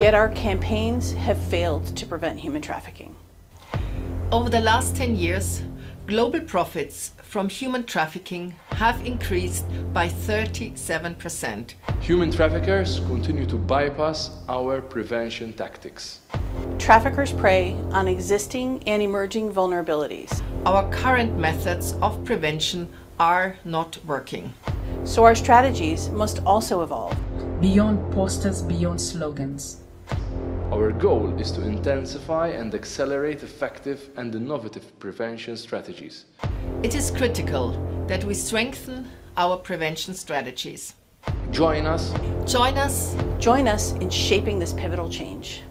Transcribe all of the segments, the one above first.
Yet our campaigns have failed to prevent human trafficking. Over the last 10 years, global profits from human trafficking have increased by 37%. Human traffickers continue to bypass our prevention tactics. Traffickers prey on existing and emerging vulnerabilities. Our current methods of prevention are not working. So our strategies must also evolve. Beyond posters, beyond slogans. Our goal is to intensify and accelerate effective and innovative prevention strategies. It is critical that we strengthen our prevention strategies. Join us. Join us. Join us in shaping this pivotal change.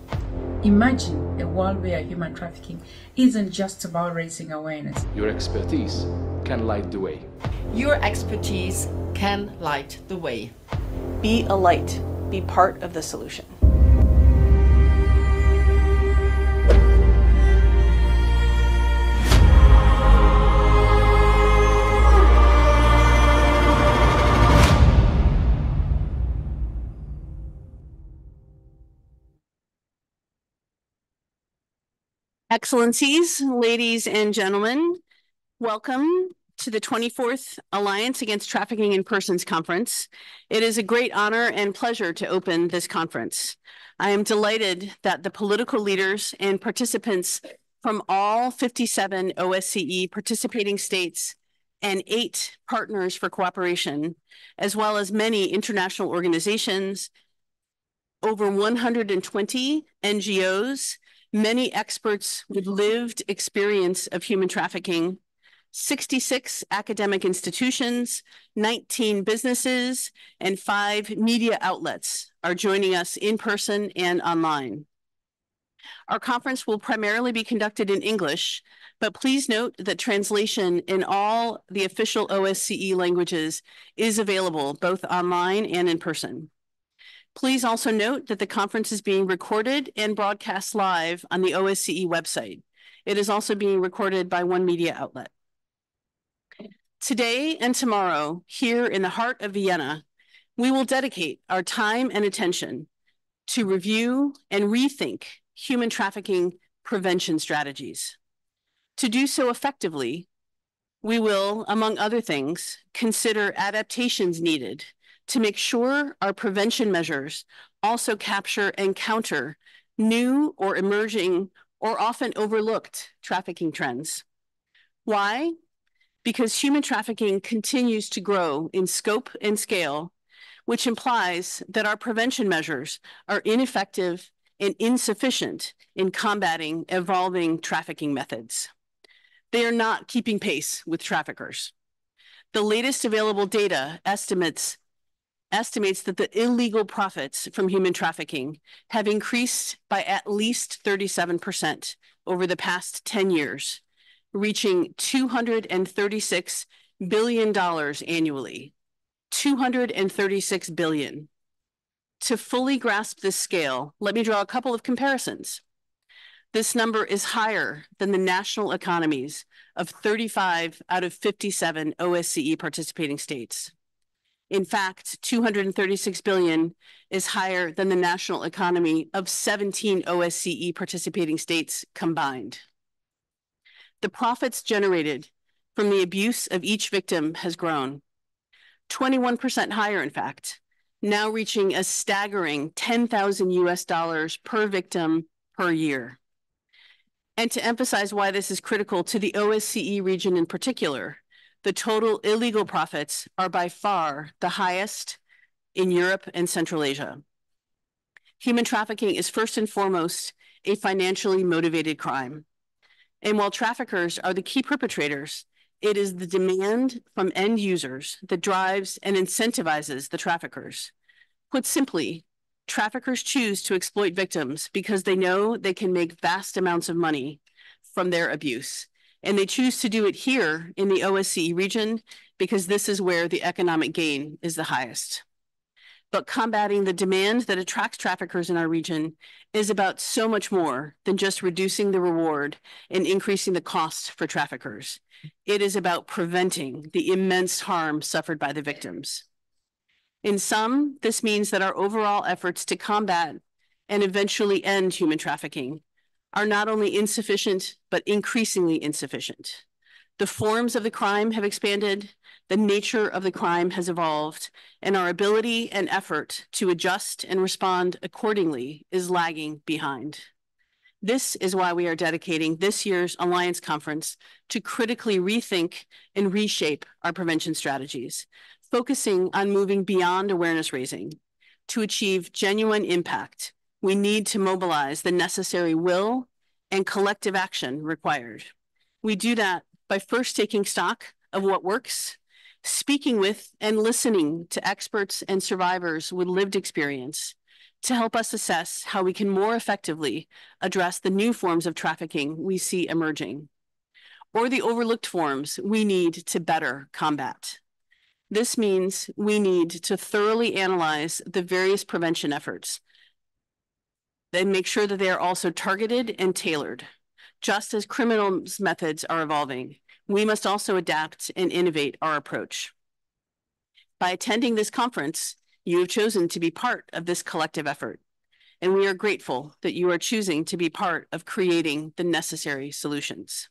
Imagine a world where human trafficking isn't just about raising awareness. Your expertise can light the way. Your expertise can light the way. Be a light. Be part of the solution. Excellencies, ladies and gentlemen, welcome to the 24th Alliance Against Trafficking in Persons Conference. It is a great honor and pleasure to open this conference. I am delighted that the political leaders and participants from all 57 OSCE participating states and eight partners for cooperation, as well as many international organizations, over 120 NGOs, many experts with lived experience of human trafficking, 66 academic institutions, 19 businesses, and five media outlets are joining us in person and online. Our conference will primarily be conducted in English, but please note that translation in all the official OSCE languages is available both online and in person. Please also note that the conference is being recorded and broadcast live on the OSCE website. It is also being recorded by one media outlet. Today and tomorrow, here in the heart of Vienna, we will dedicate our time and attention to review and rethink human trafficking prevention strategies. To do so effectively, we will, among other things, consider adaptations needed to make sure our prevention measures also capture and counter new or emerging or often overlooked trafficking trends. Why? Because human trafficking continues to grow in scope and scale, which implies that our prevention measures are ineffective and insufficient in combating evolving trafficking methods. They are not keeping pace with traffickers. The latest available data estimates estimates that the illegal profits from human trafficking have increased by at least 37% over the past 10 years, reaching $236 billion annually. 236 billion. To fully grasp this scale, let me draw a couple of comparisons. This number is higher than the national economies of 35 out of 57 OSCE participating states. In fact, 236 billion is higher than the national economy of 17 OSCE participating states combined. The profits generated from the abuse of each victim has grown. 21% higher, in fact, now reaching a staggering 10,000 US dollars per victim per year. And to emphasize why this is critical to the OSCE region in particular, the total illegal profits are by far the highest in Europe and Central Asia. Human trafficking is first and foremost a financially motivated crime. And while traffickers are the key perpetrators, it is the demand from end users that drives and incentivizes the traffickers. Put simply, traffickers choose to exploit victims because they know they can make vast amounts of money from their abuse and they choose to do it here in the OSCE region because this is where the economic gain is the highest. But combating the demand that attracts traffickers in our region is about so much more than just reducing the reward and increasing the cost for traffickers. It is about preventing the immense harm suffered by the victims. In sum, this means that our overall efforts to combat and eventually end human trafficking are not only insufficient, but increasingly insufficient. The forms of the crime have expanded, the nature of the crime has evolved, and our ability and effort to adjust and respond accordingly is lagging behind. This is why we are dedicating this year's Alliance Conference to critically rethink and reshape our prevention strategies, focusing on moving beyond awareness raising. To achieve genuine impact, we need to mobilize the necessary will and collective action required. We do that by first taking stock of what works, speaking with and listening to experts and survivors with lived experience to help us assess how we can more effectively address the new forms of trafficking we see emerging, or the overlooked forms we need to better combat. This means we need to thoroughly analyze the various prevention efforts and make sure that they are also targeted and tailored. Just as criminals' methods are evolving, we must also adapt and innovate our approach. By attending this conference, you have chosen to be part of this collective effort, and we are grateful that you are choosing to be part of creating the necessary solutions.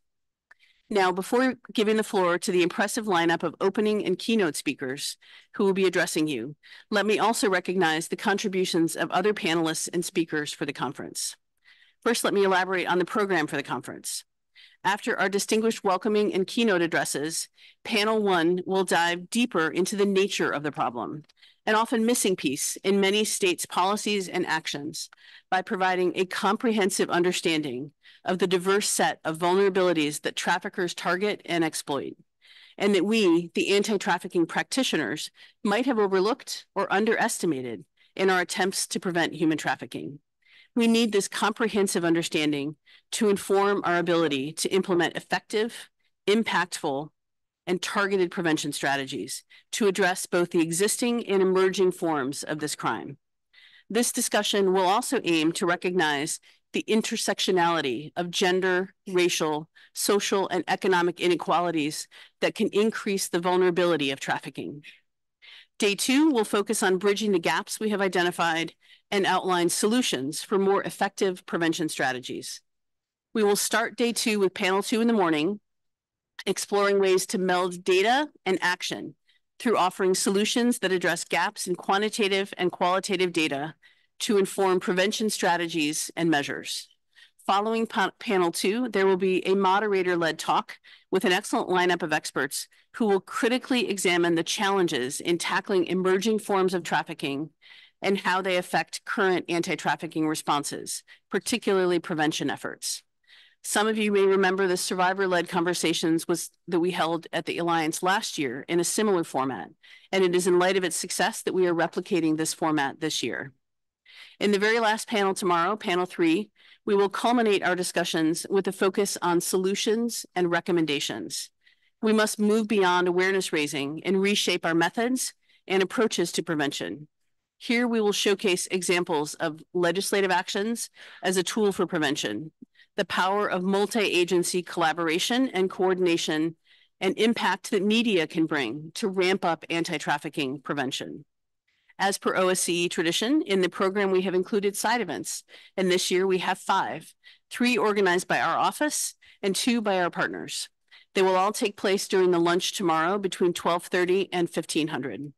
Now, before giving the floor to the impressive lineup of opening and keynote speakers who will be addressing you, let me also recognize the contributions of other panelists and speakers for the conference. First, let me elaborate on the program for the conference. After our distinguished welcoming and keynote addresses, panel one will dive deeper into the nature of the problem an often missing piece in many states' policies and actions by providing a comprehensive understanding of the diverse set of vulnerabilities that traffickers target and exploit, and that we, the anti-trafficking practitioners, might have overlooked or underestimated in our attempts to prevent human trafficking. We need this comprehensive understanding to inform our ability to implement effective, impactful, and targeted prevention strategies to address both the existing and emerging forms of this crime. This discussion will also aim to recognize the intersectionality of gender, racial, social, and economic inequalities that can increase the vulnerability of trafficking. Day two will focus on bridging the gaps we have identified and outline solutions for more effective prevention strategies. We will start day two with panel two in the morning, exploring ways to meld data and action through offering solutions that address gaps in quantitative and qualitative data to inform prevention strategies and measures. Following pa panel two, there will be a moderator-led talk with an excellent lineup of experts who will critically examine the challenges in tackling emerging forms of trafficking and how they affect current anti-trafficking responses, particularly prevention efforts. Some of you may remember the survivor-led conversations was, that we held at the Alliance last year in a similar format, and it is in light of its success that we are replicating this format this year. In the very last panel tomorrow, panel three, we will culminate our discussions with a focus on solutions and recommendations. We must move beyond awareness raising and reshape our methods and approaches to prevention. Here we will showcase examples of legislative actions as a tool for prevention, the power of multi-agency collaboration and coordination and impact that media can bring to ramp up anti-trafficking prevention. As per OSCE tradition, in the program we have included side events, and this year we have five, three organized by our office and two by our partners. They will all take place during the lunch tomorrow between 1230 and 1500.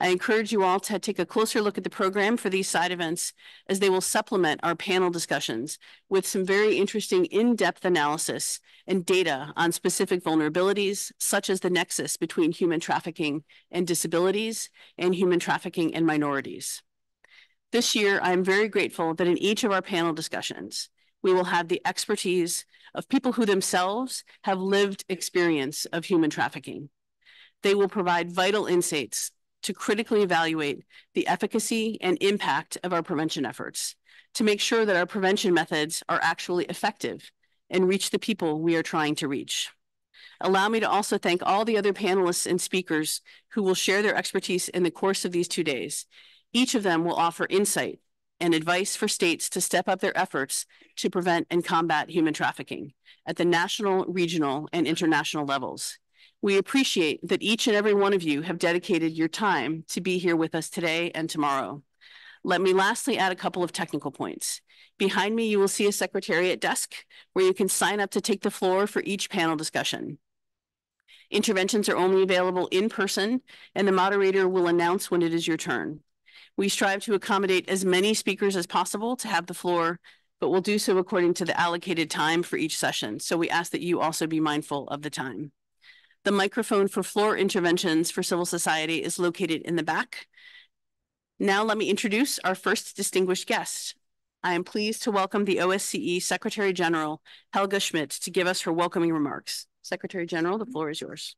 I encourage you all to take a closer look at the program for these side events as they will supplement our panel discussions with some very interesting in-depth analysis and data on specific vulnerabilities, such as the nexus between human trafficking and disabilities and human trafficking and minorities. This year, I am very grateful that in each of our panel discussions, we will have the expertise of people who themselves have lived experience of human trafficking. They will provide vital insights to critically evaluate the efficacy and impact of our prevention efforts to make sure that our prevention methods are actually effective and reach the people we are trying to reach. Allow me to also thank all the other panelists and speakers who will share their expertise in the course of these two days. Each of them will offer insight and advice for states to step up their efforts to prevent and combat human trafficking at the national, regional, and international levels. We appreciate that each and every one of you have dedicated your time to be here with us today and tomorrow. Let me lastly add a couple of technical points. Behind me, you will see a secretariat desk where you can sign up to take the floor for each panel discussion. Interventions are only available in person, and the moderator will announce when it is your turn. We strive to accommodate as many speakers as possible to have the floor, but we'll do so according to the allocated time for each session. So we ask that you also be mindful of the time. The microphone for floor interventions for civil society is located in the back. Now let me introduce our first distinguished guest. I am pleased to welcome the OSCE Secretary General, Helga Schmid, to give us her welcoming remarks. Secretary General, the floor is yours.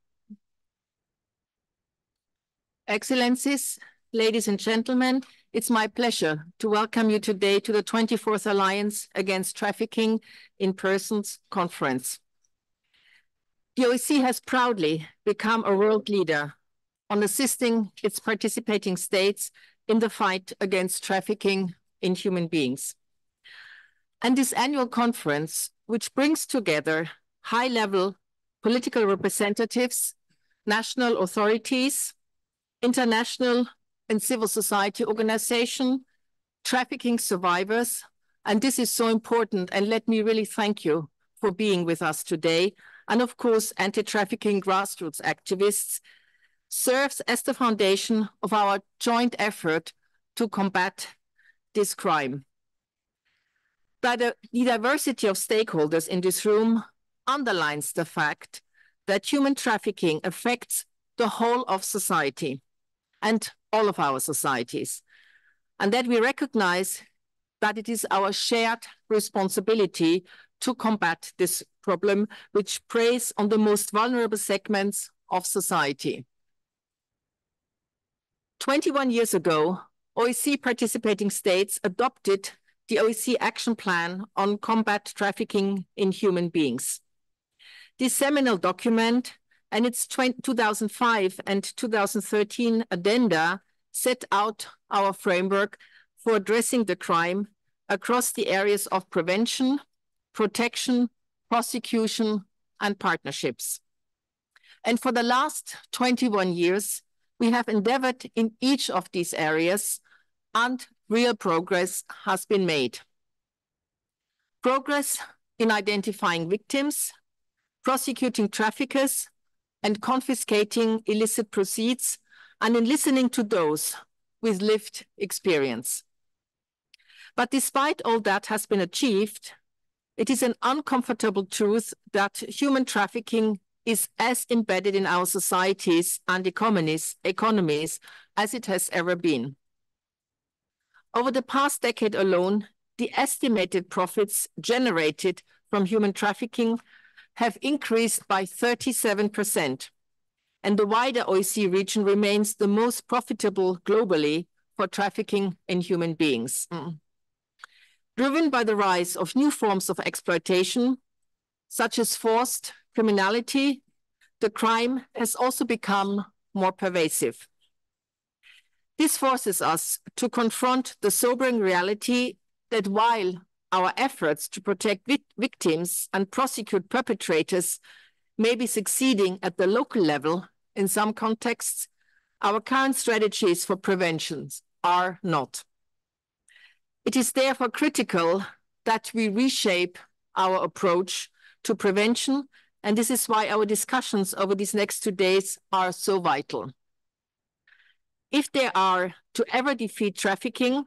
Excellencies, ladies and gentlemen, it's my pleasure to welcome you today to the 24th Alliance Against Trafficking in Persons Conference. The OSCE has proudly become a world leader on assisting its participating states in the fight against trafficking in human beings. And this annual conference, which brings together high-level political representatives, national authorities, international and civil society organization, trafficking survivors. And this is so important. And let me really thank you for being with us today. And of course, anti-trafficking grassroots activists serves as the foundation of our joint effort to combat this crime. But the diversity of stakeholders in this room underlines the fact that human trafficking affects the whole of society and all of our societies, and that we recognize that it is our shared responsibility to combat this problem, which preys on the most vulnerable segments of society. 21 years ago, OSCE participating states adopted the OSCE Action Plan on Combat Trafficking in Human Beings. This seminal document and its 2005 and 2013 addenda set out our framework for addressing the crime across the areas of prevention, protection, prosecution, and partnerships. And for the last 21 years, we have endeavored in each of these areas and real progress has been made. Progress in identifying victims prosecuting traffickers, and confiscating illicit proceeds, and in listening to those with lived experience. But despite all that has been achieved, it is an uncomfortable truth that human trafficking is as embedded in our societies and economies, as it has ever been. Over the past decade alone, the estimated profits generated from human trafficking have increased by 37%, and the wider OSCE region remains the most profitable globally for trafficking in human beings. Mm. Driven by the rise of new forms of exploitation, such as forced criminality, the crime has also become more pervasive. This forces us to confront the sobering reality that while our efforts to protect vi victims and prosecute perpetrators may be succeeding at the local level in some contexts, our current strategies for prevention are not. It is therefore critical that we reshape our approach to prevention, and this is why our discussions over these next two days are so vital. If they are to ever defeat trafficking,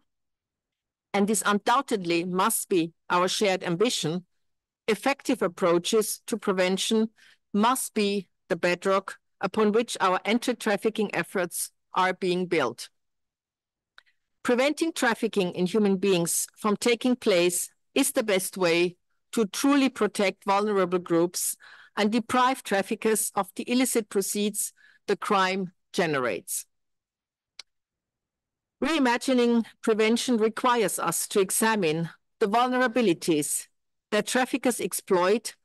and this undoubtedly must be our shared ambition, effective approaches to prevention must be the bedrock upon which our anti-trafficking efforts are being built. Preventing trafficking in human beings from taking place is the best way to truly protect vulnerable groups and deprive traffickers of the illicit proceeds the crime generates. Reimagining prevention requires us to examine the vulnerabilities that traffickers exploit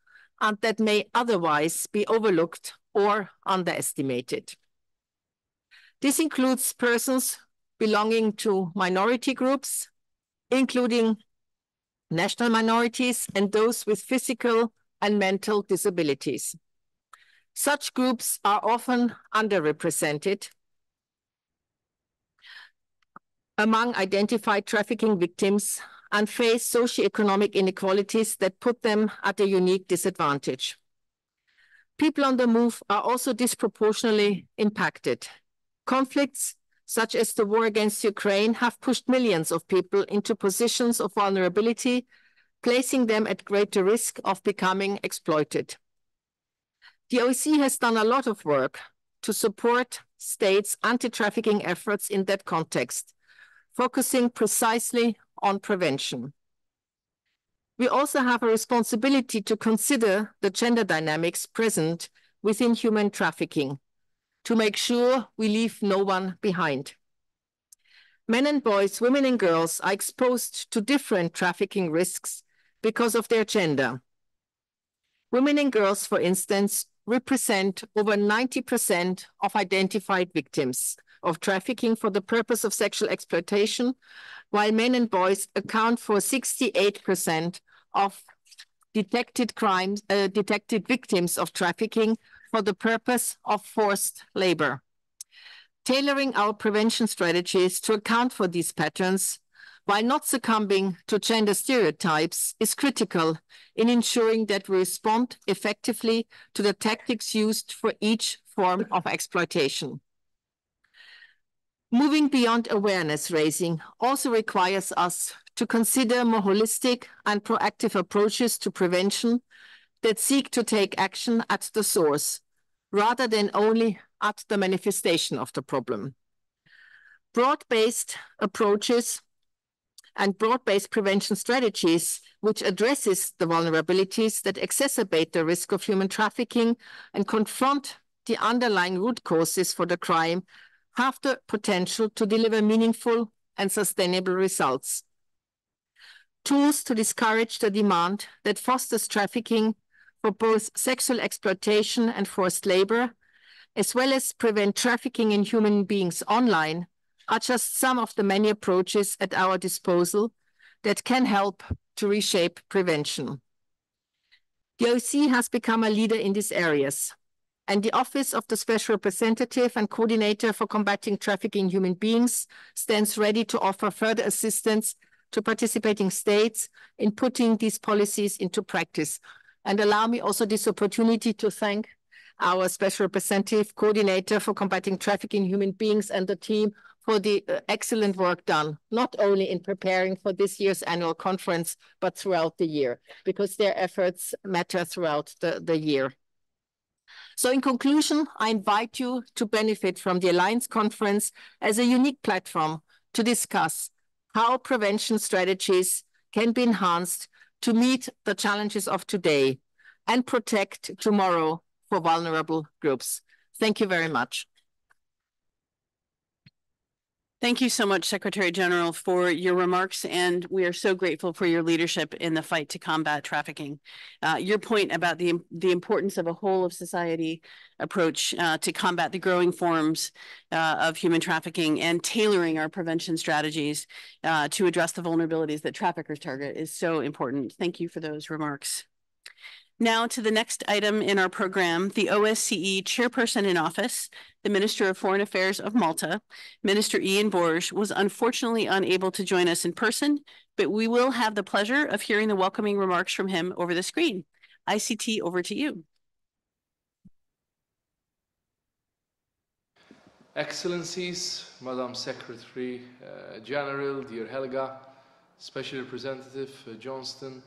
and that may otherwise be overlooked or underestimated. This includes persons belonging to minority groups, including national minorities and those with physical and mental disabilities. Such groups are often underrepresented among identified trafficking victims and face socioeconomic inequalities that put them at a unique disadvantage. People on the move are also disproportionately impacted. Conflicts such as the war against Ukraine have pushed millions of people into positions of vulnerability, placing them at greater risk of becoming exploited. The OSCE has done a lot of work to support states' anti-trafficking efforts in that context, focusing precisely on prevention. We also have a responsibility to consider the gender dynamics present within human trafficking to make sure we leave no one behind. Men and boys, women and girls are exposed to different trafficking risks because of their gender. Women and girls, for instance, represent over 90% of identified victims of trafficking for the purpose of sexual exploitation, while men and boys account for 68% of detected crimes, uh, detected victims of trafficking for the purpose of forced labor. Tailoring our prevention strategies to account for these patterns while not succumbing to gender stereotypes is critical in ensuring that we respond effectively to the tactics used for each form of exploitation. Moving beyond awareness raising also requires us to consider more holistic and proactive approaches to prevention that seek to take action at the source rather than only at the manifestation of the problem. Broad-based approaches and broad-based prevention strategies which addresses the vulnerabilities that exacerbate the risk of human trafficking and confront the underlying root causes for the crime have the potential to deliver meaningful and sustainable results. Tools to discourage the demand that fosters trafficking for both sexual exploitation and forced labor, as well as prevent trafficking in human beings online, are just some of the many approaches at our disposal that can help to reshape prevention. The OSCE has become a leader in these areas, and the Office of the Special Representative and Coordinator for Combating Trafficking in Human Beings stands ready to offer further assistance to participating states in putting these policies into practice. And allow me also this opportunity to thank our Special Representative Coordinator for Combating Trafficking in Human Beings and the team for the uh, excellent work done, not only in preparing for this year's annual conference, but throughout the year, because their efforts matter throughout the, the year. So in conclusion, I invite you to benefit from the Alliance Conference as a unique platform to discuss how prevention strategies can be enhanced to meet the challenges of today and protect tomorrow for vulnerable groups. Thank you very much. Thank you so much, Secretary General, for your remarks, and we are so grateful for your leadership in the fight to combat trafficking. Uh, your point about the, the importance of a whole of society approach uh, to combat the growing forms uh, of human trafficking and tailoring our prevention strategies uh, to address the vulnerabilities that traffickers target is so important. Thank you for those remarks. Now to the next item in our program, the OSCE chairperson in office, the Minister of Foreign Affairs of Malta, Minister Ian Borg, was unfortunately unable to join us in person, but we will have the pleasure of hearing the welcoming remarks from him over the screen. ICT, over to you. Excellencies, Madam Secretary uh, General, dear Helga, Special Representative uh, Johnstone,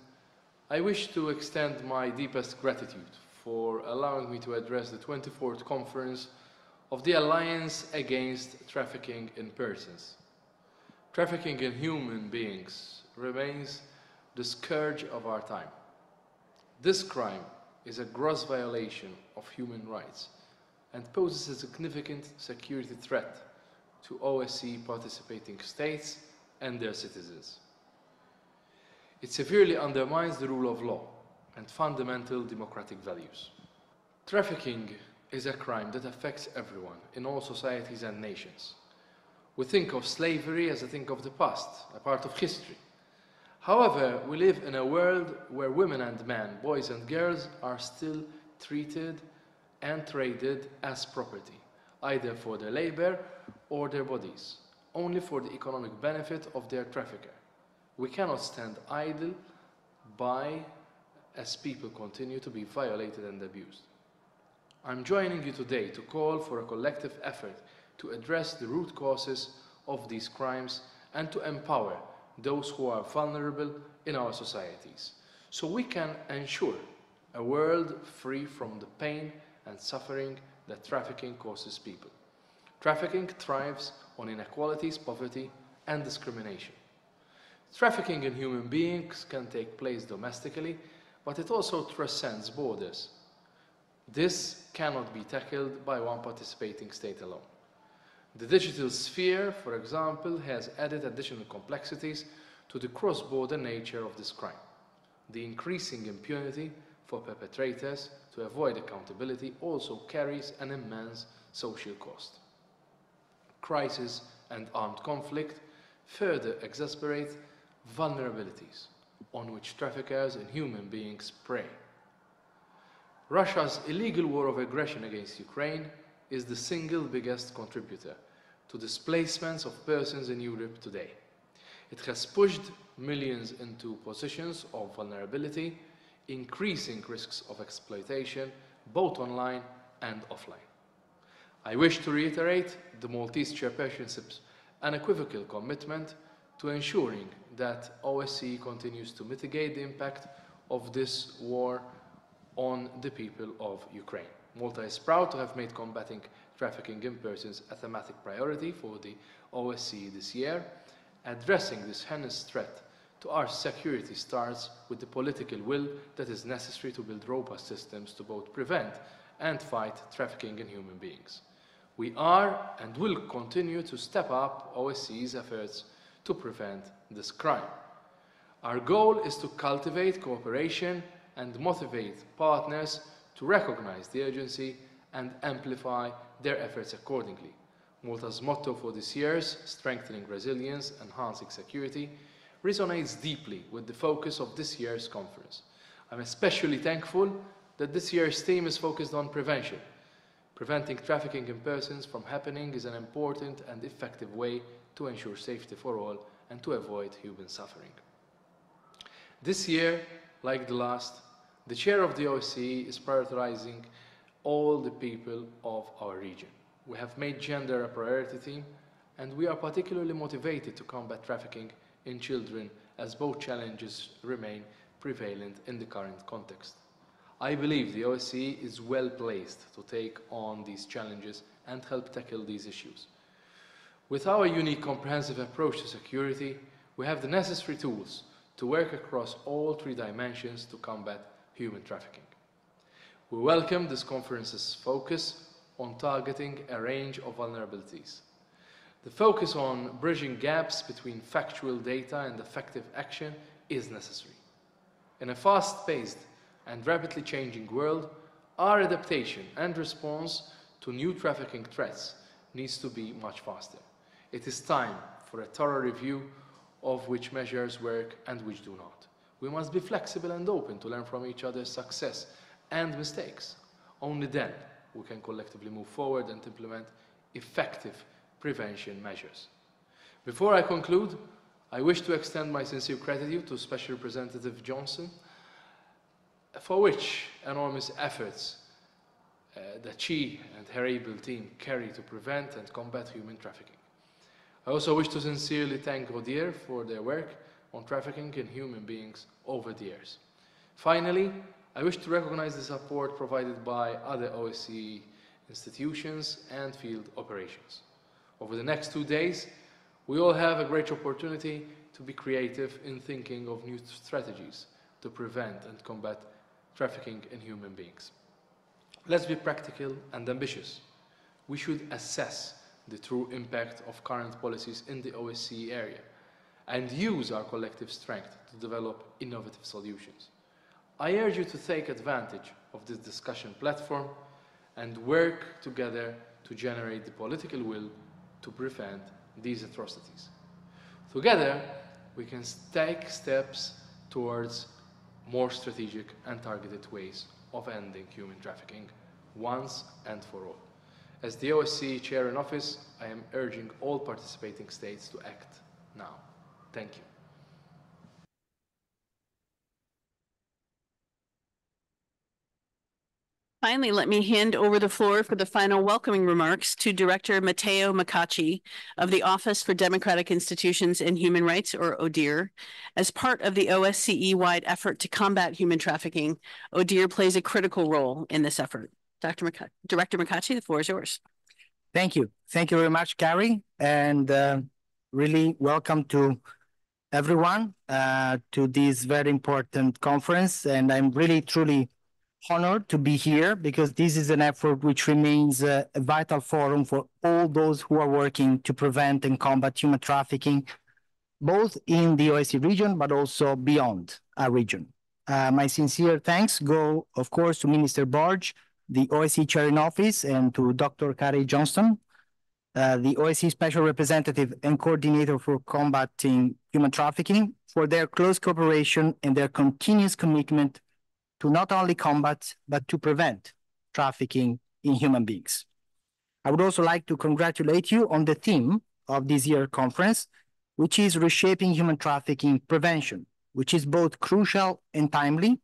I wish to extend my deepest gratitude for allowing me to address the 24th conference of the Alliance Against Trafficking in Persons. Trafficking in human beings remains the scourge of our time. This crime is a gross violation of human rights and poses a significant security threat to OSCE participating states and their citizens. It severely undermines the rule of law and fundamental democratic values. Trafficking is a crime that affects everyone in all societies and nations. We think of slavery as a thing of the past, a part of history. However, we live in a world where women and men, boys and girls are still treated and traded as property, either for their labor or their bodies, only for the economic benefit of their trafficker. We cannot stand idle by as people continue to be violated and abused. I'm joining you today to call for a collective effort to address the root causes of these crimes and to empower those who are vulnerable in our societies so we can ensure a world free from the pain and suffering that trafficking causes people. Trafficking thrives on inequalities, poverty, and discrimination. Trafficking in human beings can take place domestically, but it also transcends borders. This cannot be tackled by one participating state alone. The digital sphere, for example, has added additional complexities to the cross-border nature of this crime. The increasing impunity for perpetrators to avoid accountability also carries an immense social cost. Crisis and armed conflict further exacerbate vulnerabilities on which traffickers and human beings prey. Russia's illegal war of aggression against Ukraine is the single biggest contributor to displacements of persons in Europe today. It has pushed millions into positions of vulnerability, increasing risks of exploitation both online and offline. I wish to reiterate the Maltese chairpersonship's unequivocal commitment to ensuring that OSCE continues to mitigate the impact of this war on the people of Ukraine. Malta is proud to have made combating trafficking in persons a thematic priority for the OSCE this year. Addressing this heinous threat to our security starts with the political will that is necessary to build robust systems to both prevent and fight trafficking in human beings. We are and will continue to step up OSCE's efforts to prevent this crime. Our goal is to cultivate cooperation and motivate partners to recognize the urgency and amplify their efforts accordingly. Malta's motto for this year's Strengthening Resilience, Enhancing Security resonates deeply with the focus of this year's conference. I'm especially thankful that this year's theme is focused on prevention. Preventing trafficking in persons from happening is an important and effective way to ensure safety for all and to avoid human suffering. This year, like the last, the chair of the OSCE is prioritizing all the people of our region. We have made gender a priority theme, and we are particularly motivated to combat trafficking in children as both challenges remain prevalent in the current context. I believe the OSCE is well placed to take on these challenges and help tackle these issues. With our unique comprehensive approach to security, we have the necessary tools to work across all three dimensions to combat human trafficking. We welcome this conference's focus on targeting a range of vulnerabilities. The focus on bridging gaps between factual data and effective action is necessary. In a fast-paced and rapidly changing world, our adaptation and response to new trafficking threats needs to be much faster. It is time for a thorough review of which measures work and which do not. We must be flexible and open to learn from each other's success and mistakes. Only then we can collectively move forward and implement effective prevention measures. Before I conclude, I wish to extend my sincere gratitude to Special Representative Johnstone, for which enormous efforts uh, that she and her able team carry to prevent and combat human trafficking. I also wish to sincerely thank ODIHR for their work on trafficking in human beings over the years. Finally, I wish to recognize the support provided by other OSCE institutions and field operations. Over the next two days, we all have a great opportunity to be creative in thinking of new strategies to prevent and combat trafficking in human beings. Let's be practical and ambitious. We should assess the true impact of current policies in the OSCE area and use our collective strength to develop innovative solutions. I urge you to take advantage of this discussion platform and work together to generate the political will to prevent these atrocities. Together, we can take steps towards more strategic and targeted ways of ending human trafficking once and for all. As the OSCE chair in office, I am urging all participating states to act now. Thank you. Finally, let me hand over the floor for the final welcoming remarks to Director Matteo Mecacci of the Office for Democratic Institutions and Human Rights, or ODIHR. As part of the OSCE-wide effort to combat human trafficking, ODIHR plays a critical role in this effort. Dr. Mic Director Mecacci, the floor is yours. Thank you. Thank you very much, Kari, and uh, really welcome to everyone uh, to this very important conference. And I'm really, truly honored to be here because this is an effort which remains uh, a vital forum for all those who are working to prevent and combat human trafficking, both in the OSCE region, but also beyond our region. Uh, my sincere thanks go, of course, to Minister Borg, the OSCE chair in office, and to Dr. Kari Johnstone, uh, the OSCE Special Representative and Coordinator for Combating Human Trafficking, for their close cooperation and their continuous commitment to not only combat, but to prevent trafficking in human beings. I would also like to congratulate you on the theme of this year's conference, which is reshaping human trafficking prevention, which is both crucial and timely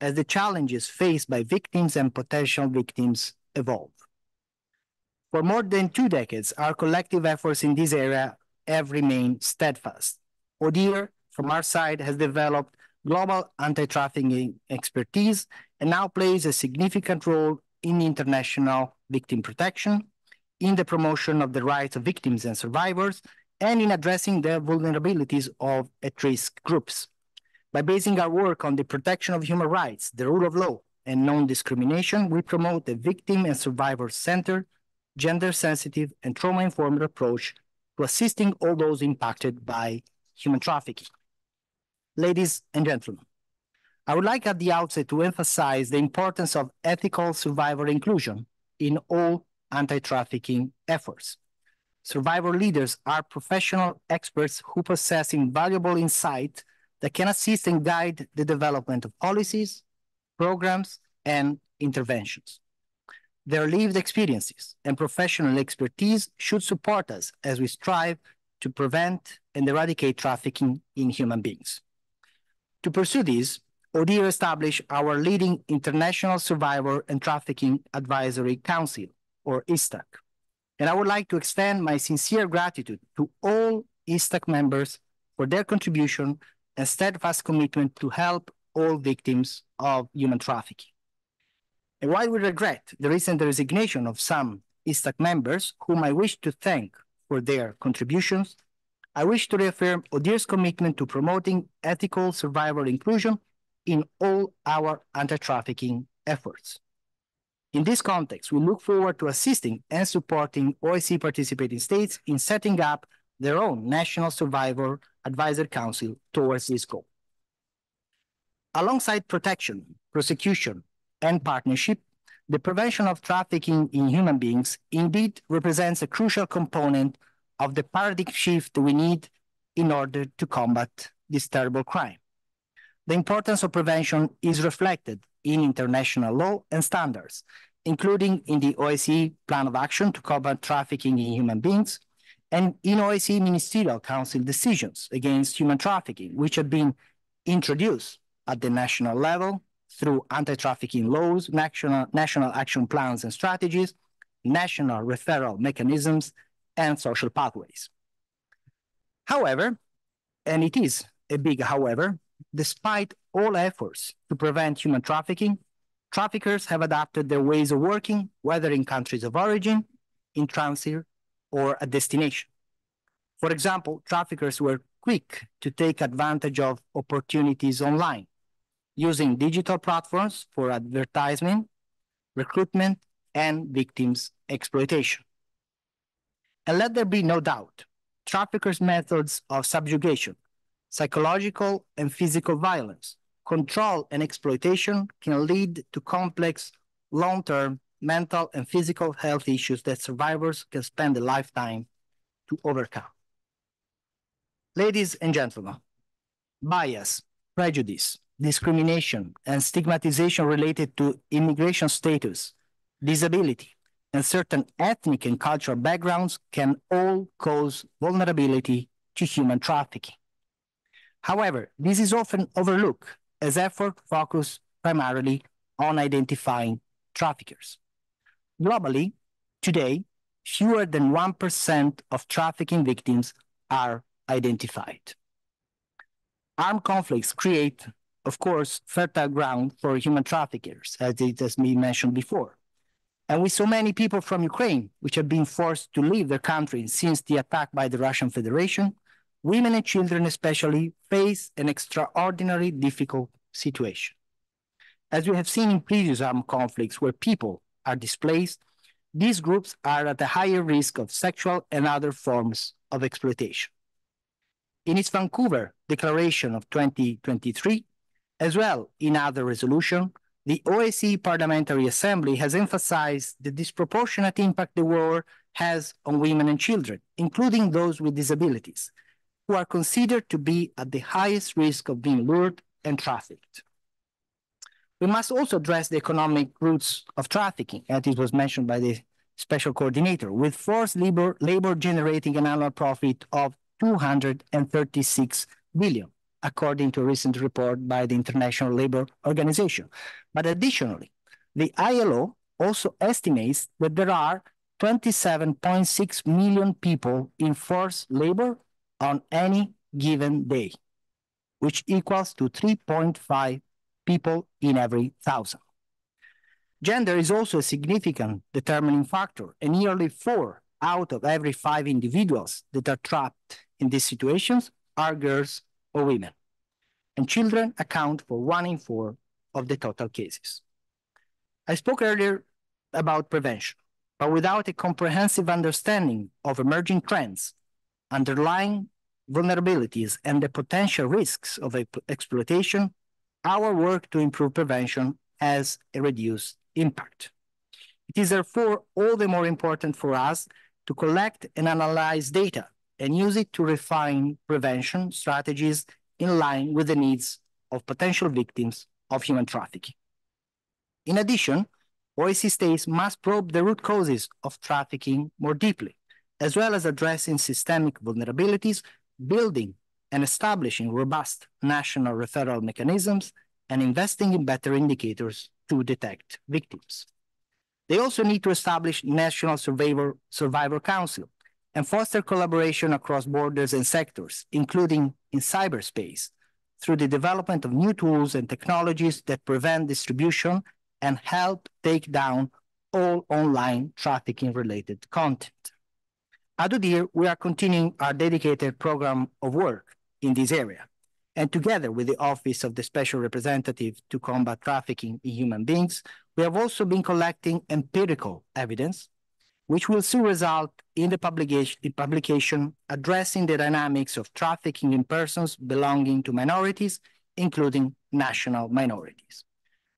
as the challenges faced by victims and potential victims evolve. For more than two decades, our collective efforts in this area have remained steadfast. ODIHR, from our side, has developed global anti-trafficking expertise and now plays a significant role in international victim protection, in the promotion of the rights of victims and survivors, and in addressing the vulnerabilities of at-risk groups. By basing our work on the protection of human rights, the rule of law, and non-discrimination, we promote a victim and survivor-centered, gender-sensitive, and trauma-informed approach to assisting all those impacted by human trafficking. Ladies and gentlemen, I would like at the outset to emphasize the importance of ethical survivor inclusion in all anti-trafficking efforts. Survivor leaders are professional experts who possess invaluable insight that can assist and guide the development of policies, programs, and interventions. Their lived experiences and professional expertise should support us as we strive to prevent and eradicate trafficking in human beings. To pursue this, ODIHR established our leading International Survivor and Trafficking Advisory Council, or ISTAC. And I would like to extend my sincere gratitude to all ISTAC members for their contribution and steadfast commitment to help all victims of human trafficking. And while we regret the recent resignation of some ISTAC members, whom I wish to thank for their contributions, I wish to reaffirm ODIHR's commitment to promoting ethical survivor inclusion in all our anti-trafficking efforts. In this context, we look forward to assisting and supporting OSCE participating states in setting up their own National Survivor Advisor Council towards this goal. Alongside protection, prosecution, and partnership, the prevention of trafficking in human beings indeed represents a crucial component of the paradigm shift we need in order to combat this terrible crime. The importance of prevention is reflected in international law and standards, including in the OSCE Plan of Action to combat trafficking in human beings, and in OSCE Ministerial Council decisions against human trafficking, which have been introduced at the national level through anti-trafficking laws, national, national action plans and strategies, national referral mechanisms, and social pathways. However, and it is a big however, despite all efforts to prevent human trafficking, traffickers have adapted their ways of working, whether in countries of origin, in transit, or a destination. For example, traffickers were quick to take advantage of opportunities online, using digital platforms for advertisement, recruitment, and victims exploitation. And let there be no doubt, traffickers' methods of subjugation, psychological and physical violence, control and exploitation can lead to complex, long-term mental and physical health issues that survivors can spend a lifetime to overcome. Ladies and gentlemen, bias, prejudice, discrimination, and stigmatization related to immigration status, disability, and certain ethnic and cultural backgrounds can all cause vulnerability to human trafficking. However, this is often overlooked as effort focus primarily on identifying traffickers. Globally, today, fewer than 1% of trafficking victims are identified. Armed conflicts create, of course, fertile ground for human traffickers, as it has been mentioned before. And with so many people from Ukraine, which have been forced to leave their country since the attack by the Russian Federation, women and children especially face an extraordinarily difficult situation. As we have seen in previous armed conflicts where people are displaced, these groups are at a higher risk of sexual and other forms of exploitation. In its Vancouver Declaration of 2023, as well in other resolution, the OSCE Parliamentary Assembly has emphasized the disproportionate impact the war has on women and children, including those with disabilities, who are considered to be at the highest risk of being lured and trafficked. We must also address the economic roots of trafficking, as it was mentioned by the special coordinator, with forced labor, labor generating an annual profit of 236 billion according to a recent report by the International Labour Organization. But additionally, the ILO also estimates that there are 27.6 million people in forced labor on any given day, which equals to 3.5 people in every thousand. Gender is also a significant determining factor, and nearly four out of every five individuals that are trapped in these situations are girls or women, and children account for one in four of the total cases. I spoke earlier about prevention, but without a comprehensive understanding of emerging trends, underlying vulnerabilities, and the potential risks of exploitation, our work to improve prevention has a reduced impact. It is therefore all the more important for us to collect and analyze data and use it to refine prevention strategies in line with the needs of potential victims of human trafficking. In addition, OSCE states must probe the root causes of trafficking more deeply, as well as addressing systemic vulnerabilities, building and establishing robust national referral mechanisms, and investing in better indicators to detect victims. They also need to establish national survivor, survivor council and foster collaboration across borders and sectors, including in cyberspace, through the development of new tools and technologies that prevent distribution and help take down all online trafficking-related content. At ODIHR, we are continuing our dedicated program of work in this area, and together with the Office of the Special Representative to Combat Trafficking in Human Beings, we have also been collecting empirical evidence which will soon result in the publication, addressing the dynamics of trafficking in persons belonging to minorities, including national minorities.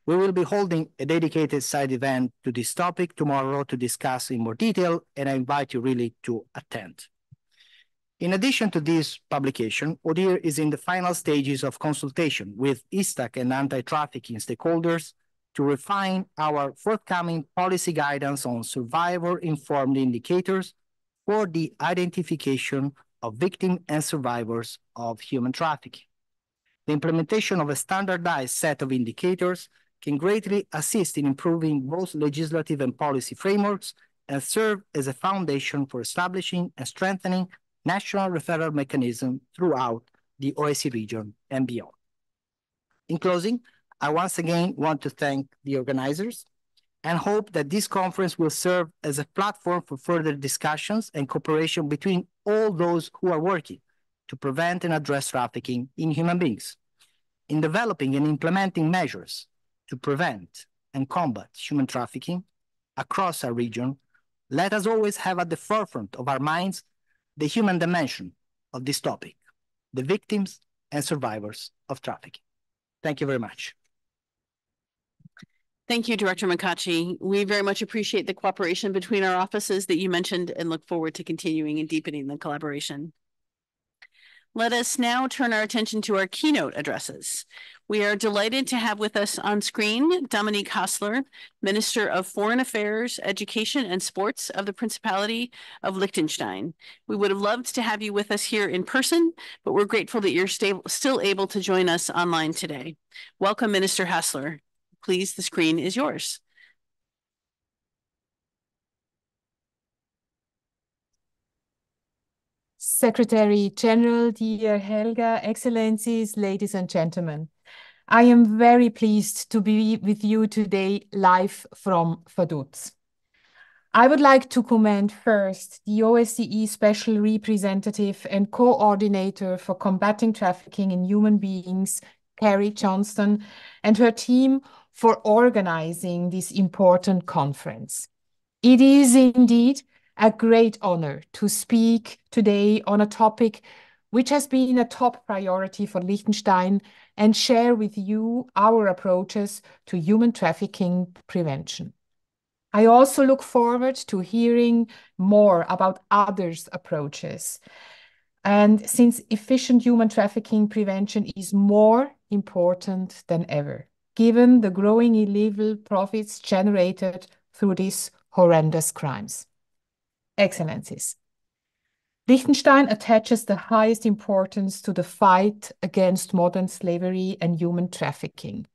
We will be holding a dedicated side event to this topic tomorrow to discuss in more detail, and I invite you really to attend. In addition to this publication, ODIHR is in the final stages of consultation with ISTAC and anti-trafficking stakeholders to refine our forthcoming policy guidance on survivor-informed indicators for the identification of victims and survivors of human trafficking. The implementation of a standardized set of indicators can greatly assist in improving both legislative and policy frameworks and serve as a foundation for establishing and strengthening national referral mechanism throughout the OSCE region and beyond. In closing, I once again want to thank the organizers and hope that this conference will serve as a platform for further discussions and cooperation between all those who are working to prevent and address trafficking in human beings. In developing and implementing measures to prevent and combat human trafficking across our region, let us always have at the forefront of our minds the human dimension of this topic, the victims and survivors of trafficking. Thank you very much. Thank you, Director Mecacci. We very much appreciate the cooperation between our offices that you mentioned and look forward to continuing and deepening the collaboration. Let us now turn our attention to our keynote addresses. We are delighted to have with us on screen Dominique Hasler, Minister of Foreign Affairs, Education and Sports of the Principality of Liechtenstein. We would have loved to have you with us here in person, but we're grateful that you're still able to join us online today. Welcome, Minister Hasler. Please, the screen is yours. Secretary General, dear Helga, Excellencies, ladies and gentlemen. I am very pleased to be with you today live from Vaduz. I would like to commend first the OSCE Special Representative and Coordinator for Combating Trafficking in Human Beings, Kari Johnstone, and her team for organizing this important conference. It is indeed a great honor to speak today on a topic which has been a top priority for Liechtenstein and share with you our approaches to human trafficking prevention. I also look forward to hearing more about others' approaches. And since efficient human trafficking prevention is more important than ever, given the growing illegal profits generated through these horrendous crimes. Excellencies, Liechtenstein attaches the highest importance to the fight against modern slavery and human trafficking,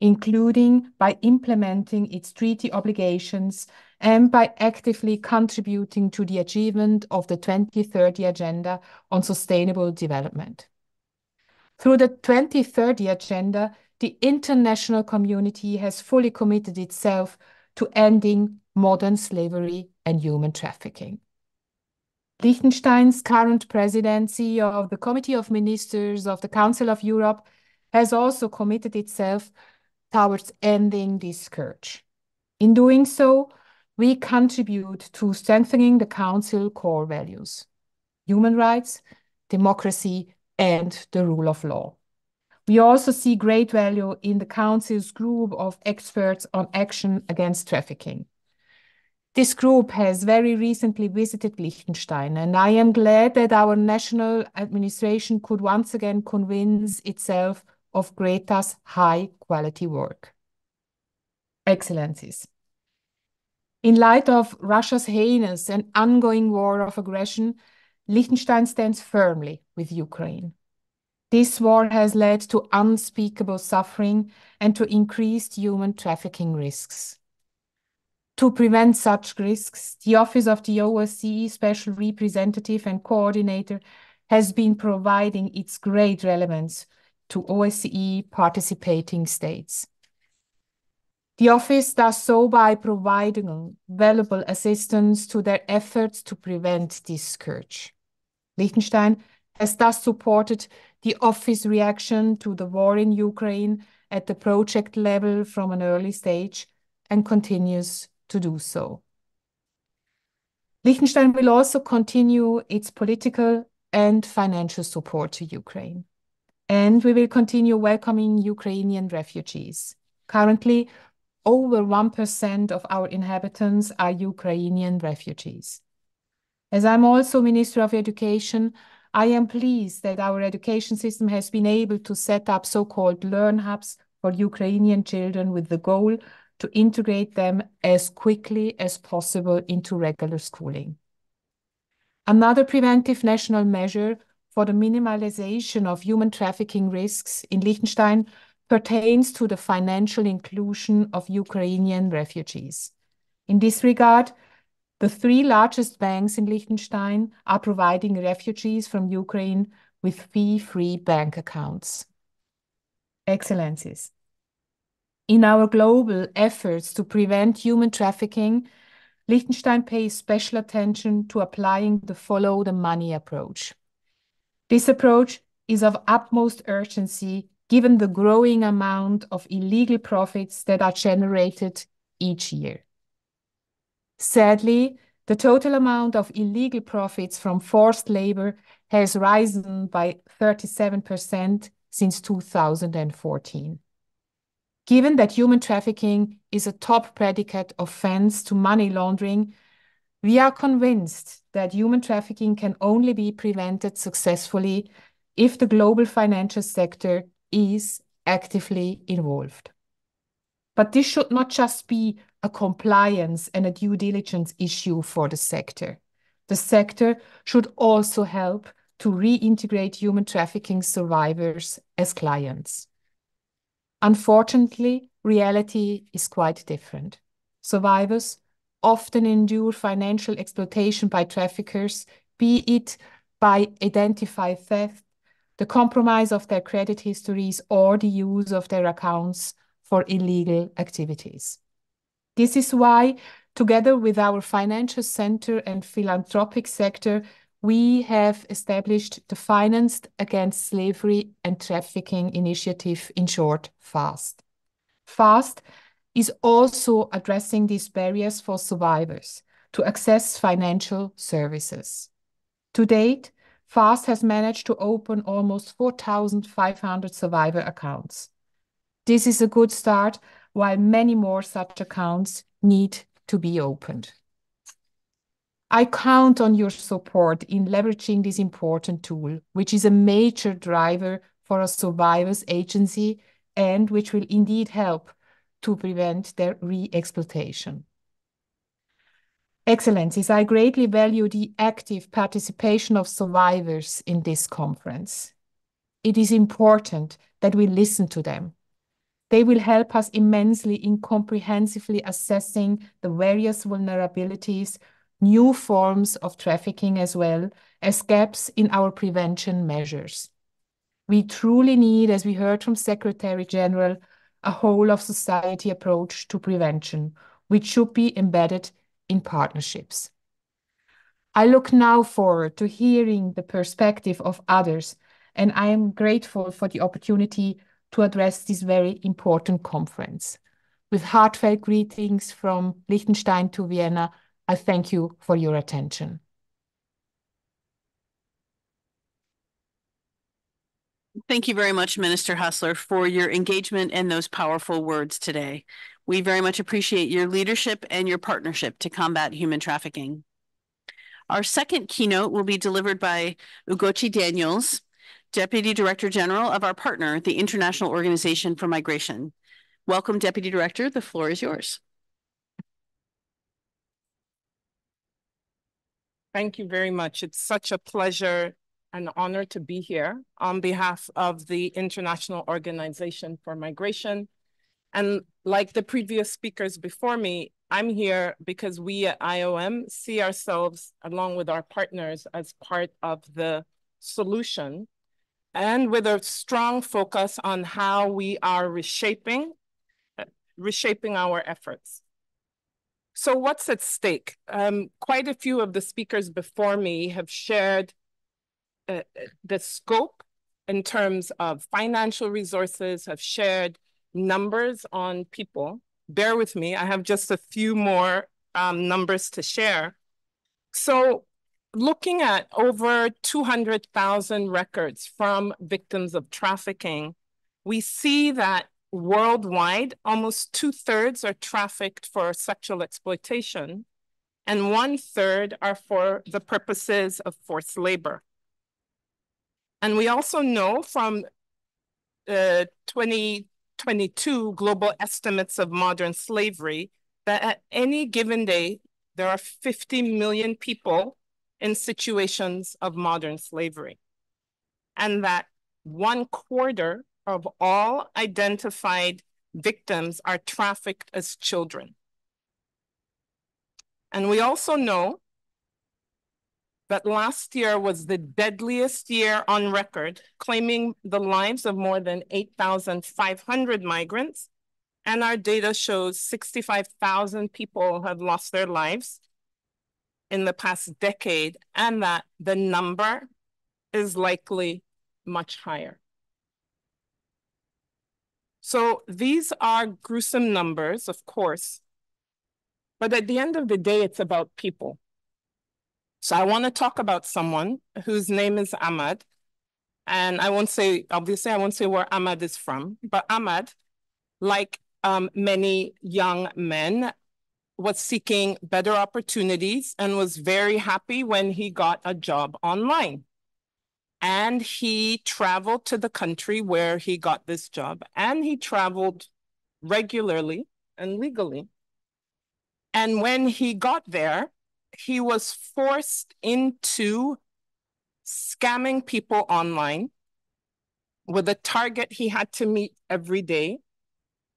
including by implementing its treaty obligations and by actively contributing to the achievement of the 2030 Agenda on Sustainable Development. Through the 2030 Agenda, the international community has fully committed itself to ending modern slavery and human trafficking. Liechtenstein's current presidency of the Committee of Ministers of the Council of Europe has also committed itself towards ending this scourge. In doing so, we contribute to strengthening the Council core values, human rights, democracy, and the rule of law. We also see great value in the Council's group of experts on action against trafficking. This group has very recently visited Liechtenstein, and I am glad that our national administration could once again convince itself of GRETA's high quality work. Excellencies, in light of Russia's heinous and ongoing war of aggression, Liechtenstein stands firmly with Ukraine. This war has led to unspeakable suffering and to increased human trafficking risks. To prevent such risks, the Office of the OSCE Special Representative and Coordinator has been providing its great relevance to OSCE participating states. The office does so by providing valuable assistance to their efforts to prevent this scourge. Liechtenstein has thus supported the office reaction to the war in Ukraine at the project level from an early stage and continues to do so. Liechtenstein will also continue its political and financial support to Ukraine. And we will continue welcoming Ukrainian refugees. Currently, over 1% of our inhabitants are Ukrainian refugees. As I'm also Minister of Education, I am pleased that our education system has been able to set up so-called learn hubs for Ukrainian children with the goal to integrate them as quickly as possible into regular schooling. Another preventive national measure for the minimalization of human trafficking risks in Liechtenstein pertains to the financial inclusion of Ukrainian refugees. In this regard, the three largest banks in Liechtenstein are providing refugees from Ukraine with fee-free bank accounts. Excellencies, in our global efforts to prevent human trafficking, Liechtenstein pays special attention to applying the follow the money approach. This approach is of utmost urgency given the growing amount of illegal profits that are generated each year. Sadly, the total amount of illegal profits from forced labor has risen by 37% since 2014. Given that human trafficking is a top predicate offense to money laundering, we are convinced that human trafficking can only be prevented successfully if the global financial sector is actively involved. But this should not just be a compliance and a due diligence issue for the sector. The sector should also help to reintegrate human trafficking survivors as clients. Unfortunately, reality is quite different. Survivors often endure financial exploitation by traffickers, be it by identified theft, the compromise of their credit histories, or the use of their accounts for illegal activities. This is why, together with our financial center and philanthropic sector, we have established the Financed Against Slavery and Trafficking Initiative, in short, FAST. FAST is also addressing these barriers for survivors to access financial services. To date, FAST has managed to open almost 4,500 survivor accounts. This is a good start, while many more such accounts need to be opened. I count on your support in leveraging this important tool, which is a major driver for a survivors agency and which will indeed help to prevent their re-exploitation. Excellencies, I greatly value the active participation of survivors in this conference. It is important that we listen to them. They will help us immensely in comprehensively assessing the various vulnerabilities new forms of trafficking as well as gaps in our prevention measures. We truly need, as we heard from Secretary General, a whole of society approach to prevention, which should be embedded in partnerships. I look now forward to hearing the perspective of others, and I am grateful for the opportunity to address this very important conference. With heartfelt greetings from Liechtenstein to Vienna, I thank you for your attention. Thank you very much, Minister Hasler, for your engagement and those powerful words today. We very much appreciate your leadership and your partnership to combat human trafficking. Our second keynote will be delivered by Ugochi Daniels, Deputy Director General of our partner, the International Organization for Migration. Welcome, Deputy Director. The floor is yours. Thank you very much. It's such a pleasure and honor to be here on behalf of the International Organization for Migration. And like the previous speakers before me, I'm here because we at IOM see ourselves, along with our partners, as part of the solution and with a strong focus on how we are reshaping, reshaping our efforts. So what's at stake? Um, quite a few of the speakers before me have shared uh, the scope in terms of financial resources, have shared numbers on people. Bear with me, I have just a few more um, numbers to share. So looking at over 200,000 records from victims of trafficking, we see that worldwide, almost two thirds are trafficked for sexual exploitation, and one third are for the purposes of forced labor. And we also know from uh, the 2022 global estimates of modern slavery that at any given day, there are 50 million people in situations of modern slavery. And that one quarter of all identified victims are trafficked as children. And we also know that last year was the deadliest year on record, claiming the lives of more than 8,500 migrants. And our data shows 65,000 people have lost their lives in the past decade, and that the number is likely much higher. So these are gruesome numbers, of course, but at the end of the day, it's about people. So I want to talk about someone whose name is Ahmad. And I won't say, obviously, I won't say where Ahmad is from, but Ahmad, like um, many young men, was seeking better opportunities and was very happy when he got a job online. And he traveled to the country where he got this job and he traveled regularly and legally. And when he got there, he was forced into scamming people online with a target he had to meet every day.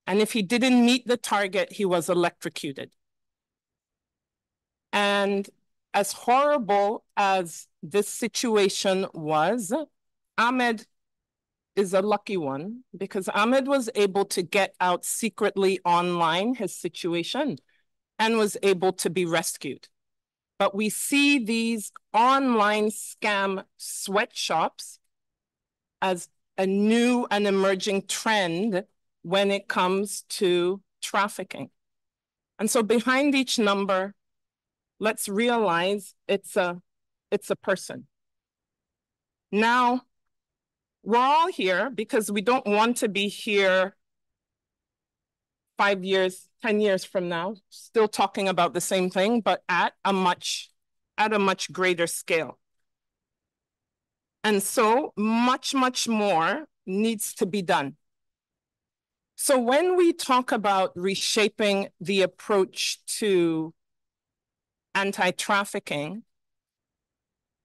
And if he didn't meet the target, he was electrocuted. And as horrible as this situation was, Ahmed is a lucky one because Ahmed was able to get out secretly online his situation and was able to be rescued. But we see these online scam sweatshops as a new and emerging trend when it comes to trafficking. And so behind each number, let's realize it's a it's a person. Now, we're all here because we don't want to be here five years, 10 years from now, still talking about the same thing, but at a much, at a much greater scale. And so much, much more needs to be done. So when we talk about reshaping the approach to anti-trafficking,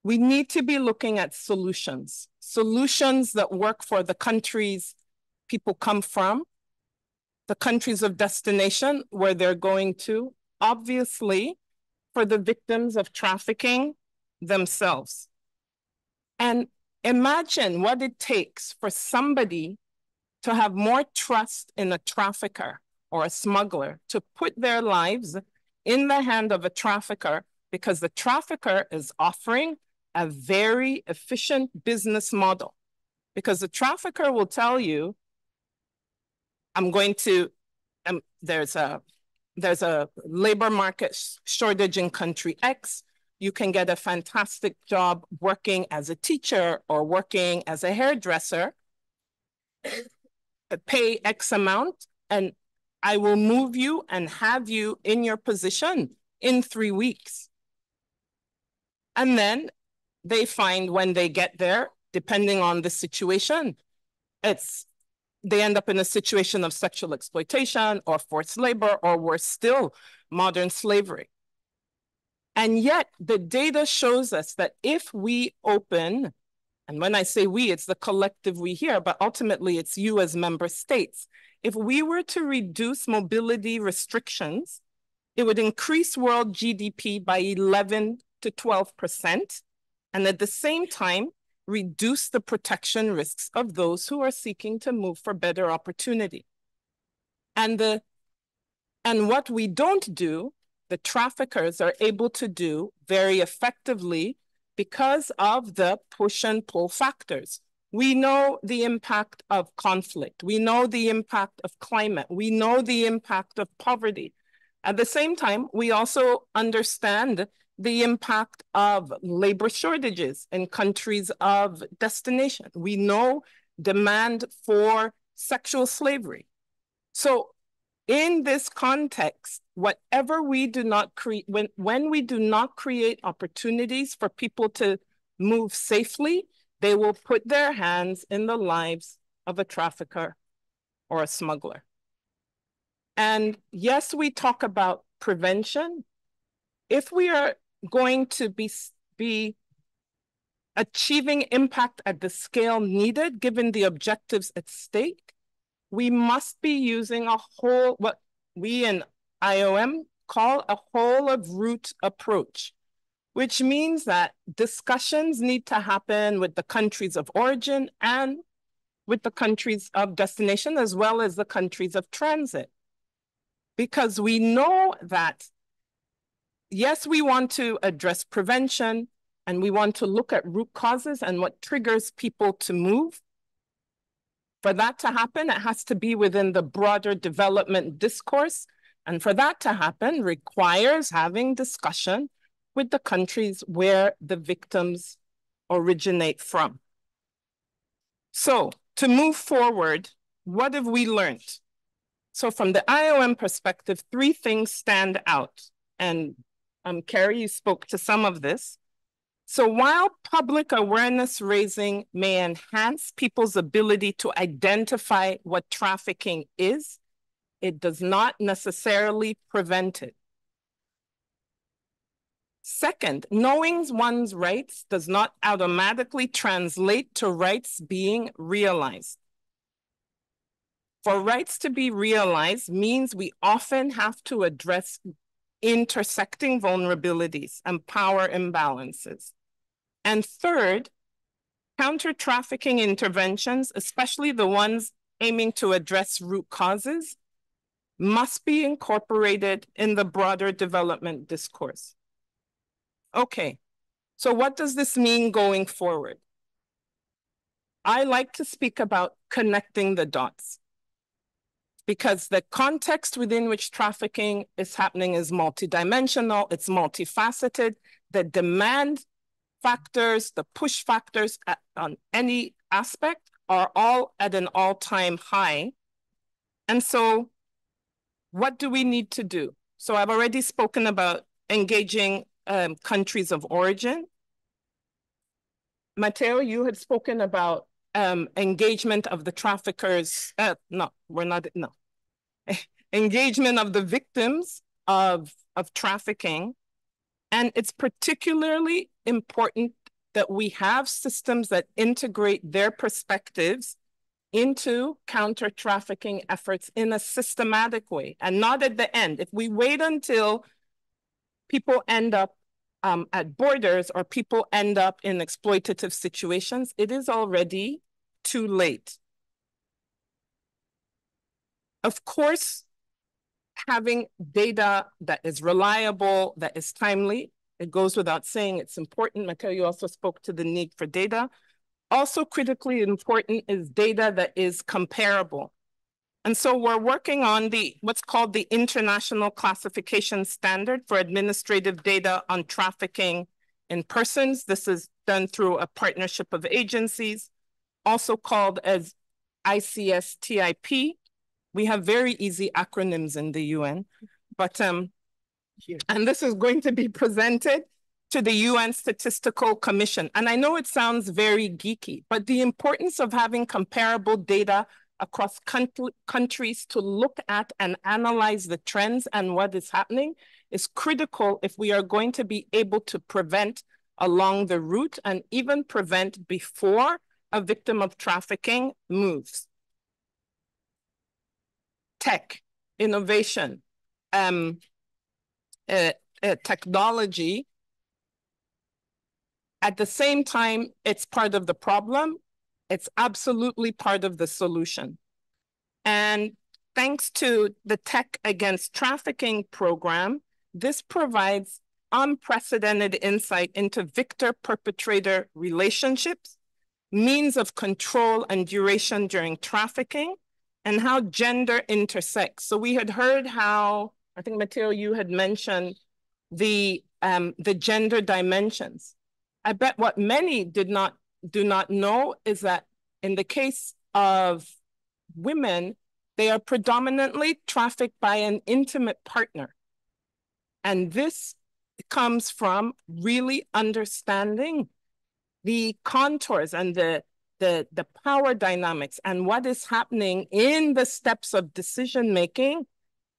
we need to be looking at solutions, solutions that work for the countries people come from, the countries of destination where they're going to, obviously for the victims of trafficking themselves. And imagine what it takes for somebody to have more trust in a trafficker or a smuggler to put their lives in the hand of a trafficker because the trafficker is offering a very efficient business model. Because the trafficker will tell you, I'm going to, um, there's a there's a labor market shortage in country X. You can get a fantastic job working as a teacher or working as a hairdresser, pay X amount, and I will move you and have you in your position in three weeks. And then they find when they get there, depending on the situation, it's they end up in a situation of sexual exploitation or forced labor or worse still, modern slavery. And yet the data shows us that if we open, and when I say we, it's the collective we here, but ultimately it's you as member states. If we were to reduce mobility restrictions, it would increase world GDP by 11 to 12%, and at the same time, reduce the protection risks of those who are seeking to move for better opportunity. And, the, and what we don't do, the traffickers are able to do very effectively because of the push and pull factors. We know the impact of conflict. We know the impact of climate. We know the impact of poverty. At the same time, we also understand the impact of labor shortages in countries of destination. We know demand for sexual slavery. So in this context, whatever we do not create, when, when we do not create opportunities for people to move safely, they will put their hands in the lives of a trafficker or a smuggler. And yes, we talk about prevention. If we are going to be, be achieving impact at the scale needed, given the objectives at stake, we must be using a whole, what we in IOM call a whole of root approach, which means that discussions need to happen with the countries of origin and with the countries of destination, as well as the countries of transit. Because we know that yes, we want to address prevention and we want to look at root causes and what triggers people to move. For that to happen, it has to be within the broader development discourse. And for that to happen requires having discussion with the countries where the victims originate from. So to move forward, what have we learned? So from the IOM perspective, three things stand out. And um, Kari, you spoke to some of this. So while public awareness raising may enhance people's ability to identify what trafficking is, it does not necessarily prevent it. Second, knowing one's rights does not automatically translate to rights being realized. For rights to be realized means we often have to address intersecting vulnerabilities and power imbalances. And third, counter-trafficking interventions, especially the ones aiming to address root causes, must be incorporated in the broader development discourse. Okay, so what does this mean going forward? I like to speak about connecting the dots because the context within which trafficking is happening is multidimensional, it's multifaceted. The demand factors, the push factors at, on any aspect are all at an all-time high. And so what do we need to do? So I've already spoken about engaging um, countries of origin. Matteo, you had spoken about um, engagement of the traffickers. Uh, no, we're not, no. engagement of the victims of, of trafficking. And it's particularly important that we have systems that integrate their perspectives into counter trafficking efforts in a systematic way and not at the end. If we wait until people end up um, at borders or people end up in exploitative situations, it is already too late. Of course, having data that is reliable, that is timely, it goes without saying it's important. Matteo, you also spoke to the need for data. Also critically important is data that is comparable. And so we're working on the what's called the International Classification Standard for Administrative Data on Trafficking in Persons. This is done through a partnership of agencies, also called as ICSTIP. We have very easy acronyms in the UN, but um, and this is going to be presented to the UN Statistical Commission. And I know it sounds very geeky, but the importance of having comparable data across countries to look at and analyze the trends and what is happening is critical if we are going to be able to prevent along the route and even prevent before a victim of trafficking moves. Tech, innovation, um, uh, uh, technology. At the same time, it's part of the problem it's absolutely part of the solution. And thanks to the Tech Against Trafficking program, this provides unprecedented insight into victor-perpetrator relationships, means of control and duration during trafficking, and how gender intersects. So we had heard how, I think Matteo, you had mentioned the, um, the gender dimensions. I bet what many did not do not know is that in the case of women, they are predominantly trafficked by an intimate partner. And this comes from really understanding the contours and the, the, the power dynamics and what is happening in the steps of decision making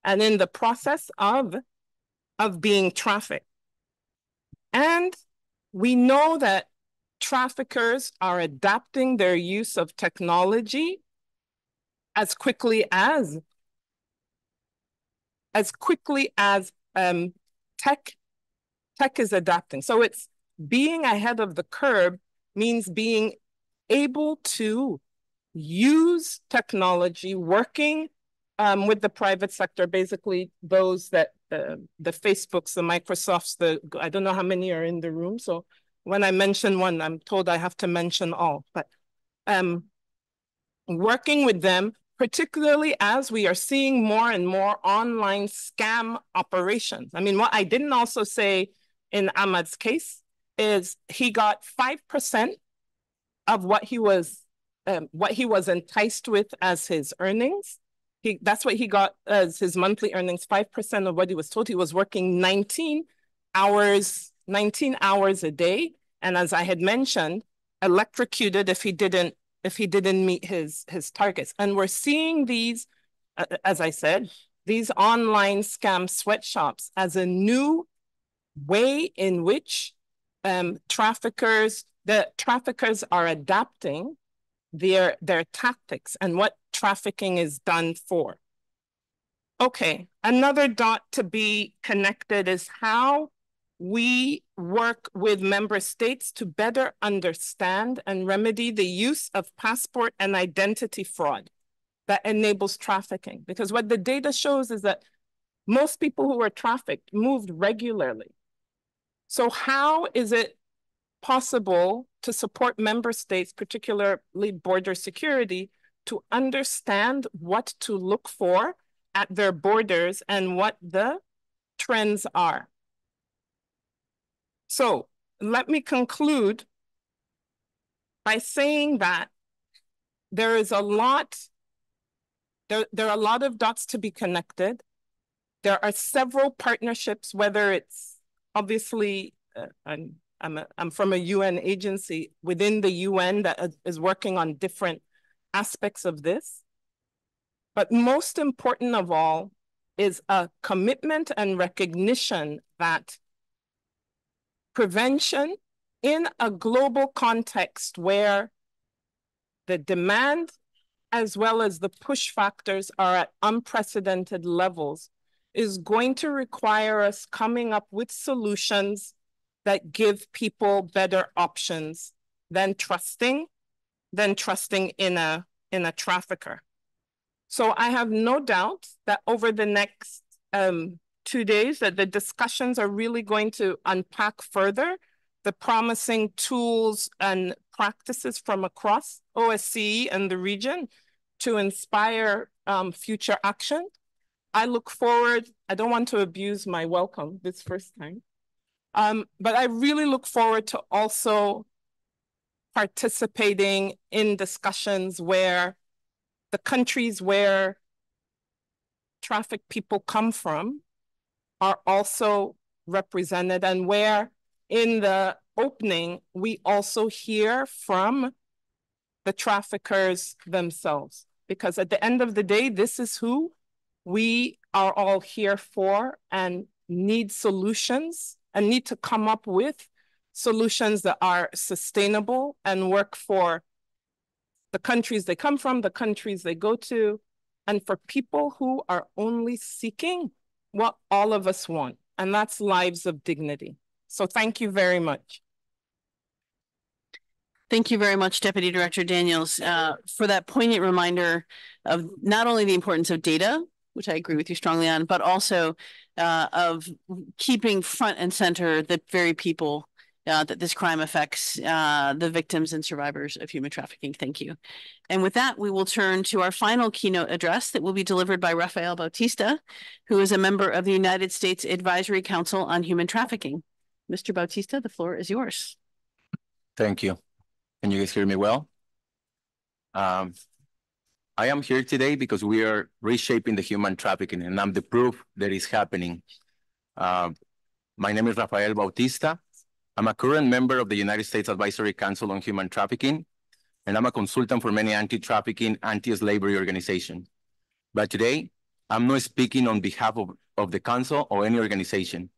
and in the process of, of being trafficked. And we know that traffickers are adapting their use of technology as quickly as as quickly as um, tech tech is adapting. So it's being ahead of the curve means being able to use technology, working um, with the private sector, basically those that uh, the Facebooks, the Microsofts, the I don't know how many are in the room. So when I mention one, I'm told I have to mention all, but um, working with them, particularly as we are seeing more and more online scam operations. I mean, what I didn't also say in Ahmad's case is he got 5% of what he was um, what he was enticed with as his earnings. He, that's what he got as his monthly earnings, 5% of what he was told. He was working 19 hours 19 hours a day. and as I had mentioned, electrocuted if he didn't if he didn't meet his his targets. And we're seeing these, as I said, these online scam sweatshops as a new way in which um, traffickers, the traffickers are adapting their, their tactics and what trafficking is done for. Okay, another dot to be connected is how we work with member states to better understand and remedy the use of passport and identity fraud that enables trafficking. Because what the data shows is that most people who were trafficked moved regularly. So how is it possible to support member states, particularly border security, to understand what to look for at their borders and what the trends are? So let me conclude by saying that there is a lot there, there are a lot of dots to be connected. There are several partnerships, whether it's obviously, uh, I'm, I'm, a, I'm from a UN agency within the UN that is working on different aspects of this. But most important of all is a commitment and recognition that prevention in a global context where the demand as well as the push factors are at unprecedented levels, is going to require us coming up with solutions that give people better options than trusting, than trusting in a, in a trafficker. So I have no doubt that over the next um, two days that the discussions are really going to unpack further the promising tools and practices from across OSCE and the region to inspire um, future action. I look forward, I don't want to abuse my welcome this first time, um, but I really look forward to also participating in discussions where the countries where trafficked people come from are also represented. And where in the opening, we also hear from the traffickers themselves. Because at the end of the day, this is who we are all here for and need solutions and need to come up with solutions that are sustainable and work for the countries they come from, the countries they go to, and for people who are only seeking what all of us want, and that's lives of dignity. So thank you very much. Thank you very much, Deputy Director Daniels, uh, for that poignant reminder of not only the importance of data, which I agree with you strongly on, but also uh, of keeping front and center the very people uh, that this crime affects, uh, the victims and survivors of human trafficking. Thank you. And with that, we will turn to our final keynote address that will be delivered by Rafael Bautista, who is a member of the United States Advisory Council on Human Trafficking. Mr. Bautista, the floor is yours. Thank you. Can you guys hear me well? Um, I am here today because we are reshaping the human trafficking, and I'm the proof that is happening. Uh, my name is Rafael Bautista. I'm a current member of the United States Advisory Council on Human Trafficking, and I'm a consultant for many anti-trafficking, anti-slavery organizations. But today, I'm not speaking on behalf of, of the council or any organization.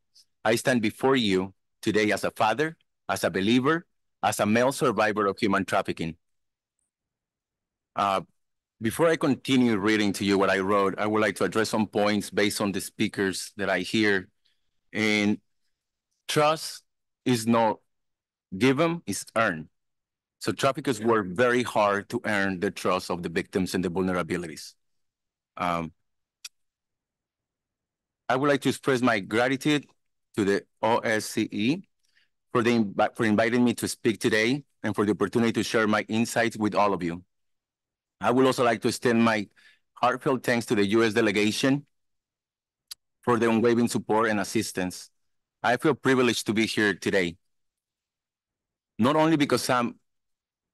I stand before you today as a father, as a believer, as a male survivor of human trafficking. Uh, before I continue reading to you what I wrote, I would like to address some points based on the speakers that I hear. And trust is not given, it's earned. So traffickers work very hard to earn the trust of the victims and the vulnerabilities. Um, I would like to express my gratitude to the OSCE for, the, for inviting me to speak today and for the opportunity to share my insights with all of you. I would also like to extend my heartfelt thanks to the U.S. delegation for the unwavering support and assistance. I feel privileged to be here today. Not only because I'm,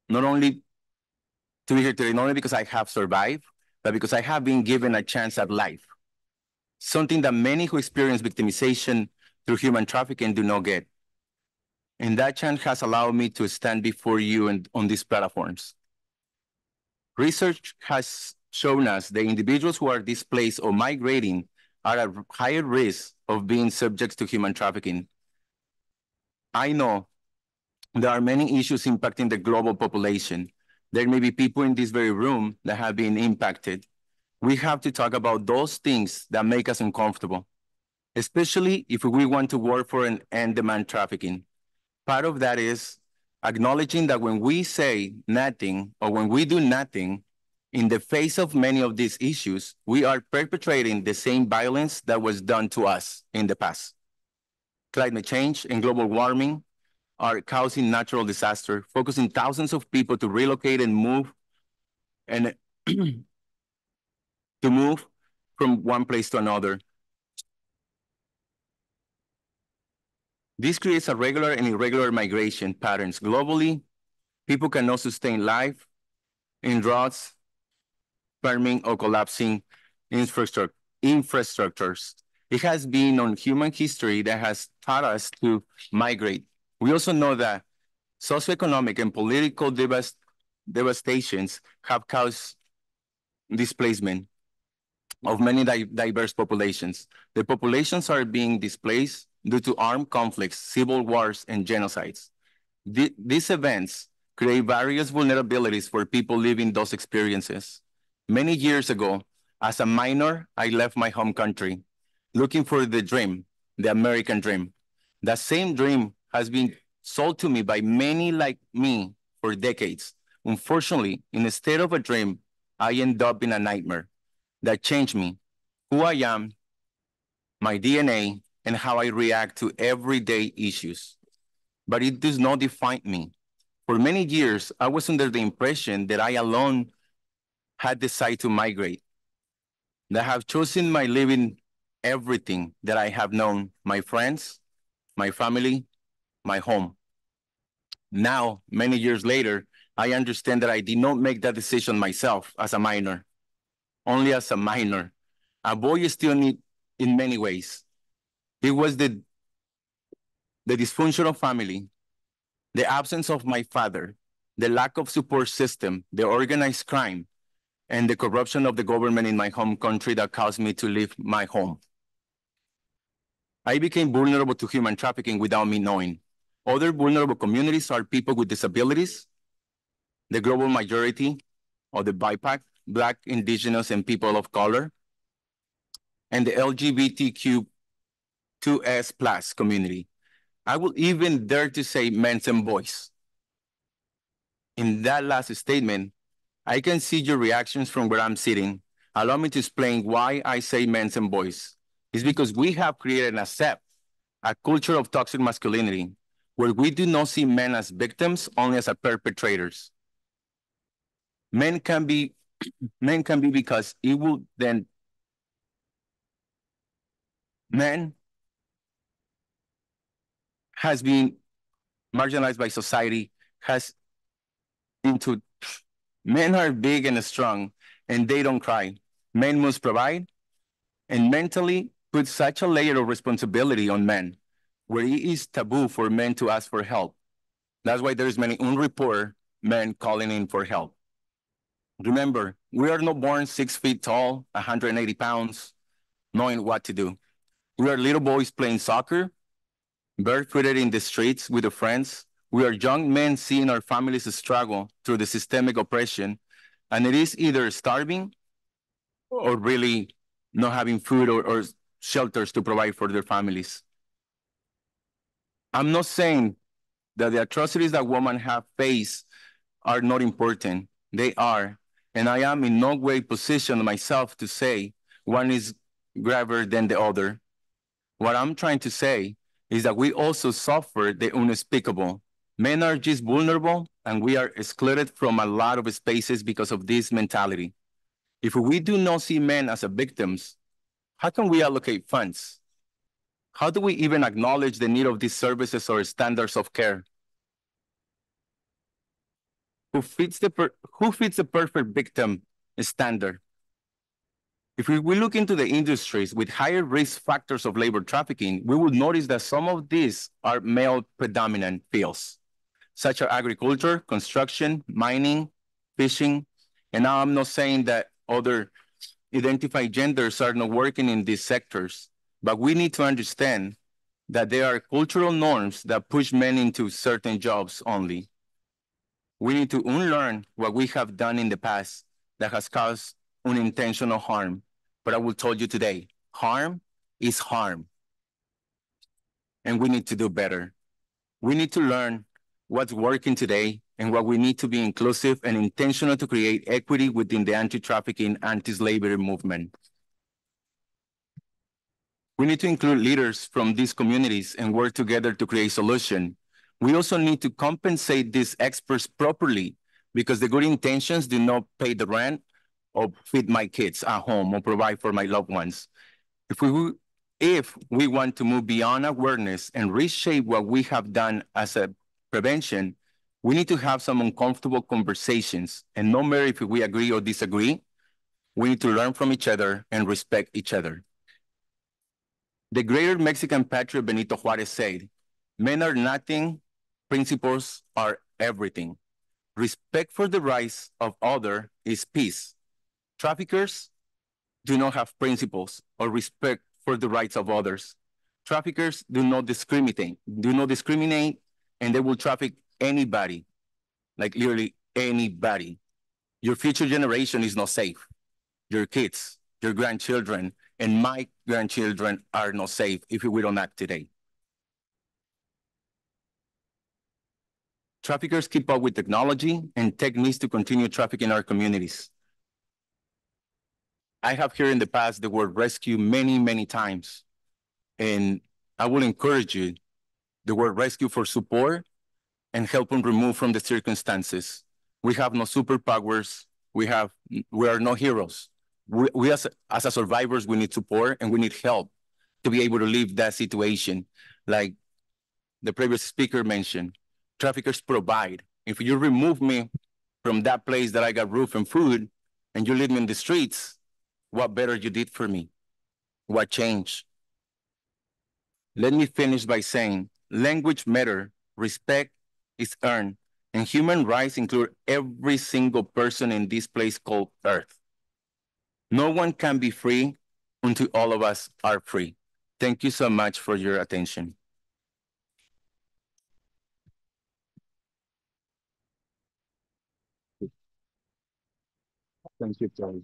not only to be here today, not only because I have survived, but because I have been given a chance at life. Something that many who experience victimization through human trafficking do not get. And that chance has allowed me to stand before you and on these platforms. Research has shown us that individuals who are displaced or migrating are at higher risk of being subject to human trafficking. I know there are many issues impacting the global population. There may be people in this very room that have been impacted. We have to talk about those things that make us uncomfortable, especially if we want to work for an end demand trafficking. Part of that is acknowledging that when we say nothing or when we do nothing, in the face of many of these issues, we are perpetrating the same violence that was done to us in the past. Climate change and global warming are causing natural disaster, focusing thousands of people to relocate and move and to move from one place to another. This creates a regular and irregular migration patterns globally. People cannot sustain life in droughts, farming, or collapsing infrastructure, infrastructures. It has been on human history that has taught us to migrate. We also know that socioeconomic and political devast devastations have caused displacement of many di diverse populations. The populations are being displaced due to armed conflicts, civil wars, and genocides. The, these events create various vulnerabilities for people living those experiences. Many years ago, as a minor, I left my home country looking for the dream, the American dream. That same dream has been sold to me by many like me for decades. Unfortunately, instead of a dream, I end up in a nightmare that changed me, who I am, my DNA, and how I react to everyday issues. But it does not define me. For many years, I was under the impression that I alone had decided to migrate, that have chosen my living everything that I have known, my friends, my family, my home. Now, many years later, I understand that I did not make that decision myself as a minor, only as a minor. A boy still need in many ways. It was the, the dysfunctional family, the absence of my father, the lack of support system, the organized crime, and the corruption of the government in my home country that caused me to leave my home. I became vulnerable to human trafficking without me knowing. Other vulnerable communities are people with disabilities, the global majority of the BIPOC, Black, Indigenous, and people of color, and the LGBTQ2S plus community. I will even dare to say men and boys. In that last statement, I can see your reactions from where I'm sitting. Allow me to explain why I say men's and boys. It's because we have created and accept a culture of toxic masculinity where we do not see men as victims, only as perpetrators. Men can be men can be because it will then men has been marginalized by society, has into Men are big and strong, and they don't cry. Men must provide and mentally put such a layer of responsibility on men, where it is taboo for men to ask for help. That's why there's many unreported men calling in for help. Remember, we are not born six feet tall, 180 pounds, knowing what to do. We are little boys playing soccer, barefooted in the streets with their friends, we are young men seeing our families struggle through the systemic oppression, and it is either starving or really not having food or, or shelters to provide for their families. I'm not saying that the atrocities that women have faced are not important. They are. And I am in no way positioned myself to say one is graver than the other. What I'm trying to say is that we also suffer the unspeakable Men are just vulnerable and we are excluded from a lot of spaces because of this mentality. If we do not see men as victims, how can we allocate funds? How do we even acknowledge the need of these services or standards of care? Who fits the, who fits the perfect victim standard? If we, we look into the industries with higher risk factors of labor trafficking, we will notice that some of these are male predominant fields, such as agriculture, construction, mining, fishing. And now I'm not saying that other identified genders are not working in these sectors, but we need to understand that there are cultural norms that push men into certain jobs only. We need to unlearn what we have done in the past that has caused unintentional harm but I will tell you today, harm is harm. And we need to do better. We need to learn what's working today and what we need to be inclusive and intentional to create equity within the anti-trafficking, anti-slavery movement. We need to include leaders from these communities and work together to create solution. We also need to compensate these experts properly because the good intentions do not pay the rent or feed my kids at home or provide for my loved ones. If we, if we want to move beyond awareness and reshape what we have done as a prevention, we need to have some uncomfortable conversations. And no matter if we agree or disagree, we need to learn from each other and respect each other. The greater Mexican patriot Benito Juarez said, men are nothing, principles are everything. Respect for the rights of other is peace. Traffickers do not have principles or respect for the rights of others. Traffickers do not discriminate, do not discriminate, and they will traffic anybody, like literally anybody. Your future generation is not safe. Your kids, your grandchildren, and my grandchildren are not safe if we don't act today. Traffickers keep up with technology and techniques to continue trafficking our communities. I have heard in the past the word rescue many, many times. And I will encourage you the word rescue for support and help them remove from the circumstances. We have no superpowers. We have we are no heroes. We, we as, as a survivors, we need support and we need help to be able to leave that situation. Like the previous speaker mentioned, traffickers provide. If you remove me from that place that I got roof and food and you leave me in the streets, what better you did for me, what changed. Let me finish by saying language matter, respect is earned, and human rights include every single person in this place called Earth. No one can be free until all of us are free. Thank you so much for your attention. Thank you, Charlie.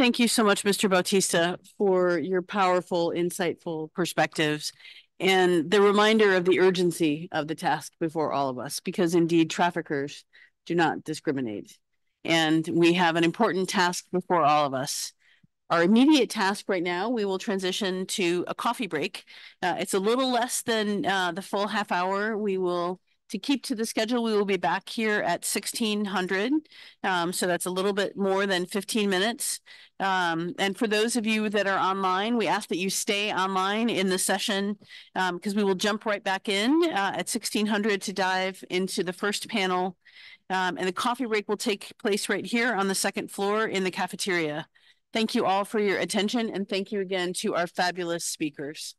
Thank you so much, Mr. Bautista, for your powerful, insightful perspectives and the reminder of the urgency of the task before all of us, because indeed traffickers do not discriminate. And we have an important task before all of us. Our immediate task right now, we will transition to a coffee break. Uh, it's a little less than uh, the full half hour. We will to keep to the schedule, we will be back here at 1600. Um, so that's a little bit more than 15 minutes. Um, and for those of you that are online, we ask that you stay online in the session because um, we will jump right back in uh, at 1600 to dive into the first panel. Um, and the coffee break will take place right here on the second floor in the cafeteria. Thank you all for your attention and thank you again to our fabulous speakers.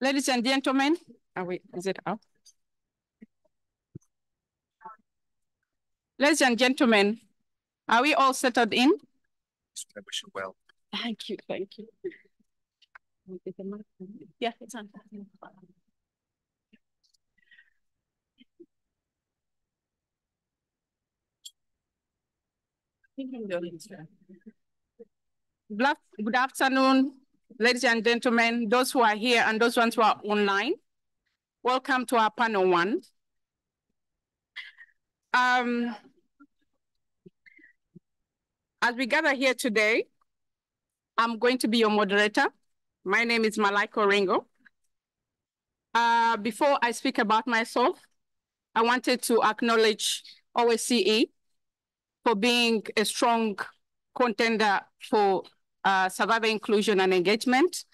Ladies and gentlemen, are we, is it up? Ladies and gentlemen, are we all settled in? I wish you well. Thank you, thank you. Yeah, it's on. Good afternoon, ladies and gentlemen, those who are here and those ones who are online. Welcome to our panel one. Um, as we gather here today, I'm going to be your moderator. My name is Malaika Oringo. Uh, before I speak about myself, I wanted to acknowledge OSCE for being a strong contender for uh, survivor inclusion and engagement,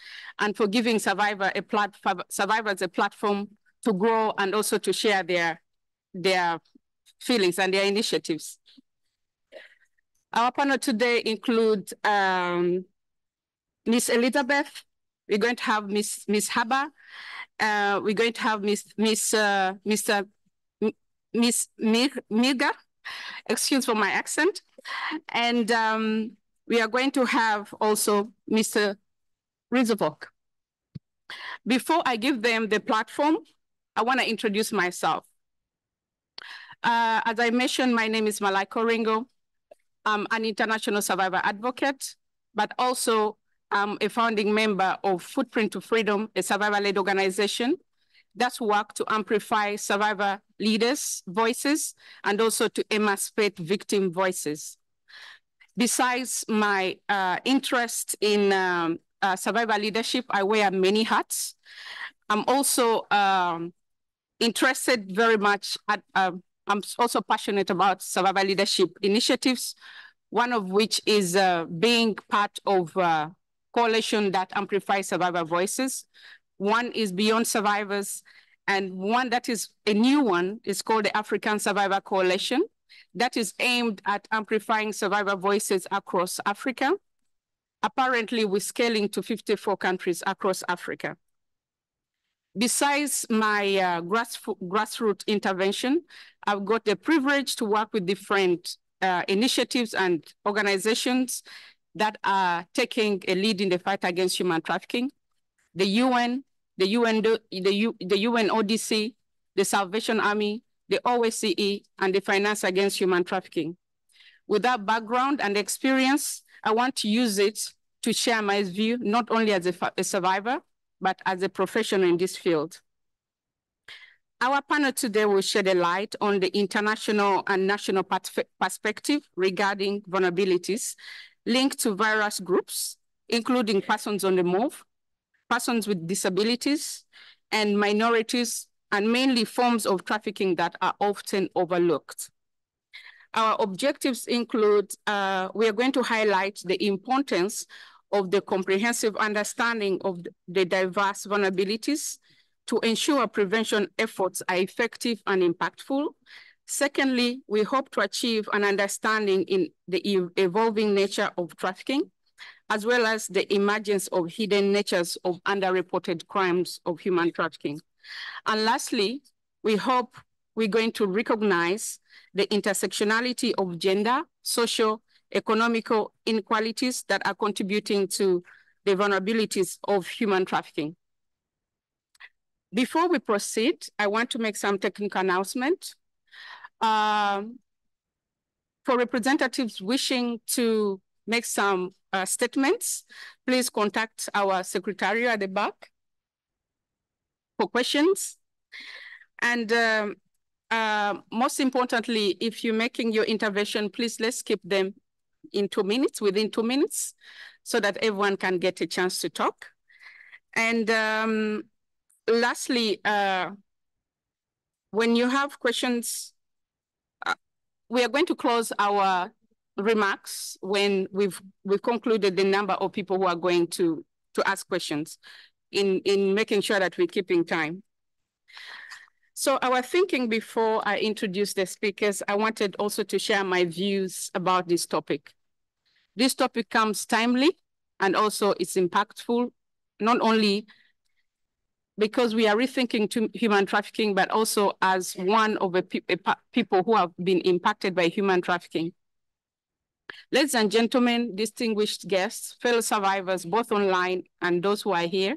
and for giving survivor a plat survivors a platform to grow and also to share their, their feelings and their initiatives. Our panel today includes um, Miss Elizabeth, we're going to have Miss Miss Haber, uh, we're going to have Miss Miss uh, Mr. Miss Mirga, excuse for my accent, and um, we are going to have also Mr. Rizovok. Before I give them the platform, I want to introduce myself. Uh, as I mentioned, my name is Malaika Oringo. I'm an international survivor advocate, but also I'm a founding member of Footprint to Freedom, a survivor-led organization that's work to amplify survivor leaders' voices and also to emancipate victim voices. Besides my uh, interest in um, uh, survivor leadership, I wear many hats. I'm also um, interested very much at, uh, I'm also passionate about survivor leadership initiatives, one of which is uh, being part of a uh, coalition that amplifies survivor voices. One is Beyond Survivors, and one that is a new one is called the African Survivor Coalition that is aimed at amplifying survivor voices across Africa, apparently with scaling to 54 countries across Africa. Besides my uh, grass, grassroots intervention, I've got the privilege to work with different uh, initiatives and organizations that are taking a lead in the fight against human trafficking. The UN, the UN, the, U, the UN ODC, the Salvation Army, the OSCE, and the Finance Against Human Trafficking. With that background and experience, I want to use it to share my view, not only as a, a survivor, but as a professional in this field. Our panel today will shed a light on the international and national perspective regarding vulnerabilities linked to various groups, including persons on the move, persons with disabilities, and minorities, and mainly forms of trafficking that are often overlooked. Our objectives include, uh, we are going to highlight the importance of the comprehensive understanding of the diverse vulnerabilities to ensure prevention efforts are effective and impactful. Secondly, we hope to achieve an understanding in the evolving nature of trafficking, as well as the emergence of hidden natures of underreported crimes of human trafficking. And lastly, we hope we're going to recognize the intersectionality of gender, social, economical inequalities that are contributing to the vulnerabilities of human trafficking. Before we proceed, I want to make some technical announcement. Um, for representatives wishing to make some uh, statements, please contact our secretary at the back for questions. And um, uh, most importantly, if you're making your intervention, please let's keep them in two minutes, within two minutes, so that everyone can get a chance to talk. And um, lastly, uh, when you have questions, uh, we are going to close our remarks when we've we've concluded the number of people who are going to to ask questions in in making sure that we're keeping time. So our thinking before I introduce the speakers, I wanted also to share my views about this topic. This topic comes timely and also it's impactful, not only because we are rethinking human trafficking, but also as one of the pe people who have been impacted by human trafficking. Ladies and gentlemen, distinguished guests, fellow survivors, both online and those who are here,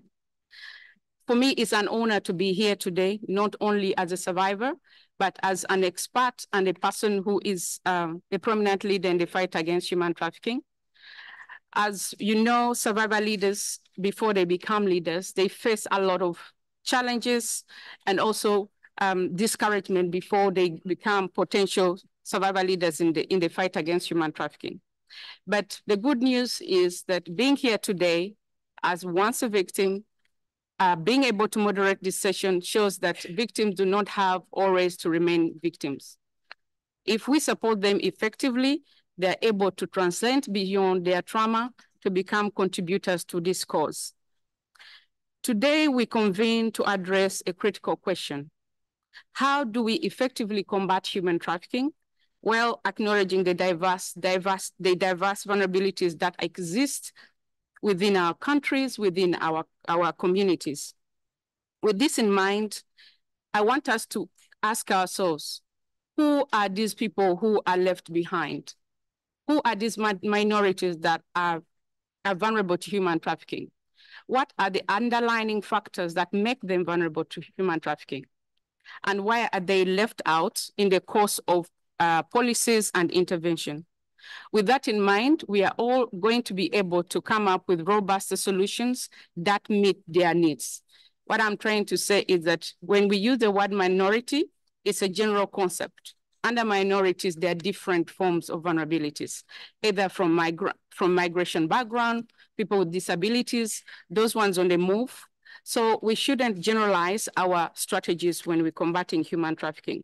for me, it's an honor to be here today, not only as a survivor, but as an expert and a person who is um, a prominent leader in the fight against human trafficking. As you know, survivor leaders, before they become leaders, they face a lot of challenges and also um, discouragement before they become potential survivor leaders in the, in the fight against human trafficking. But the good news is that being here today as once a victim, uh, being able to moderate this session shows that victims do not have always to remain victims. If we support them effectively, they're able to transcend beyond their trauma to become contributors to this cause. Today, we convene to address a critical question. How do we effectively combat human trafficking? Well, acknowledging the diverse, diverse, the diverse vulnerabilities that exist within our countries, within our, our communities. With this in mind, I want us to ask ourselves, who are these people who are left behind? Who are these minorities that are, are vulnerable to human trafficking? What are the underlying factors that make them vulnerable to human trafficking? And why are they left out in the course of uh, policies and intervention? With that in mind, we are all going to be able to come up with robust solutions that meet their needs. What I'm trying to say is that when we use the word minority, it's a general concept. Under minorities, there are different forms of vulnerabilities, either from, migra from migration background, people with disabilities, those ones on the move. So we shouldn't generalize our strategies when we're combating human trafficking.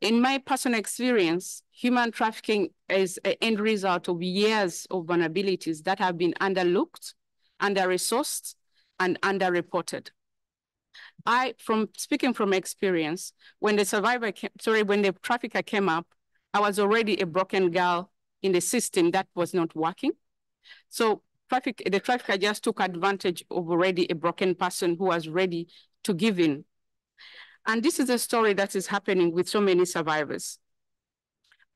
In my personal experience, human trafficking is an end result of years of vulnerabilities that have been underlooked, under-resourced, and underreported. I, from speaking from experience, when the survivor, came, sorry, when the trafficker came up, I was already a broken girl in the system that was not working. So traffic, the trafficker just took advantage of already a broken person who was ready to give in and this is a story that is happening with so many survivors.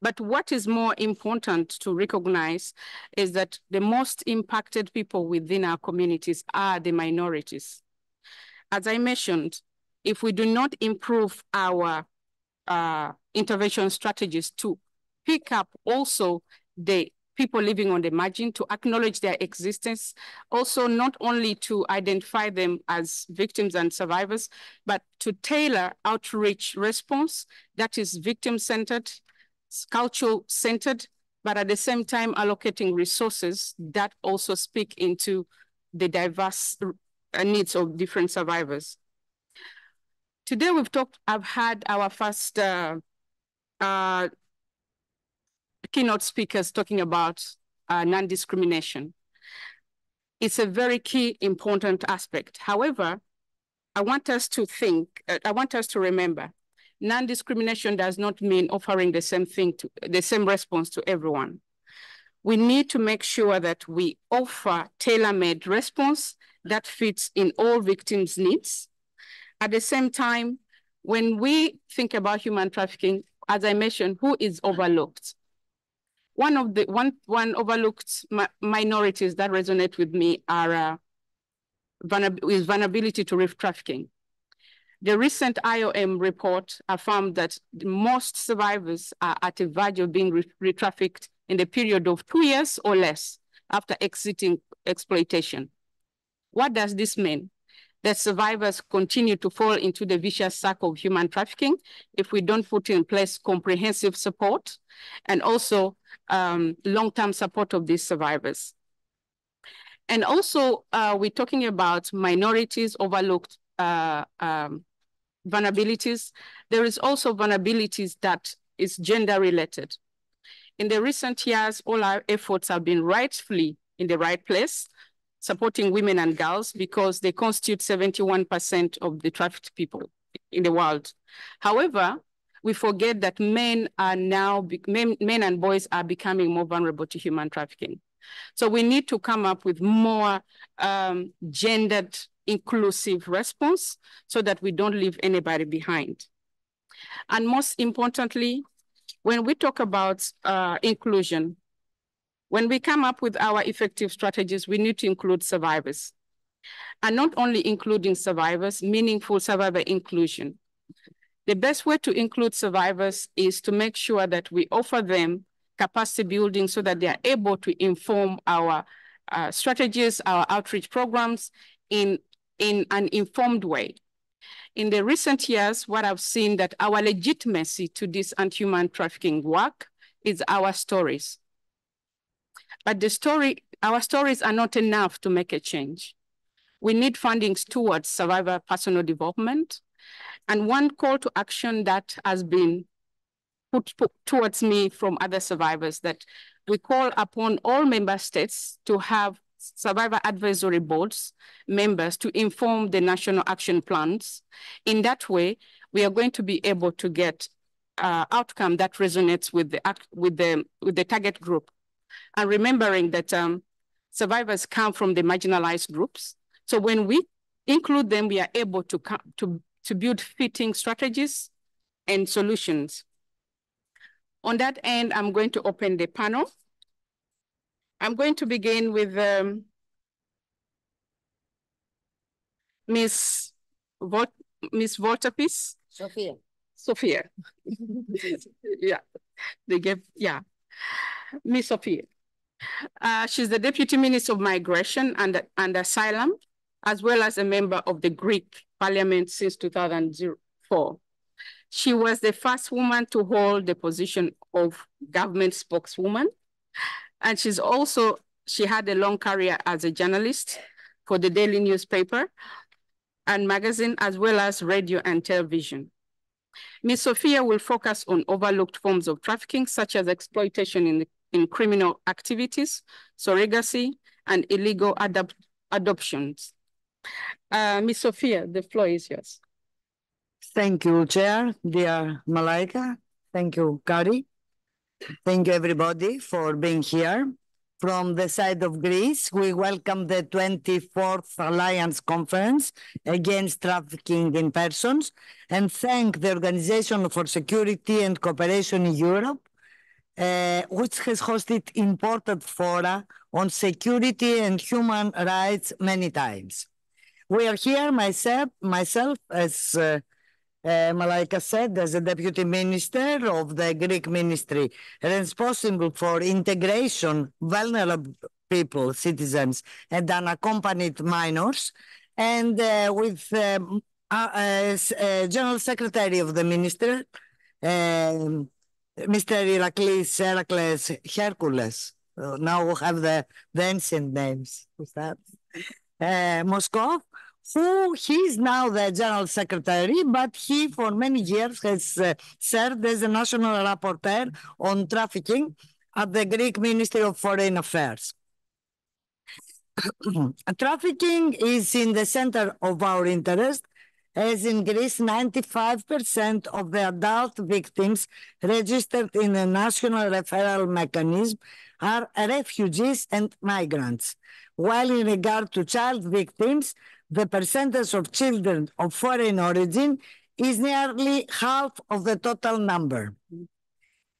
But what is more important to recognize is that the most impacted people within our communities are the minorities. As I mentioned, if we do not improve our uh, intervention strategies to pick up also the people living on the margin, to acknowledge their existence, also not only to identify them as victims and survivors, but to tailor outreach response that is victim-centered, cultural-centered, but at the same time allocating resources that also speak into the diverse needs of different survivors. Today we've talked, I've had our first uh, uh, keynote speakers talking about uh, non-discrimination. It's a very key, important aspect. However, I want us to think, uh, I want us to remember, non-discrimination does not mean offering the same thing, to the same response to everyone. We need to make sure that we offer tailor-made response that fits in all victims' needs. At the same time, when we think about human trafficking, as I mentioned, who is overlooked? One of the one one overlooked mi minorities that resonate with me are uh, is vulnerability to re-trafficking. The recent IOM report affirmed that most survivors are at a verge of being re-trafficked in the period of two years or less after exiting exploitation. What does this mean? That survivors continue to fall into the vicious cycle of human trafficking if we don't put in place comprehensive support and also um, long-term support of these survivors. And also, uh, we're talking about minorities, overlooked uh, um, vulnerabilities. There is also vulnerabilities that is gender related. In the recent years, all our efforts have been rightfully in the right place, supporting women and girls because they constitute 71% of the trafficked people in the world. However, we forget that men are now, men, men and boys are becoming more vulnerable to human trafficking. So we need to come up with more um, gendered inclusive response so that we don't leave anybody behind. And most importantly, when we talk about uh, inclusion, when we come up with our effective strategies, we need to include survivors. And not only including survivors, meaningful survivor inclusion. The best way to include survivors is to make sure that we offer them capacity building so that they are able to inform our uh, strategies, our outreach programs in, in an informed way. In the recent years, what I've seen that our legitimacy to this anti-human trafficking work is our stories. But the story, our stories are not enough to make a change. We need fundings towards survivor personal development. And one call to action that has been put, put towards me from other survivors that we call upon all member states to have survivor advisory boards members to inform the national action plans. In that way, we are going to be able to get uh, outcome that resonates with the with the with the target group, and remembering that um, survivors come from the marginalized groups. So when we include them, we are able to come to to build fitting strategies and solutions. On that end, I'm going to open the panel. I'm going to begin with um, Miss Vol Miss Volterpiece. Sophia. Sophia. yeah, they gave, yeah. Miss Sophia. Uh, she's the Deputy Minister of Migration and, and Asylum, as well as a member of the Greek Parliament since 2004. She was the first woman to hold the position of government spokeswoman and she's also, she had a long career as a journalist for the daily newspaper and magazine, as well as radio and television. Ms. Sophia will focus on overlooked forms of trafficking, such as exploitation in, in criminal activities, surrogacy, and illegal adoptions. Uh, Ms. Sophia, the floor is yours. Thank you, Chair, dear Malaika. Thank you, Kari. Thank you, everybody, for being here. From the side of Greece, we welcome the 24th Alliance Conference Against Trafficking in Persons and thank the Organization for Security and Cooperation in Europe, uh, which has hosted important fora on security and human rights many times. We are here, myself, myself as uh, uh, Malaika said, as a deputy minister of the Greek ministry, responsible for integration, vulnerable people, citizens, and unaccompanied minors, and uh, with um, uh, uh, General Secretary of the ministry, um, Mr. Iraklis Heracles Hercules. Now we have the, the ancient names. Who's that? Uh, Moskoff, who he is now the general secretary, but he for many years has uh, served as a national rapporteur on trafficking at the Greek Ministry of Foreign Affairs. trafficking is in the center of our interest, as in Greece, 95% of the adult victims registered in the national referral mechanism are refugees and migrants, while in regard to child victims, the percentage of children of foreign origin is nearly half of the total number.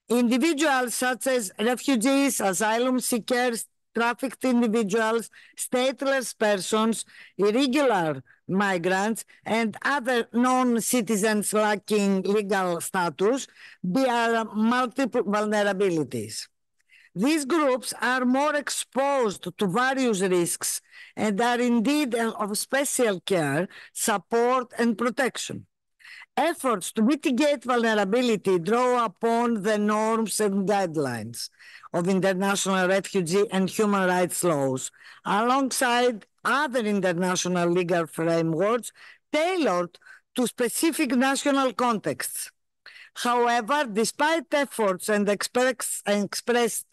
Individuals such as refugees, asylum seekers, trafficked individuals, stateless persons, irregular migrants, and other non-citizens lacking legal status bear multiple vulnerabilities. These groups are more exposed to various risks and are indeed of special care, support, and protection. Efforts to mitigate vulnerability draw upon the norms and guidelines of international refugee and human rights laws, alongside other international legal frameworks tailored to specific national contexts. However, despite efforts and express, expressed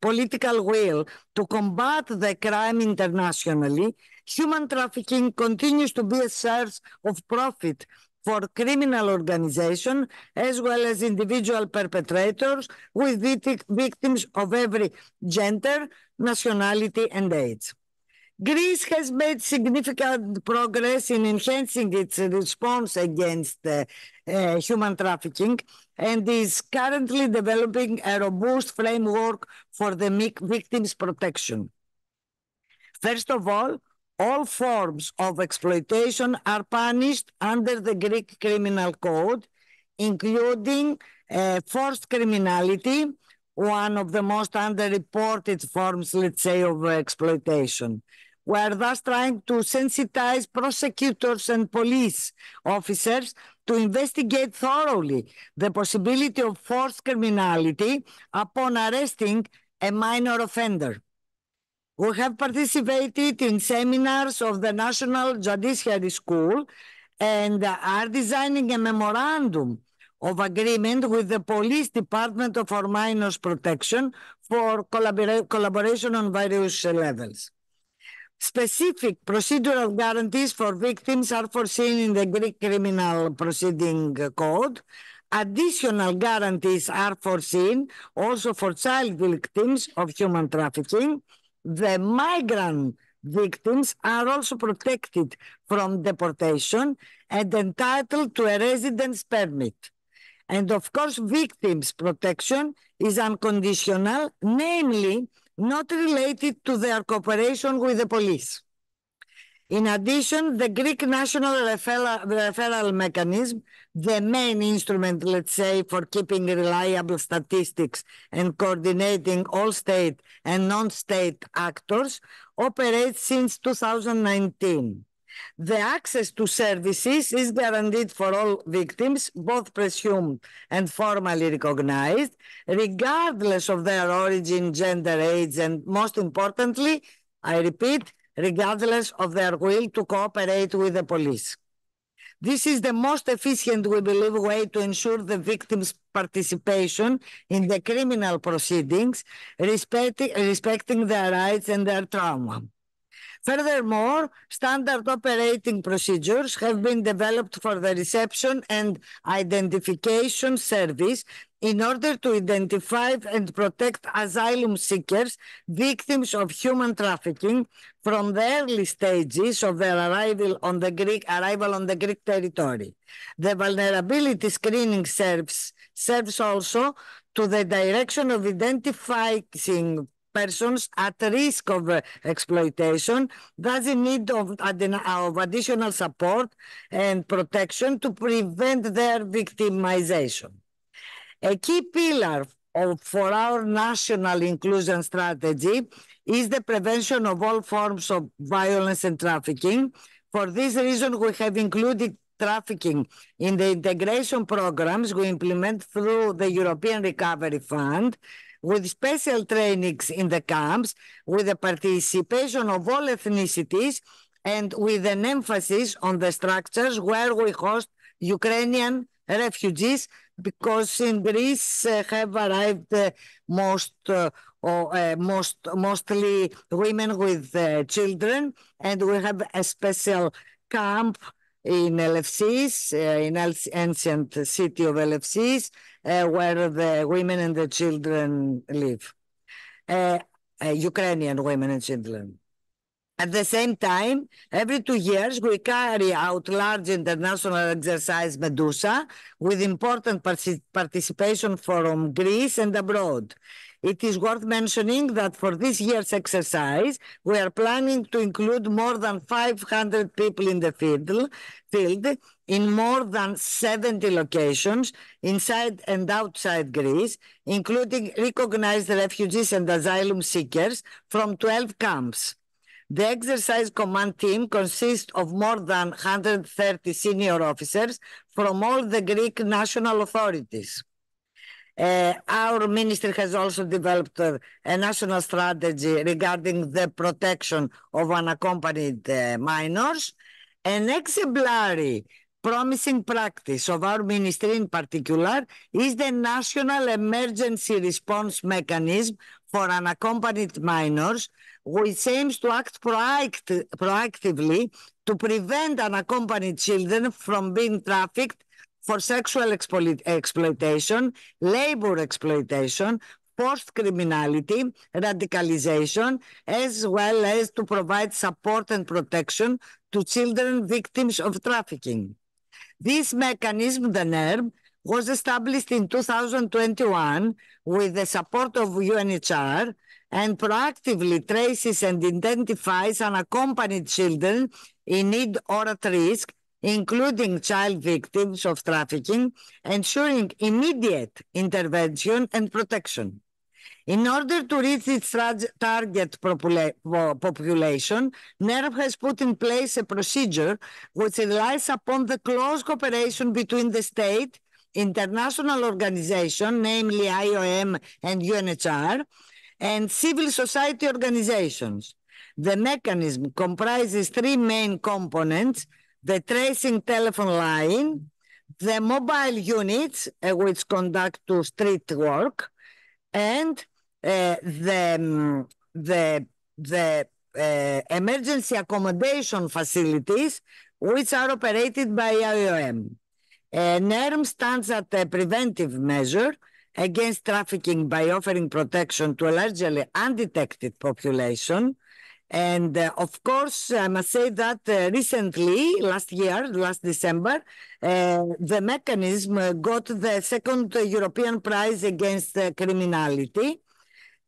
political will to combat the crime internationally, human trafficking continues to be a source of profit for criminal organizations as well as individual perpetrators with victims of every gender, nationality, and age. Greece has made significant progress in enhancing its response against uh, uh, human trafficking and is currently developing a robust framework for the victims' protection. First of all, all forms of exploitation are punished under the Greek Criminal Code, including uh, forced criminality, one of the most underreported forms, let's say, of exploitation. We are thus trying to sensitize prosecutors and police officers to investigate thoroughly the possibility of forced criminality upon arresting a minor offender. We have participated in seminars of the National Judiciary School and are designing a memorandum of agreement with the Police Department for Minors Protection for collabora collaboration on various levels. Specific procedural guarantees for victims are foreseen in the Greek Criminal Proceeding Code. Additional guarantees are foreseen also for child victims of human trafficking. The migrant victims are also protected from deportation and entitled to a residence permit. And of course, victims' protection is unconditional, namely not related to their cooperation with the police. In addition, the Greek national referral, mechanism, the main instrument, let's say, for keeping reliable statistics and coordinating all state and non-state actors, operates since 2019. The access to services is guaranteed for all victims, both presumed and formally recognized, regardless of their origin, gender, age, and most importantly, I repeat, regardless of their will to cooperate with the police. This is the most efficient, we believe, way to ensure the victim's participation in the criminal proceedings, respecting, respecting their rights and their trauma. Furthermore, standard operating procedures have been developed for the reception and identification service in order to identify and protect asylum seekers, victims of human trafficking from the early stages of their arrival on the Greek arrival on the Greek territory. The vulnerability screening serves serves also to the direction of identifying persons at risk of uh, exploitation thus in need of, of additional support and protection to prevent their victimization. A key pillar of, for our national inclusion strategy is the prevention of all forms of violence and trafficking. For this reason, we have included trafficking in the integration programs we implement through the European Recovery Fund, with special trainings in the camps, with the participation of all ethnicities, and with an emphasis on the structures where we host Ukrainian refugees, because in Greece uh, have arrived uh, most uh, or uh, most mostly women with uh, children, and we have a special camp in Elefsis, uh, in ancient city of Elefsis, uh, where the women and the children live, uh, Ukrainian women and children. At the same time, every two years, we carry out large international exercise Medusa with important participation from Greece and abroad. It is worth mentioning that for this year's exercise, we are planning to include more than 500 people in the field, field in more than 70 locations inside and outside Greece, including recognized refugees and asylum seekers from 12 camps. The exercise command team consists of more than 130 senior officers from all the Greek national authorities. Uh, our ministry has also developed a national strategy regarding the protection of unaccompanied uh, minors. An exemplary promising practice of our ministry in particular is the National Emergency Response Mechanism for Unaccompanied Minors, which aims to act proact proactively to prevent unaccompanied children from being trafficked for sexual exploitation, labor exploitation, forced criminality, radicalization, as well as to provide support and protection to children victims of trafficking. This mechanism, the NERM, was established in 2021 with the support of UNHCR and proactively traces and identifies unaccompanied children in need or at risk, including child victims of trafficking, ensuring immediate intervention and protection. In order to reach its target population, NERM has put in place a procedure which relies upon the close cooperation between the state, international organization, namely IOM and UNHCR, and civil society organizations. The mechanism comprises three main components, the tracing telephone line, the mobile units uh, which conduct to street work, and uh, the, the, the uh, emergency accommodation facilities which are operated by IOM. Uh, NERM stands as a preventive measure against trafficking by offering protection to a largely undetected population. And uh, of course, I must say that uh, recently, last year, last December, uh, the mechanism got the second European prize against criminality.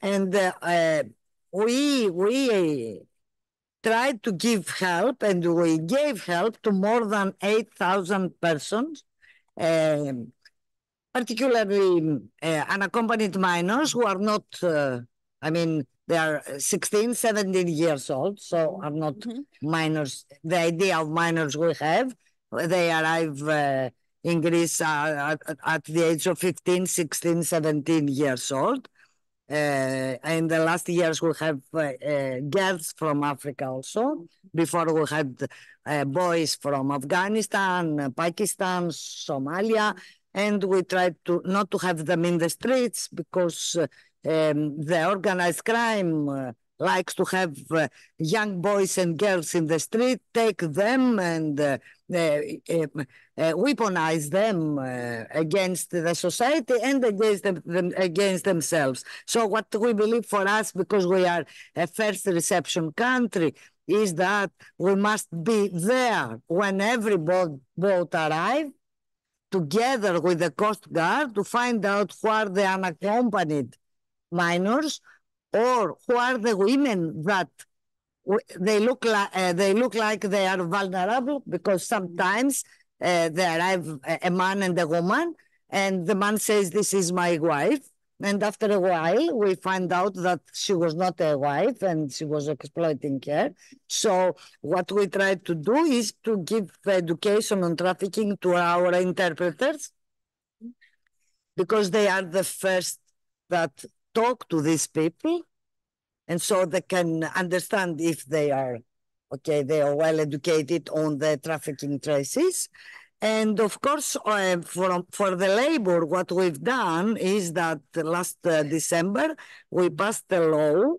And uh, uh, we we tried to give help and we gave help to more than 8,000 persons, uh, particularly uh, unaccompanied minors who are not, uh, I mean, they are 16, 17 years old, so are not mm -hmm. minors. The idea of minors we have, they arrive uh, in Greece at, at the age of 15, 16, 17 years old. Uh, in the last years, we have uh, uh, girls from Africa also. Before we had boys from Afghanistan, Pakistan, Somalia, and we tried to not to have them in the streets because um, the organized crime likes to have uh, young boys and girls in the street, take them and uh, uh, weaponize them against the society and against them, them, against themselves. So what we believe for us, because we are a first reception country, is that we must be there when every boat, boat arrives together with the Coast Guard to find out who are the unaccompanied minors or who are the women that they look like uh, they look like they are vulnerable because sometimes uh, they arrive a man and a woman and the man says this is my wife. And after a while we find out that she was not a wife and she was exploiting her. So what we try to do is to give education on trafficking to our interpreters because they are the first that talk to these people and so they can understand if they are okay they are well educated on the trafficking traces and of course uh, for for the labor what we've done is that last uh, december we passed a law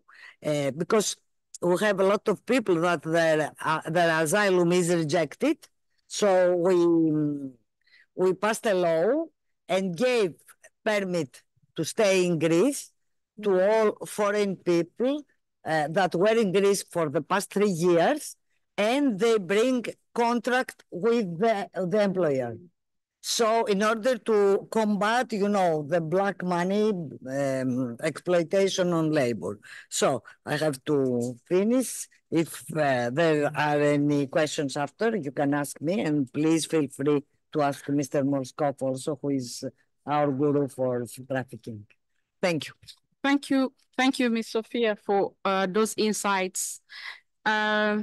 uh, because we have a lot of people that their uh, their asylum is rejected. So we we passed a law and gave permit to stay in greece to all foreign people uh, that were in Greece for the past three years, and they bring contract with the, the employer. So in order to combat, you know, the black money um, exploitation on labor. So I have to finish. If uh, there are any questions after, you can ask me, and please feel free to ask Mr. Moskoff also, who is our guru for trafficking. Thank you. Thank you. Thank you, Ms. Sophia, for uh, those insights. Uh,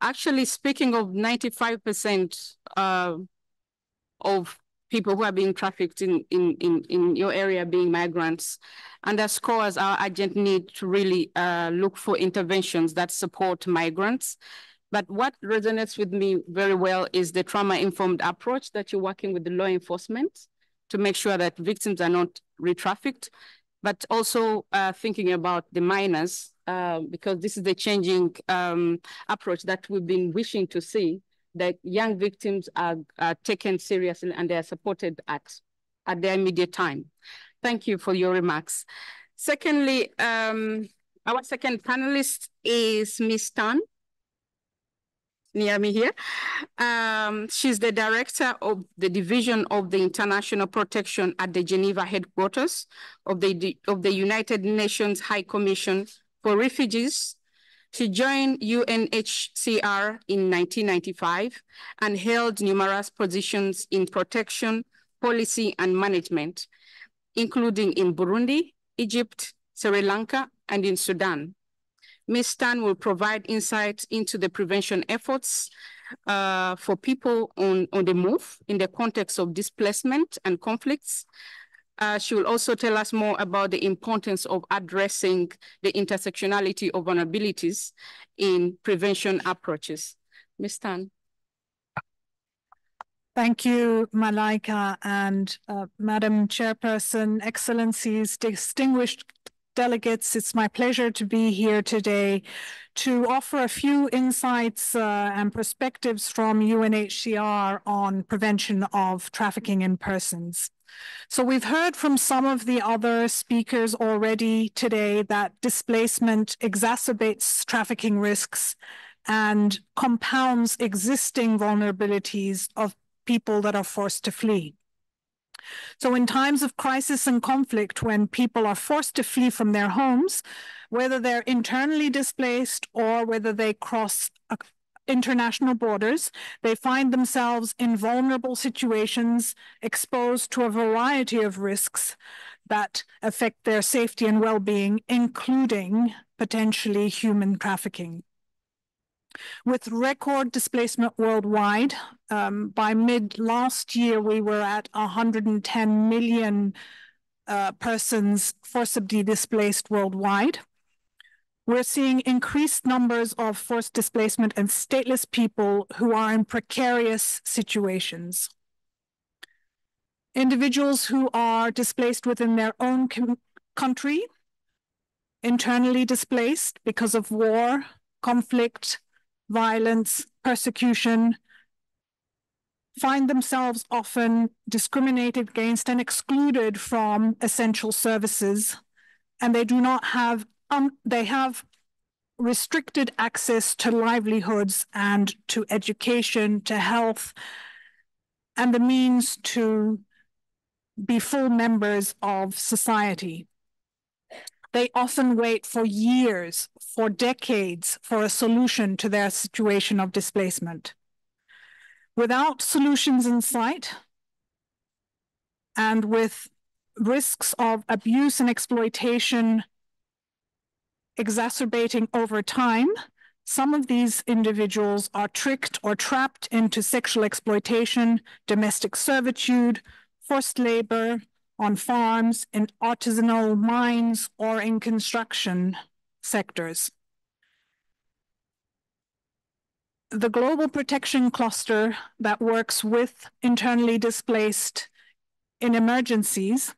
actually, speaking of 95% uh, of people who are being trafficked in, in, in, in your area being migrants underscores our urgent need to really uh, look for interventions that support migrants. But what resonates with me very well is the trauma-informed approach that you're working with the law enforcement to make sure that victims are not re-trafficked but also uh, thinking about the minors, uh, because this is the changing um, approach that we've been wishing to see, that young victims are, are taken seriously and they are supported at, at their immediate time. Thank you for your remarks. Secondly, um, our second panelist is Ms. Tan. Near me here. Um, she's the director of the Division of the International Protection at the Geneva headquarters of the, of the United Nations High Commission for Refugees. She joined UNHCR in 1995 and held numerous positions in protection, policy, and management, including in Burundi, Egypt, Sri Lanka, and in Sudan. Ms. Tan will provide insights into the prevention efforts uh, for people on, on the move in the context of displacement and conflicts. Uh, she will also tell us more about the importance of addressing the intersectionality of vulnerabilities in prevention approaches. Ms. Tan. Thank you, Malaika and uh, Madam Chairperson, Excellencies, distinguished delegates. It's my pleasure to be here today to offer a few insights uh, and perspectives from UNHCR on prevention of trafficking in persons. So we've heard from some of the other speakers already today that displacement exacerbates trafficking risks and compounds existing vulnerabilities of people that are forced to flee. So in times of crisis and conflict, when people are forced to flee from their homes, whether they're internally displaced or whether they cross international borders, they find themselves in vulnerable situations, exposed to a variety of risks that affect their safety and well-being, including potentially human trafficking. With record displacement worldwide, um, by mid last year, we were at 110 million uh, persons forcibly displaced worldwide. We're seeing increased numbers of forced displacement and stateless people who are in precarious situations. Individuals who are displaced within their own country, internally displaced because of war, conflict, violence, persecution, find themselves often discriminated against and excluded from essential services, and they do not have, um, they have restricted access to livelihoods and to education, to health, and the means to be full members of society. They often wait for years, for decades, for a solution to their situation of displacement. Without solutions in sight, and with risks of abuse and exploitation exacerbating over time, some of these individuals are tricked or trapped into sexual exploitation, domestic servitude, forced labor, on farms, in artisanal mines, or in construction sectors. The Global Protection Cluster that works with internally displaced in emergencies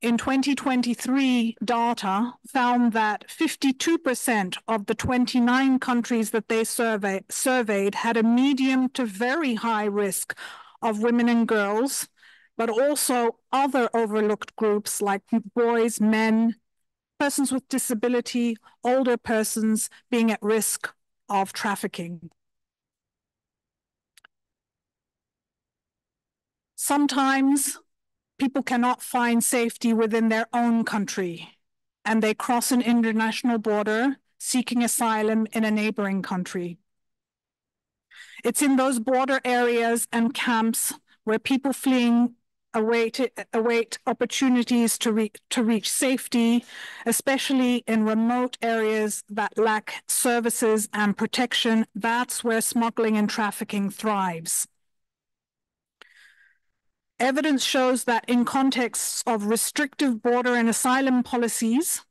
in 2023 data found that 52% of the 29 countries that they survey, surveyed had a medium to very high risk of women and girls but also other overlooked groups like boys, men, persons with disability, older persons being at risk of trafficking. Sometimes people cannot find safety within their own country and they cross an international border seeking asylum in a neighboring country. It's in those border areas and camps where people fleeing await await opportunities to reach to reach safety, especially in remote areas that lack services and protection. That's where smuggling and trafficking thrives. Evidence shows that in contexts of restrictive border and asylum policies,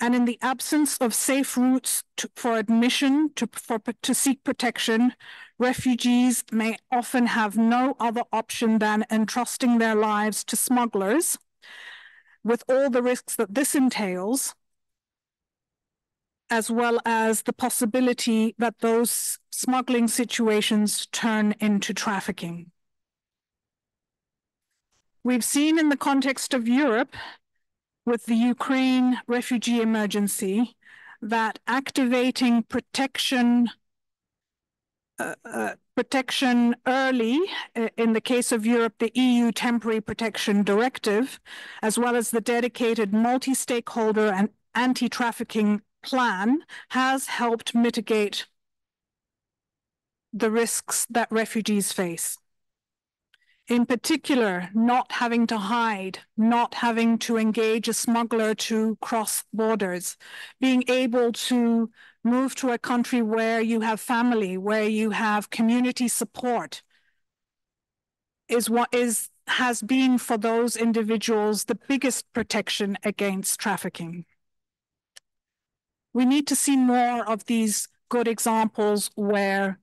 and in the absence of safe routes to, for admission to, for, to seek protection, refugees may often have no other option than entrusting their lives to smugglers, with all the risks that this entails, as well as the possibility that those smuggling situations turn into trafficking. We've seen in the context of Europe with the Ukraine refugee emergency that activating protection uh, uh, protection early, uh, in the case of Europe, the EU Temporary Protection Directive, as well as the dedicated multi-stakeholder and anti-trafficking plan has helped mitigate the risks that refugees face. In particular, not having to hide, not having to engage a smuggler to cross borders, being able to move to a country where you have family, where you have community support, is what is has been for those individuals the biggest protection against trafficking. We need to see more of these good examples where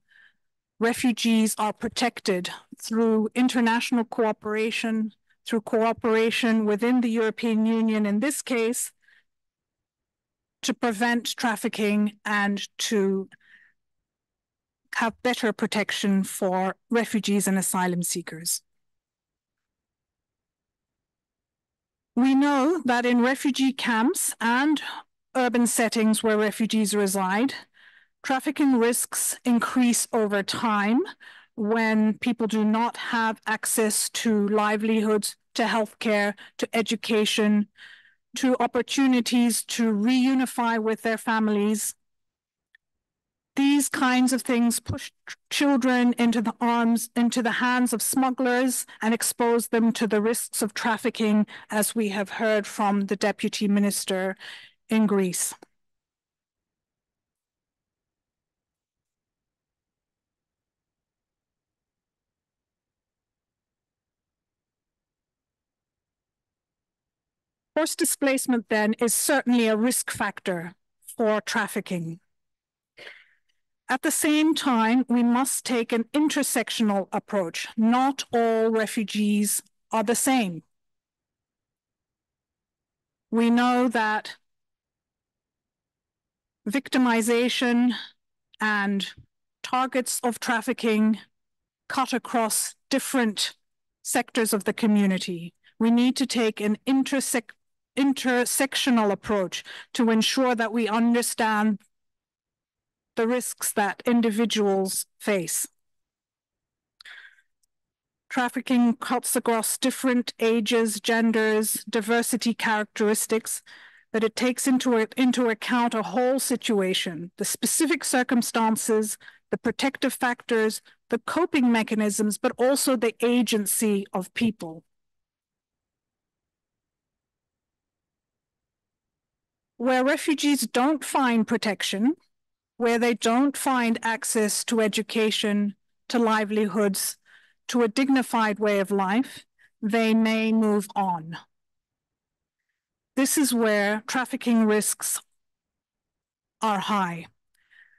refugees are protected through international cooperation, through cooperation within the European Union in this case, to prevent trafficking and to have better protection for refugees and asylum seekers. We know that in refugee camps and urban settings where refugees reside, trafficking risks increase over time when people do not have access to livelihoods, to healthcare, to education, to opportunities to reunify with their families. These kinds of things push children into the arms, into the hands of smugglers and expose them to the risks of trafficking, as we have heard from the deputy minister in Greece. Forced displacement then is certainly a risk factor for trafficking. At the same time, we must take an intersectional approach. Not all refugees are the same. We know that victimization and targets of trafficking cut across different sectors of the community. We need to take an intersect intersectional approach to ensure that we understand the risks that individuals face. Trafficking cuts across different ages, genders, diversity characteristics, that it takes into, into account a whole situation, the specific circumstances, the protective factors, the coping mechanisms, but also the agency of people. Where refugees don't find protection, where they don't find access to education, to livelihoods, to a dignified way of life, they may move on. This is where trafficking risks are high.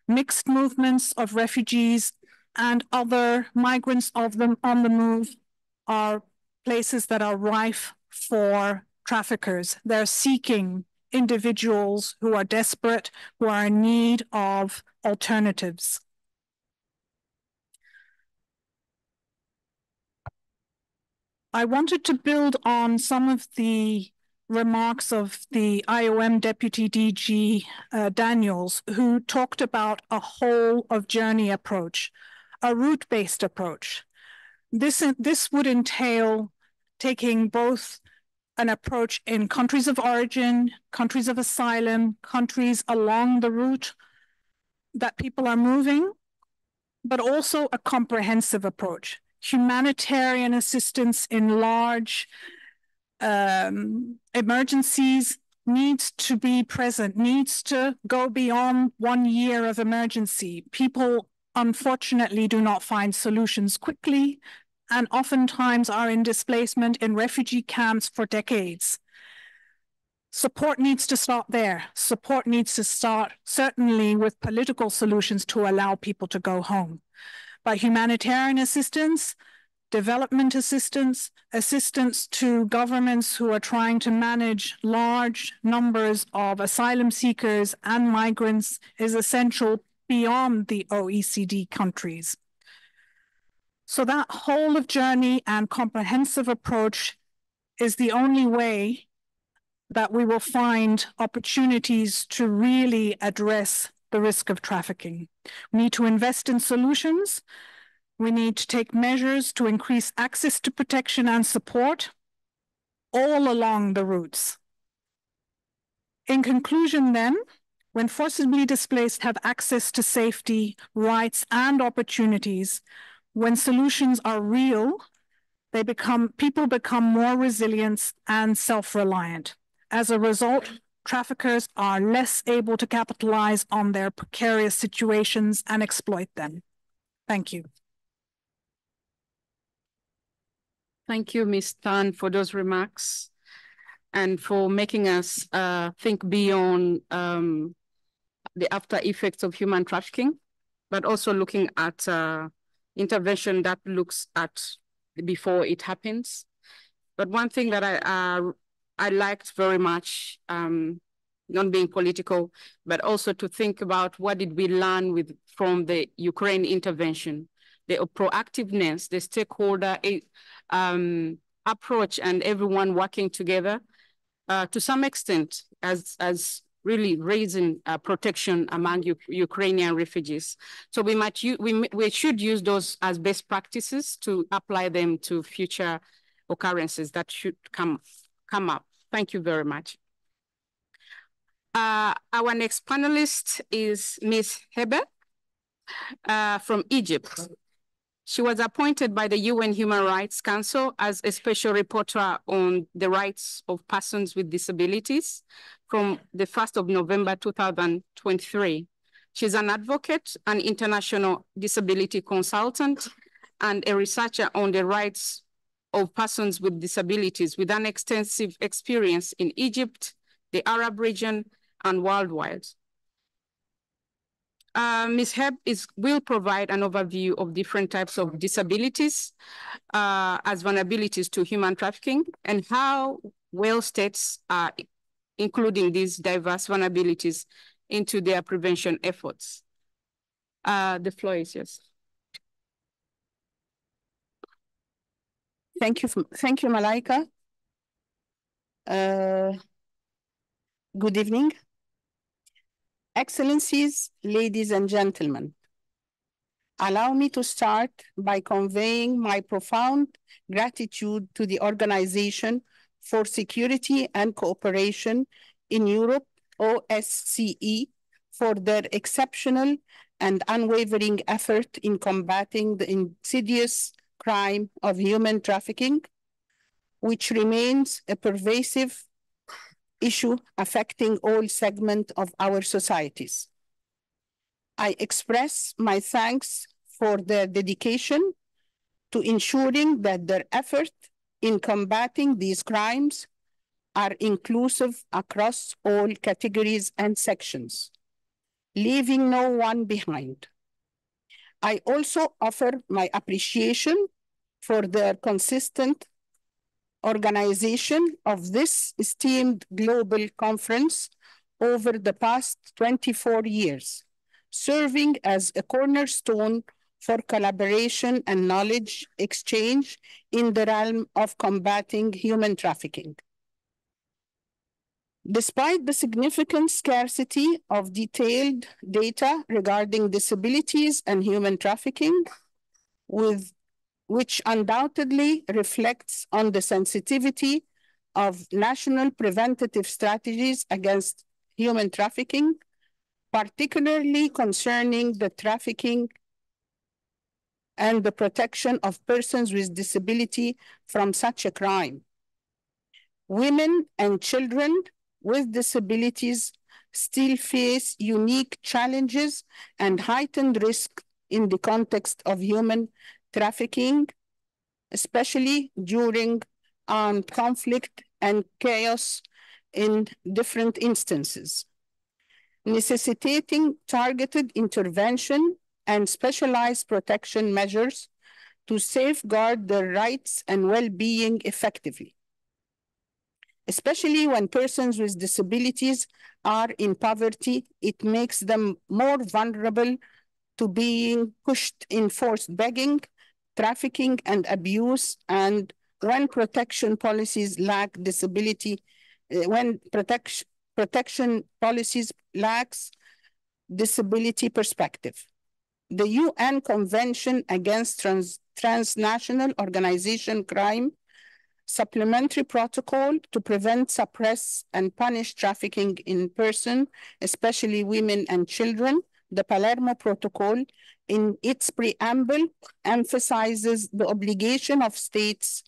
Mixed movements of refugees and other migrants of them on the move are places that are rife for traffickers. They're seeking individuals who are desperate, who are in need of alternatives. I wanted to build on some of the remarks of the IOM Deputy DG uh, Daniels, who talked about a whole of journey approach, a route-based approach. This, this would entail taking both an approach in countries of origin, countries of asylum, countries along the route that people are moving, but also a comprehensive approach. Humanitarian assistance in large um, emergencies needs to be present, needs to go beyond one year of emergency. People unfortunately do not find solutions quickly and oftentimes are in displacement in refugee camps for decades. Support needs to start there. Support needs to start certainly with political solutions to allow people to go home. But humanitarian assistance, development assistance, assistance to governments who are trying to manage large numbers of asylum seekers and migrants is essential beyond the OECD countries. So that whole of journey and comprehensive approach is the only way that we will find opportunities to really address the risk of trafficking. We need to invest in solutions. We need to take measures to increase access to protection and support all along the routes. In conclusion then, when forcibly displaced have access to safety, rights, and opportunities, when solutions are real, they become people become more resilient and self-reliant. As a result, traffickers are less able to capitalize on their precarious situations and exploit them. Thank you. Thank you, Ms. Tan, for those remarks and for making us uh, think beyond um, the after effects of human trafficking, but also looking at uh, intervention that looks at before it happens. But one thing that I uh, I liked very much, um, not being political, but also to think about what did we learn with from the Ukraine intervention, the proactiveness, the stakeholder eh, um, approach, and everyone working together. Uh, to some extent, as as really raising uh, protection among U Ukrainian refugees. So we might we we should use those as best practices to apply them to future occurrences that should come come up. Thank you very much. Uh, our next panelist is Ms. Heba uh, from Egypt. She was appointed by the UN Human Rights Council as a special rapporteur on the rights of persons with disabilities from the 1st of November 2023. She's an advocate, an international disability consultant, and a researcher on the rights of persons with disabilities with an extensive experience in Egypt, the Arab region, and worldwide. Uh, Ms. Heb is, will provide an overview of different types of disabilities uh, as vulnerabilities to human trafficking and how well states are including these diverse vulnerabilities into their prevention efforts. Uh, the floor is yours. Thank you, thank you, Malaika. Uh, good evening. Excellencies, ladies and gentlemen, allow me to start by conveying my profound gratitude to the Organization for Security and Cooperation in Europe, OSCE, for their exceptional and unwavering effort in combating the insidious crime of human trafficking, which remains a pervasive issue affecting all segments of our societies. I express my thanks for their dedication to ensuring that their effort in combating these crimes are inclusive across all categories and sections, leaving no one behind. I also offer my appreciation for their consistent organization of this esteemed global conference over the past 24 years, serving as a cornerstone for collaboration and knowledge exchange in the realm of combating human trafficking. Despite the significant scarcity of detailed data regarding disabilities and human trafficking, with which undoubtedly reflects on the sensitivity of national preventative strategies against human trafficking, particularly concerning the trafficking and the protection of persons with disability from such a crime. Women and children with disabilities still face unique challenges and heightened risk in the context of human trafficking, especially during armed conflict and chaos in different instances, necessitating targeted intervention and specialized protection measures to safeguard their rights and well-being effectively, especially when persons with disabilities are in poverty, it makes them more vulnerable to being pushed in forced begging trafficking and abuse and when protection policies lack disability, uh, when protection protection policies lacks disability perspective. The UN Convention Against Trans Transnational Organization Crime supplementary protocol to prevent, suppress, and punish trafficking in person, especially women and children. The Palermo Protocol, in its preamble, emphasizes the obligation of states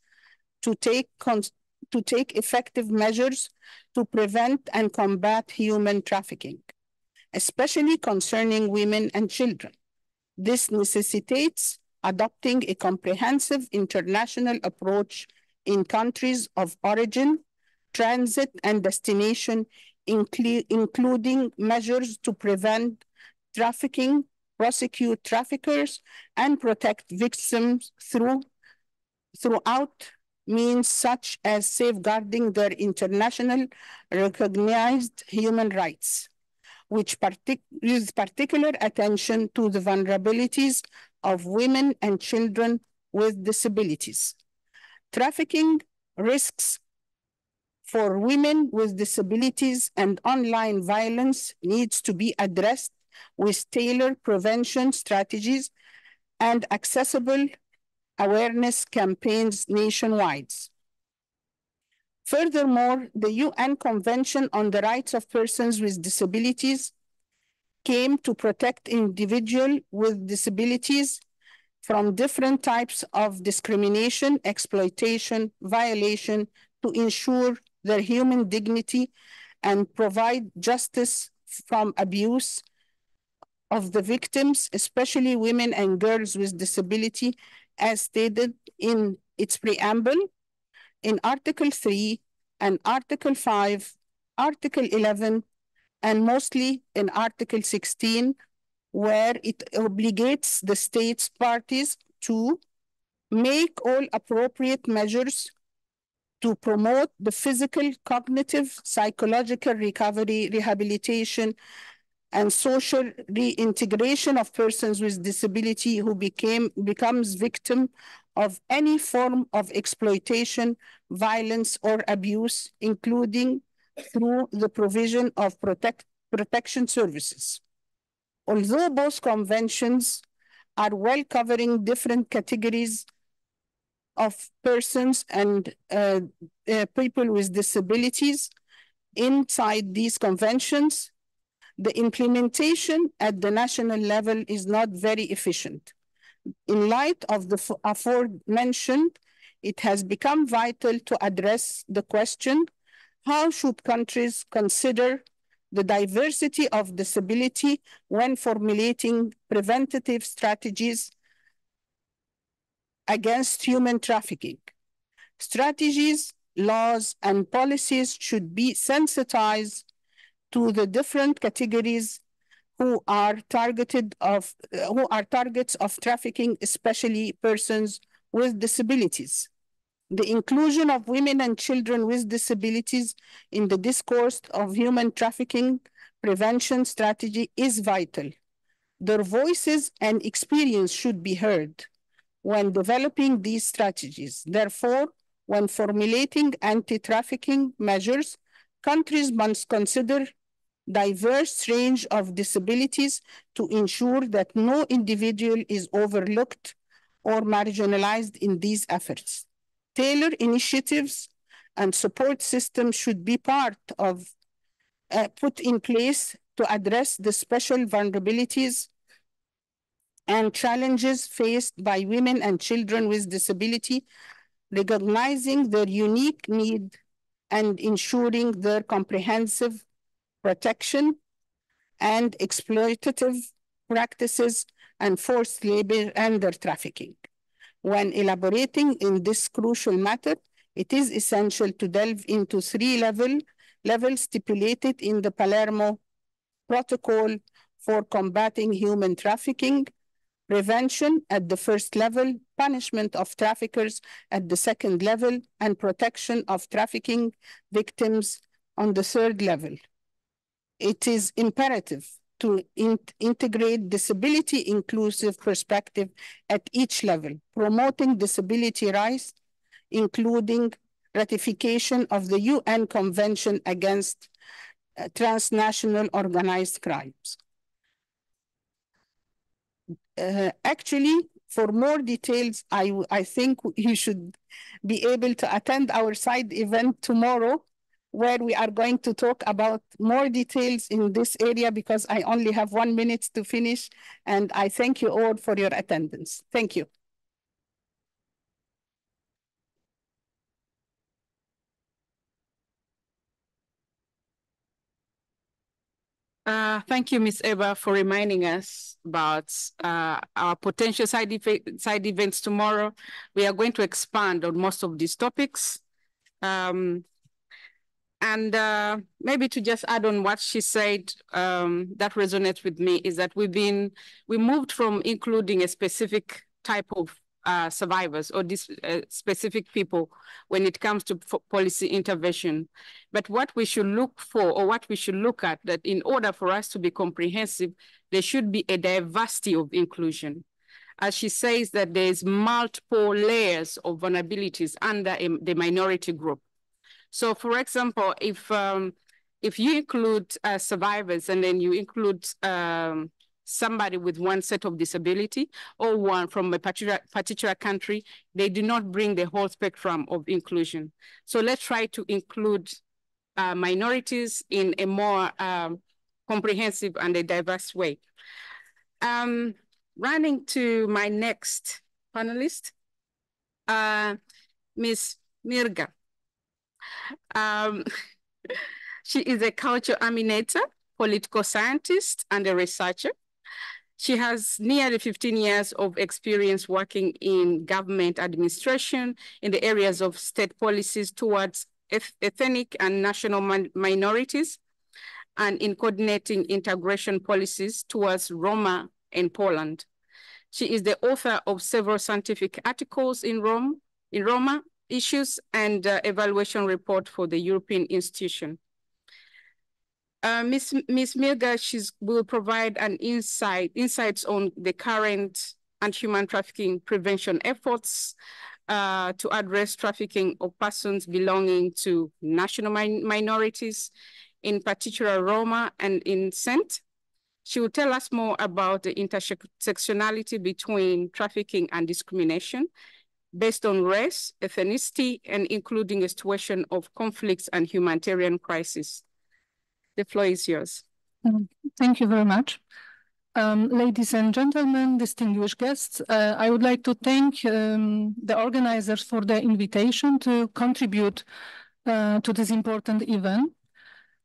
to take, to take effective measures to prevent and combat human trafficking, especially concerning women and children. This necessitates adopting a comprehensive international approach in countries of origin, transit, and destination, inclu including measures to prevent trafficking, prosecute traffickers, and protect victims through throughout means such as safeguarding their international recognized human rights, which partic with particular attention to the vulnerabilities of women and children with disabilities. Trafficking risks for women with disabilities and online violence needs to be addressed with tailored prevention strategies and accessible awareness campaigns nationwide. Furthermore, the UN Convention on the Rights of Persons with Disabilities came to protect individuals with disabilities from different types of discrimination, exploitation, violation to ensure their human dignity and provide justice from abuse of the victims, especially women and girls with disability, as stated in its preamble, in Article 3 and Article 5, Article 11, and mostly in Article 16 where it obligates the states parties to make all appropriate measures to promote the physical, cognitive, psychological recovery, rehabilitation, and social reintegration of persons with disability who became becomes victim of any form of exploitation, violence, or abuse, including through the provision of protect, protection services. Although both conventions are well covering different categories of persons and uh, uh, people with disabilities inside these conventions, the implementation at the national level is not very efficient. In light of the aforementioned, it has become vital to address the question, how should countries consider the diversity of disability when formulating preventative strategies against human trafficking. Strategies, laws, and policies should be sensitized to the different categories who are targeted of uh, who are targets of trafficking, especially persons with disabilities. The inclusion of women and children with disabilities in the discourse of human trafficking prevention strategy is vital. Their voices and experience should be heard when developing these strategies. Therefore, when formulating anti-trafficking measures, countries must consider diverse range of disabilities to ensure that no individual is overlooked or marginalized in these efforts. Tailored initiatives and support systems should be part of, uh, put in place to address the special vulnerabilities and challenges faced by women and children with disability, recognizing their unique need and ensuring their comprehensive protection and exploitative practices and forced labor and their trafficking. When elaborating in this crucial matter, it is essential to delve into three level, levels stipulated in the Palermo Protocol for combating human trafficking, prevention at the first level, punishment of traffickers at the second level, and protection of trafficking victims on the third level. It is imperative to in integrate disability inclusive perspective at each level, promoting disability rights, including ratification of the UN Convention Against uh, Transnational Organized Crimes. Uh, actually, for more details, I, I think you should be able to attend our side event tomorrow where we are going to talk about more details in this area because I only have one minute to finish. And I thank you all for your attendance. Thank you. Uh, thank you, Ms. Eva, for reminding us about uh, our potential side, side events tomorrow. We are going to expand on most of these topics. Um, and uh, maybe to just add on what she said um, that resonates with me is that we've been, we moved from including a specific type of uh, survivors or these uh, specific people when it comes to policy intervention. But what we should look for or what we should look at that in order for us to be comprehensive, there should be a diversity of inclusion. As she says that there's multiple layers of vulnerabilities under a, the minority group. So for example, if um, if you include uh, survivors and then you include um, somebody with one set of disability or one from a particular, particular country, they do not bring the whole spectrum of inclusion. So let's try to include uh, minorities in a more um, comprehensive and a diverse way. Um, running to my next panelist, uh, Ms. Mirga. Um, she is a culture animator, political scientist, and a researcher. She has nearly 15 years of experience working in government administration in the areas of state policies towards ethnic and national minorities and in coordinating integration policies towards Roma in Poland. She is the author of several scientific articles in Rome, in Roma issues and uh, evaluation report for the European institution. Uh, Ms. Ms. Mirga she's, will provide an insight, insights on the current anti-human trafficking prevention efforts uh, to address trafficking of persons belonging to national min minorities, in particular Roma and Sinti. She will tell us more about the intersectionality between trafficking and discrimination based on race, ethnicity, and including a situation of conflicts and humanitarian crisis. The floor is yours. Um, thank you very much. Um, ladies and gentlemen, distinguished guests, uh, I would like to thank um, the organizers for the invitation to contribute uh, to this important event.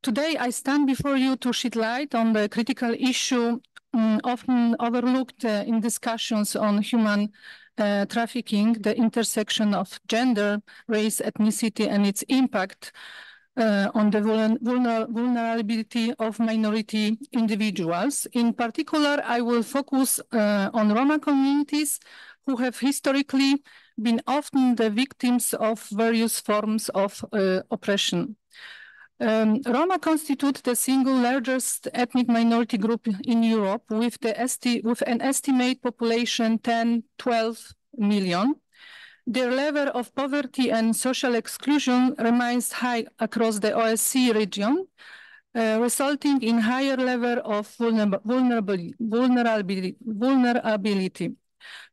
Today, I stand before you to shed light on the critical issue um, often overlooked uh, in discussions on human uh, trafficking, the intersection of gender, race, ethnicity, and its impact uh, on the vulner vulnerability of minority individuals. In particular, I will focus uh, on Roma communities who have historically been often the victims of various forms of uh, oppression. Um, Roma constitute the single largest ethnic minority group in Europe with, the with an estimated population 10, 12 million. Their level of poverty and social exclusion remains high across the OSCE region, uh, resulting in higher level of vulnerability, vulnerability.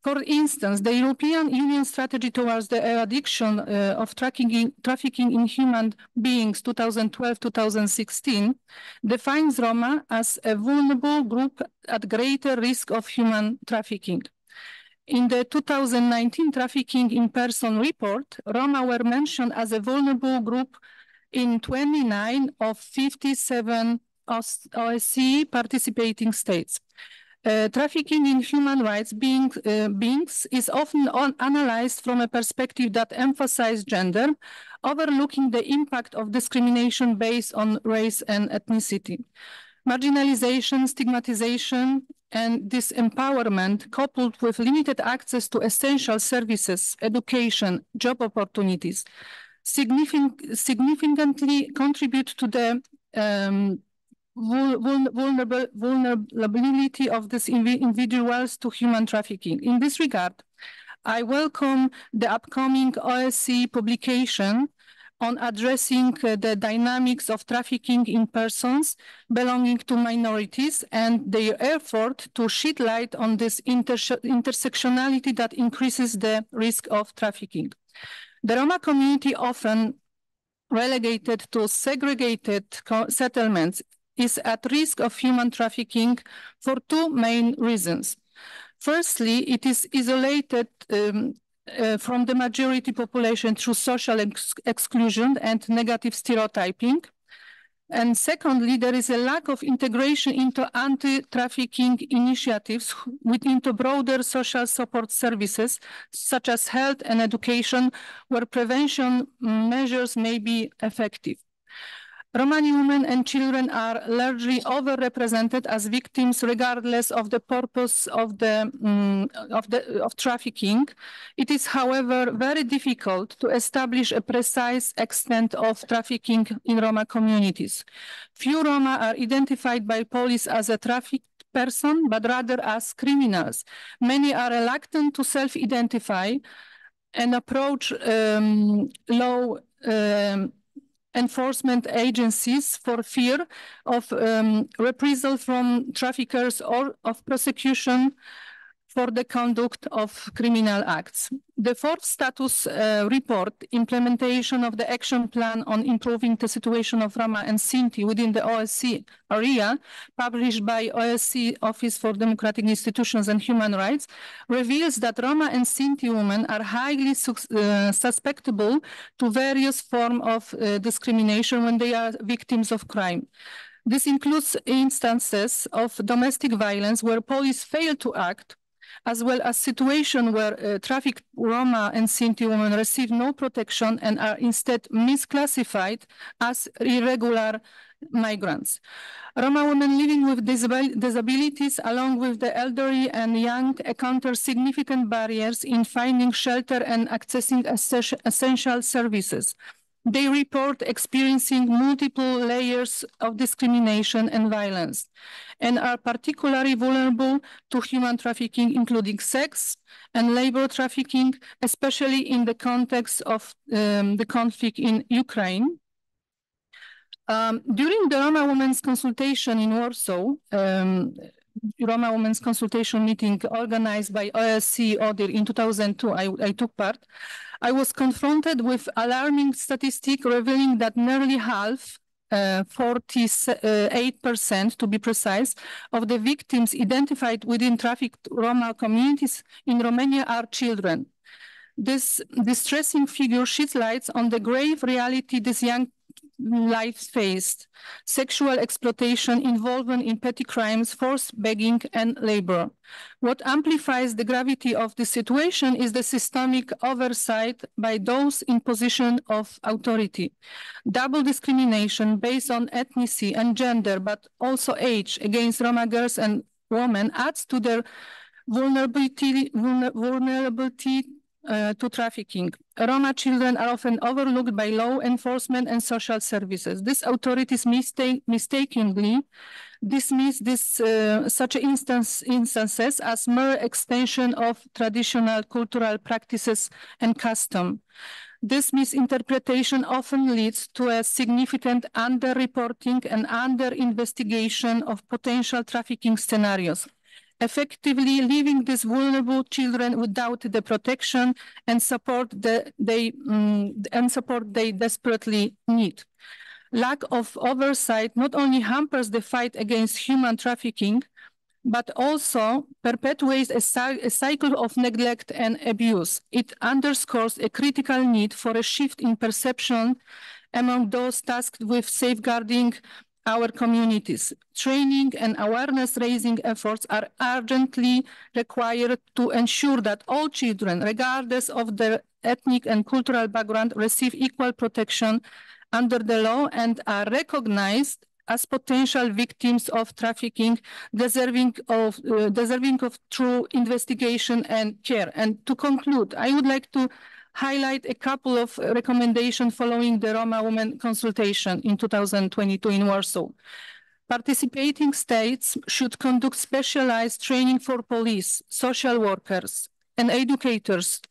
For instance, the European Union strategy towards the eradication uh, of trafficking, trafficking in human beings 2012-2016 defines Roma as a vulnerable group at greater risk of human trafficking. In the 2019 Trafficking in Person report, Roma were mentioned as a vulnerable group in 29 of 57 OSCE participating states. Uh, trafficking in human rights being, uh, beings is often on, analyzed from a perspective that emphasizes gender, overlooking the impact of discrimination based on race and ethnicity. Marginalization, stigmatization, and disempowerment coupled with limited access to essential services, education, job opportunities, significant, significantly contribute to the um, vulnerable, vulnerability of these individuals to human trafficking. In this regard, I welcome the upcoming OSCE publication on addressing uh, the dynamics of trafficking in persons belonging to minorities and their effort to shed light on this interse intersectionality that increases the risk of trafficking. The Roma community often relegated to segregated settlements is at risk of human trafficking for two main reasons. Firstly, it is isolated um, uh, from the majority population through social ex exclusion and negative stereotyping. And secondly, there is a lack of integration into anti-trafficking initiatives within the broader social support services, such as health and education, where prevention measures may be effective. Romani women and children are largely overrepresented as victims regardless of the purpose of the, um, of, the of trafficking. It is, however, very difficult to establish a precise extent of trafficking in Roma communities. Few Roma are identified by police as a trafficked person, but rather as criminals. Many are reluctant to self-identify and approach um, law um, enforcement agencies for fear of um, reprisal from traffickers or of prosecution for the conduct of criminal acts. The fourth status uh, report, implementation of the action plan on improving the situation of Roma and Sinti within the OSCE area, published by OSCE Office for Democratic Institutions and Human Rights, reveals that Roma and Sinti women are highly uh, susceptible to various forms of uh, discrimination when they are victims of crime. This includes instances of domestic violence where police fail to act as well as situation where uh, trafficked Roma and Sinti women receive no protection and are instead misclassified as irregular migrants. Roma women living with disabilities along with the elderly and young encounter significant barriers in finding shelter and accessing essential services. They report experiencing multiple layers of discrimination and violence and are particularly vulnerable to human trafficking, including sex and labor trafficking, especially in the context of um, the conflict in Ukraine. Um, during the Roma Women's consultation in Warsaw, um, Roma Women's consultation meeting organized by OSCE ODIHR in 2002, I, I took part, I was confronted with alarming statistic revealing that nearly half, 48% uh, to be precise, of the victims identified within trafficked Roma communities in Romania are children. This distressing figure sheds light on the grave reality these young lives faced, sexual exploitation, involvement in petty crimes, forced begging, and labor. What amplifies the gravity of the situation is the systemic oversight by those in position of authority. Double discrimination based on ethnicity and gender, but also age against Roma girls and women adds to their vulnerability, vulnerability uh, to trafficking. Roma children are often overlooked by law enforcement and social services. These authorities mistake, mistakenly dismiss this, uh, such instance, instances as mere extension of traditional cultural practices and custom. This misinterpretation often leads to a significant underreporting and under-investigation of potential trafficking scenarios effectively leaving these vulnerable children without the protection and support that they um, and support they desperately need. Lack of oversight not only hampers the fight against human trafficking, but also perpetuates a, a, cycle of neglect and abuse. It underscores a critical need for a shift in perception among those tasked with safeguarding our communities. Training and awareness raising efforts are urgently required to ensure that all children, regardless of their ethnic and cultural background, receive equal protection under the law and are recognized as potential victims of trafficking, deserving of, uh, deserving of true investigation and care. And to conclude, I would like to highlight a couple of recommendations following the Roma Women consultation in 2022 in Warsaw. Participating states should conduct specialized training for police, social workers, and educators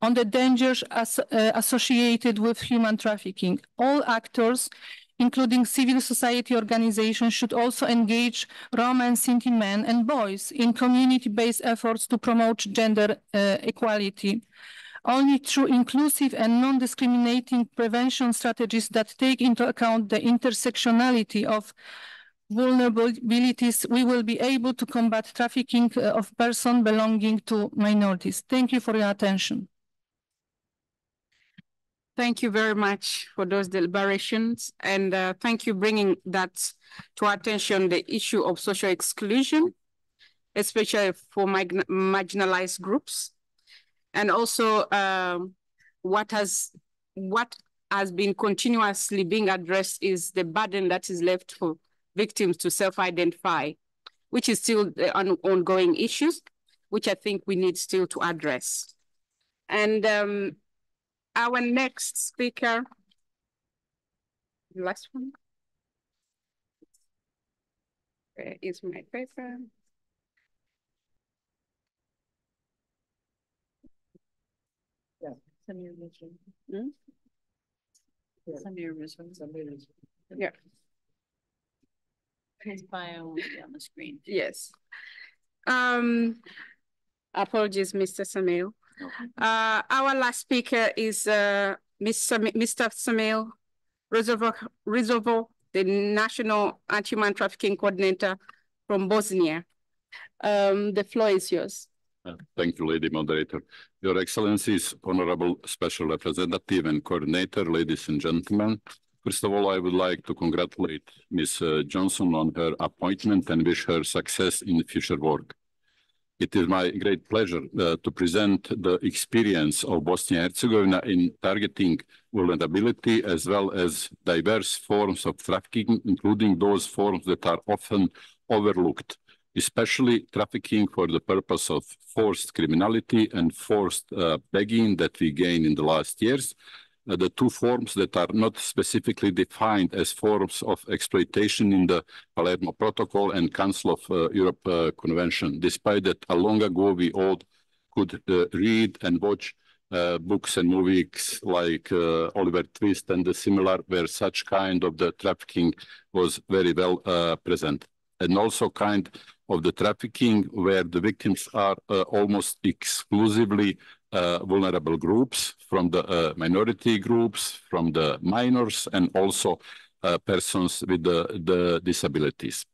on the dangers as, uh, associated with human trafficking. All actors, including civil society organizations, should also engage Roma and Sinti men and boys in community-based efforts to promote gender uh, equality. Only through inclusive and non-discriminating prevention strategies that take into account the intersectionality of vulnerabilities, we will be able to combat trafficking uh, of persons belonging to minorities. Thank you for your attention. Thank you very much for those deliberations. And uh, thank you bringing that to attention, the issue of social exclusion, especially for marginalized groups and also um, what has what has been continuously being addressed is the burden that is left for victims to self-identify, which is still on ongoing issues, which I think we need still to address. And um, our next speaker, the last one. Where is my paper? Samir Rizwan. Hmm? Samir Rizwan. Samir Rizwan. Yeah. His bio will be on the screen. Yes. Um, apologies, Mr. Samil. Uh, our last speaker is uh, Mr. Samil Rizovo, the National Anti-Human Trafficking Coordinator from Bosnia. Um, the floor is yours. Thank you, Lady Moderator. Your Excellencies, Honorable Special Representative and Coordinator, ladies and gentlemen. First of all, I would like to congratulate Ms. Uh, Johnson on her appointment and wish her success in future work. It is my great pleasure uh, to present the experience of Bosnia-Herzegovina in targeting vulnerability as well as diverse forms of trafficking, including those forms that are often overlooked especially trafficking for the purpose of forced criminality and forced uh, begging that we gained in the last years. Uh, the two forms that are not specifically defined as forms of exploitation in the Palermo Protocol and Council of uh, Europe uh, Convention, despite that a long ago we all could uh, read and watch uh, books and movies like uh, Oliver Twist and the similar, where such kind of the trafficking was very well present. And also kind of the trafficking where the victims are uh, almost exclusively uh, vulnerable groups from the uh, minority groups, from the minors, and also persons with the, the disabilities.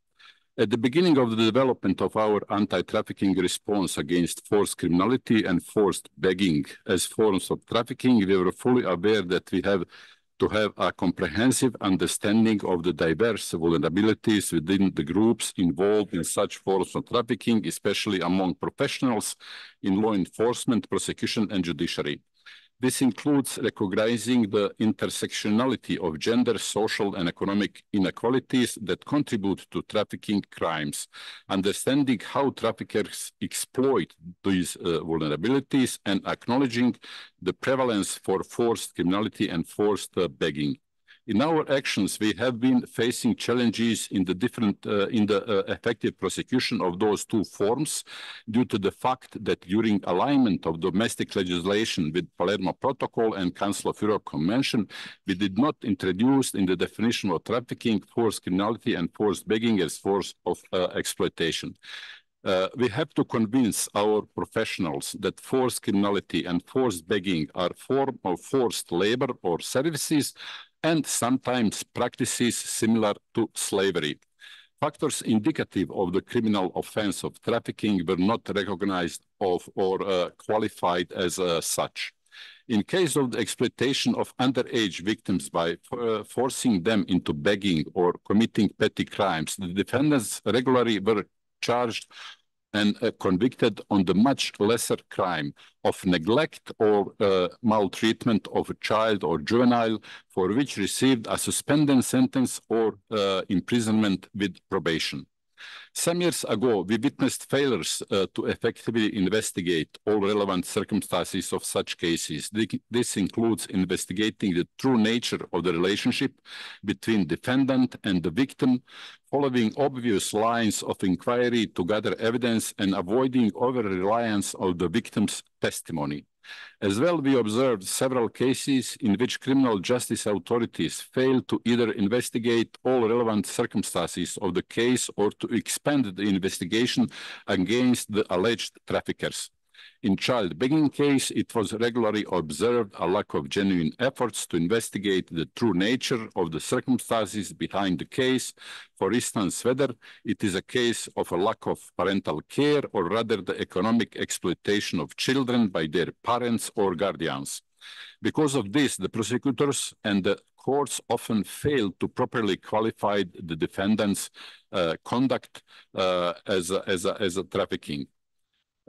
At the beginning of the development of our anti-trafficking response against forced criminality and forced begging as forms of trafficking, we were fully aware that we have to have a comprehensive understanding of the diverse vulnerabilities within the groups involved in such forms of trafficking, especially among professionals in law enforcement, prosecution, and judiciary. This includes recognizing the intersectionality of gender, social, and economic inequalities that contribute to trafficking crimes, understanding how traffickers exploit these uh, vulnerabilities, and acknowledging the prevalence for forced criminality and forced uh, begging in our actions, we have been facing challenges in the different, uh, in the uh, effective prosecution of those two forms due to the fact that during alignment of domestic legislation with Palermo Protocol and Council of Europe Convention, we did not introduce in the definition of trafficking, forced criminality and forced begging as force of uh, exploitation. Uh, we have to convince our professionals that forced criminality and forced begging are form of forced labor or services and sometimes practices similar to slavery. Factors indicative of the criminal offense of trafficking were not recognized of or uh, qualified as uh, such. In case of the exploitation of underage victims by uh, forcing them into begging or committing petty crimes, the defendants regularly were charged and uh, convicted on the much lesser crime of neglect or uh, maltreatment of a child or juvenile for which received a suspended sentence or uh, imprisonment with probation. Some years ago, we witnessed failures uh, to effectively investigate all relevant circumstances of such cases. This includes investigating the true nature of the relationship between defendant and the victim, following obvious lines of inquiry to gather evidence and avoiding over-reliance of the victim's testimony. As well, we observed several cases in which criminal justice authorities failed to either investigate all relevant circumstances of the case or to expand the investigation against the alleged traffickers. In child begging case, it was regularly observed a lack of genuine efforts to investigate the true nature of the circumstances behind the case. For instance, whether it is a case of a lack of parental care or rather the economic exploitation of children by their parents or guardians. Because of this, the prosecutors and the courts often fail to properly qualify the defendant's uh, conduct uh, as, a, as, a, as a trafficking.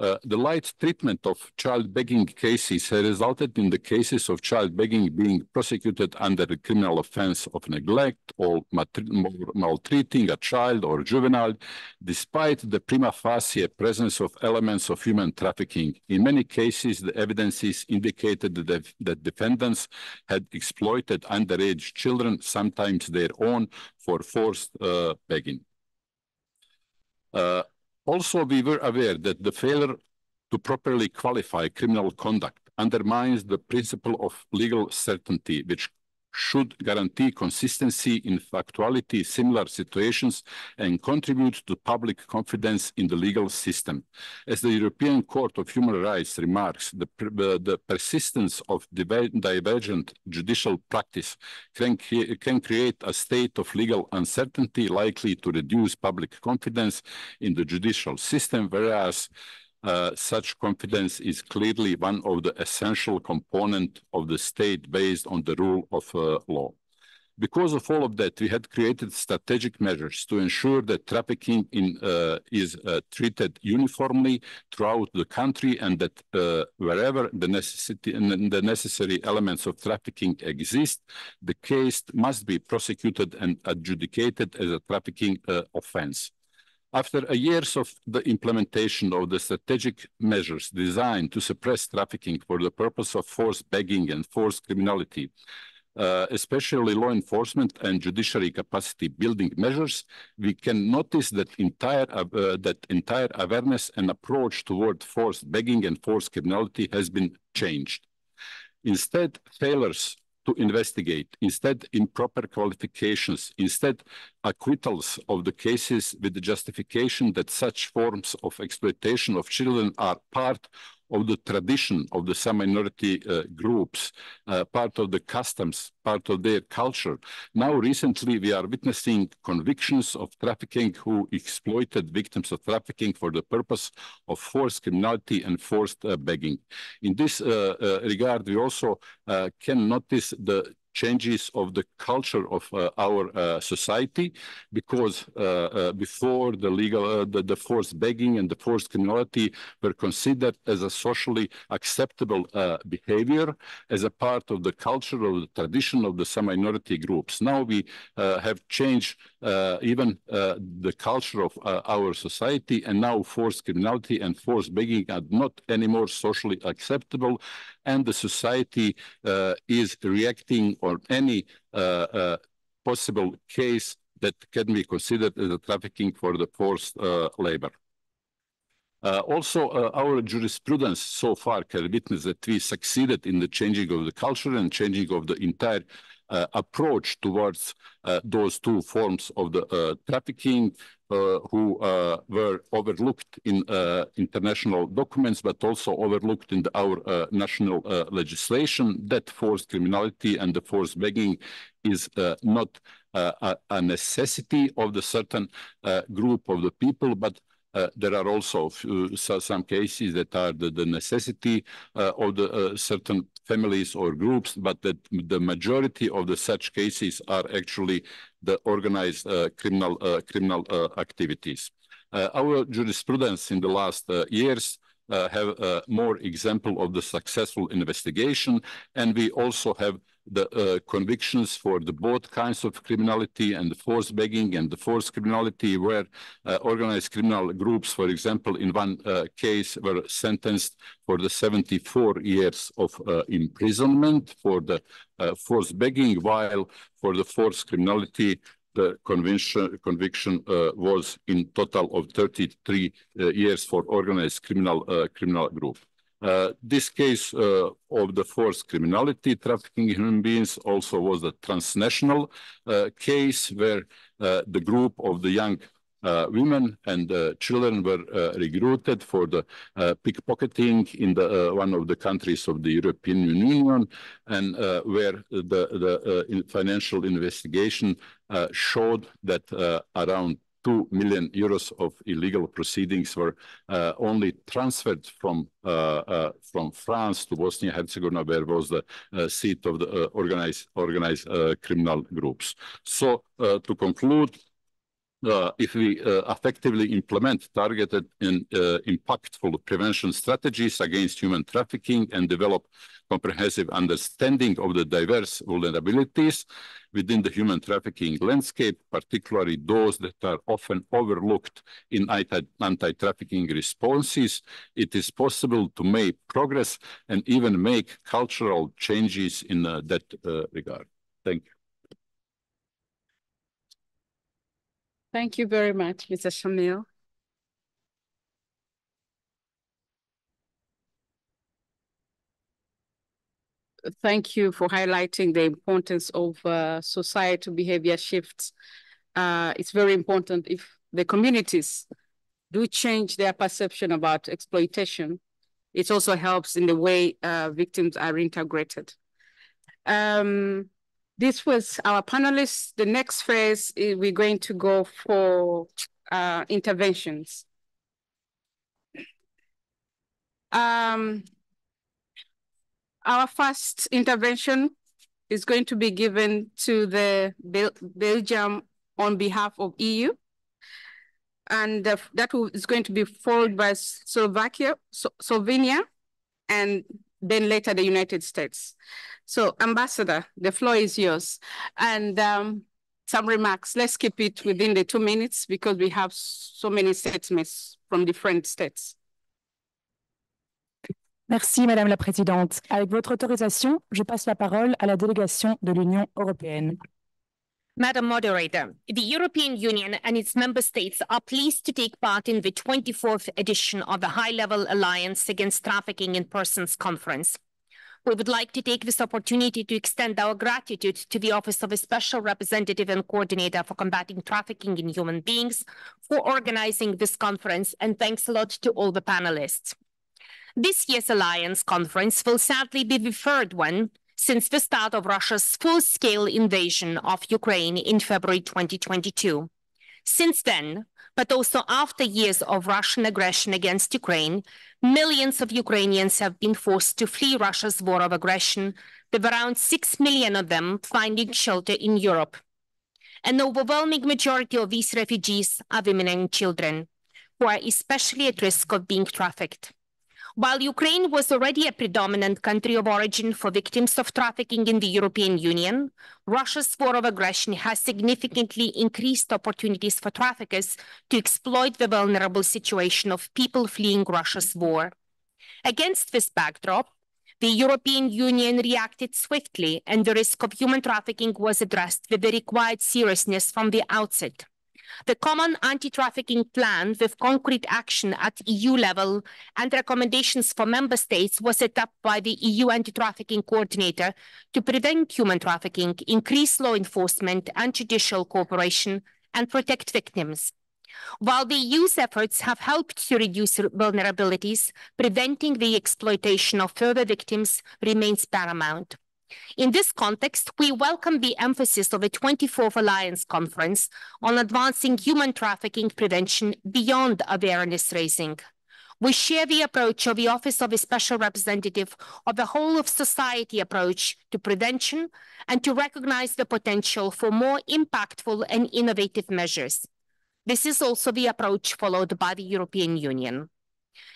Uh, the light treatment of child begging cases has resulted in the cases of child begging being prosecuted under the criminal offense of neglect or maltreating a child or juvenile, despite the prima facie presence of elements of human trafficking. In many cases, the evidences indicated that, that defendants had exploited underage children, sometimes their own, for forced uh, begging. Uh, also, we were aware that the failure to properly qualify criminal conduct undermines the principle of legal certainty, which should guarantee consistency in factuality similar situations and contribute to public confidence in the legal system. As the European Court of Human Rights remarks, the, uh, the persistence of divergent judicial practice can, can create a state of legal uncertainty likely to reduce public confidence in the judicial system, whereas such confidence is clearly one of the essential component of the state based on the rule of uh, law. Because of all of that, we had created strategic measures to ensure that trafficking in, uh, is uh, treated uniformly throughout the country and that uh, wherever the, necessity, the necessary elements of trafficking exist, the case must be prosecuted and adjudicated as a trafficking uh, offense. After a years of the implementation of the strategic measures designed to suppress trafficking for the purpose of forced begging and forced criminality, uh, especially law enforcement and judiciary capacity building measures, we can notice that entire, uh, that entire awareness and approach toward forced begging and forced criminality has been changed. Instead, failures to investigate, instead improper qualifications, instead acquittals of the cases with the justification that such forms of exploitation of children are part of the tradition of the some minority uh, groups, uh, part of the customs, part of their culture. Now, recently, we are witnessing convictions of trafficking who exploited victims of trafficking for the purpose of forced criminality and forced uh, begging. In this uh, uh, regard, we also uh, can notice the changes of the culture of uh, our uh, society because uh, uh before the legal uh, the, the, forced begging and the forced criminality were considered as a socially acceptable uh, behavior as a part of the culture of the tradition of the some minority groups. Now we have changed even the culture of our society and now forced criminality and forced begging are not anymore socially acceptable and the society uh, is reacting on any uh, uh, possible case that can be considered as a trafficking for the forced labor. Uh, also, uh, our jurisprudence so far can witness that we succeeded in the changing of the culture and changing of the entire uh, approach towards those two forms of the trafficking who uh, were overlooked in uh, international documents, but also overlooked in our national legislation, that forced criminality and the forced begging is not a, necessity of the certain group of the people, but uh, there are also few, some cases that are the, the necessity uh, of the uh, certain families or groups, but that the majority of the such cases are actually the organized uh, criminal uh, criminal activities. our jurisprudence in the last years uh, have uh, more example of the successful investigation. And we also have the uh, convictions for the both kinds of criminality and the force begging and the force criminality where uh, organized criminal groups, for example, in one uh, case were sentenced for the 74 years of uh, imprisonment for the uh, force begging, while for the force criminality, the conviction, conviction uh, was in total of 33 uh, years for organized criminal criminal group. Uh, this case uh, of the forced criminality, trafficking human beings, also was a transnational uh, case where the group of the young uh, women and uh, children were uh, recruited for the pickpocketing in the one of the countries of the European Union, and where the the in financial investigation showed that around 2 million euros of illegal proceedings were uh, only transferred from uh, uh, from France to Bosnia Herzegovina, where was the seat of the organized organized criminal groups. So to conclude, uh, if we uh, effectively implement targeted and uh, impactful prevention strategies against human trafficking and develop comprehensive understanding of the diverse vulnerabilities within the human trafficking landscape, particularly those that are often overlooked in anti-trafficking responses, it is possible to make progress and even make cultural changes in uh, that uh, regard. Thank you. Thank you very much, Mr. Shamil. Thank you for highlighting the importance of uh, societal behavior shifts. Uh, it's very important if the communities do change their perception about exploitation, it also helps in the way uh, victims are integrated. Um, this was our panelists. The next phase, is we're going to go for uh, interventions. Um, our first intervention is going to be given to the Bel Belgium on behalf of EU. And uh, that is going to be followed by Slovakia, so Slovenia, and then later the United States. So Ambassador, the floor is yours. And um, some remarks. Let's keep it within the two minutes because we have so many statements from different states. Merci, Madame la Présidente. Avec votre autorisation, je passe la parole à la délégation de l'Union européenne. Madam Moderator, the European Union and its member states are pleased to take part in the 24th edition of the High-Level Alliance Against Trafficking in Persons Conference. We would like to take this opportunity to extend our gratitude to the Office of a Special Representative and Coordinator for Combating Trafficking in Human Beings for organizing this conference, and thanks a lot to all the panelists. This year's Alliance conference will sadly be the third one since the start of Russia's full-scale invasion of Ukraine in February 2022. Since then, but also after years of Russian aggression against Ukraine, millions of Ukrainians have been forced to flee Russia's war of aggression, with around 6 million of them finding shelter in Europe. An overwhelming majority of these refugees are women and children, who are especially at risk of being trafficked. While Ukraine was already a predominant country of origin for victims of trafficking in the European Union, Russia's war of aggression has significantly increased opportunities for traffickers to exploit the vulnerable situation of people fleeing Russia's war. Against this backdrop, the European Union reacted swiftly and the risk of human trafficking was addressed with the required seriousness from the outset. The common anti-trafficking plan with concrete action at EU level and recommendations for member states was set up by the EU anti-trafficking coordinator to prevent human trafficking, increase law enforcement and judicial cooperation, and protect victims. While the EU's efforts have helped to reduce vulnerabilities, preventing the exploitation of further victims remains paramount. In this context, we welcome the emphasis of the 24th Alliance Conference on advancing human trafficking prevention beyond awareness raising. We share the approach of the Office of a Special Representative of the whole of society approach to prevention and to recognize the potential for more impactful and innovative measures. This is also the approach followed by the European Union.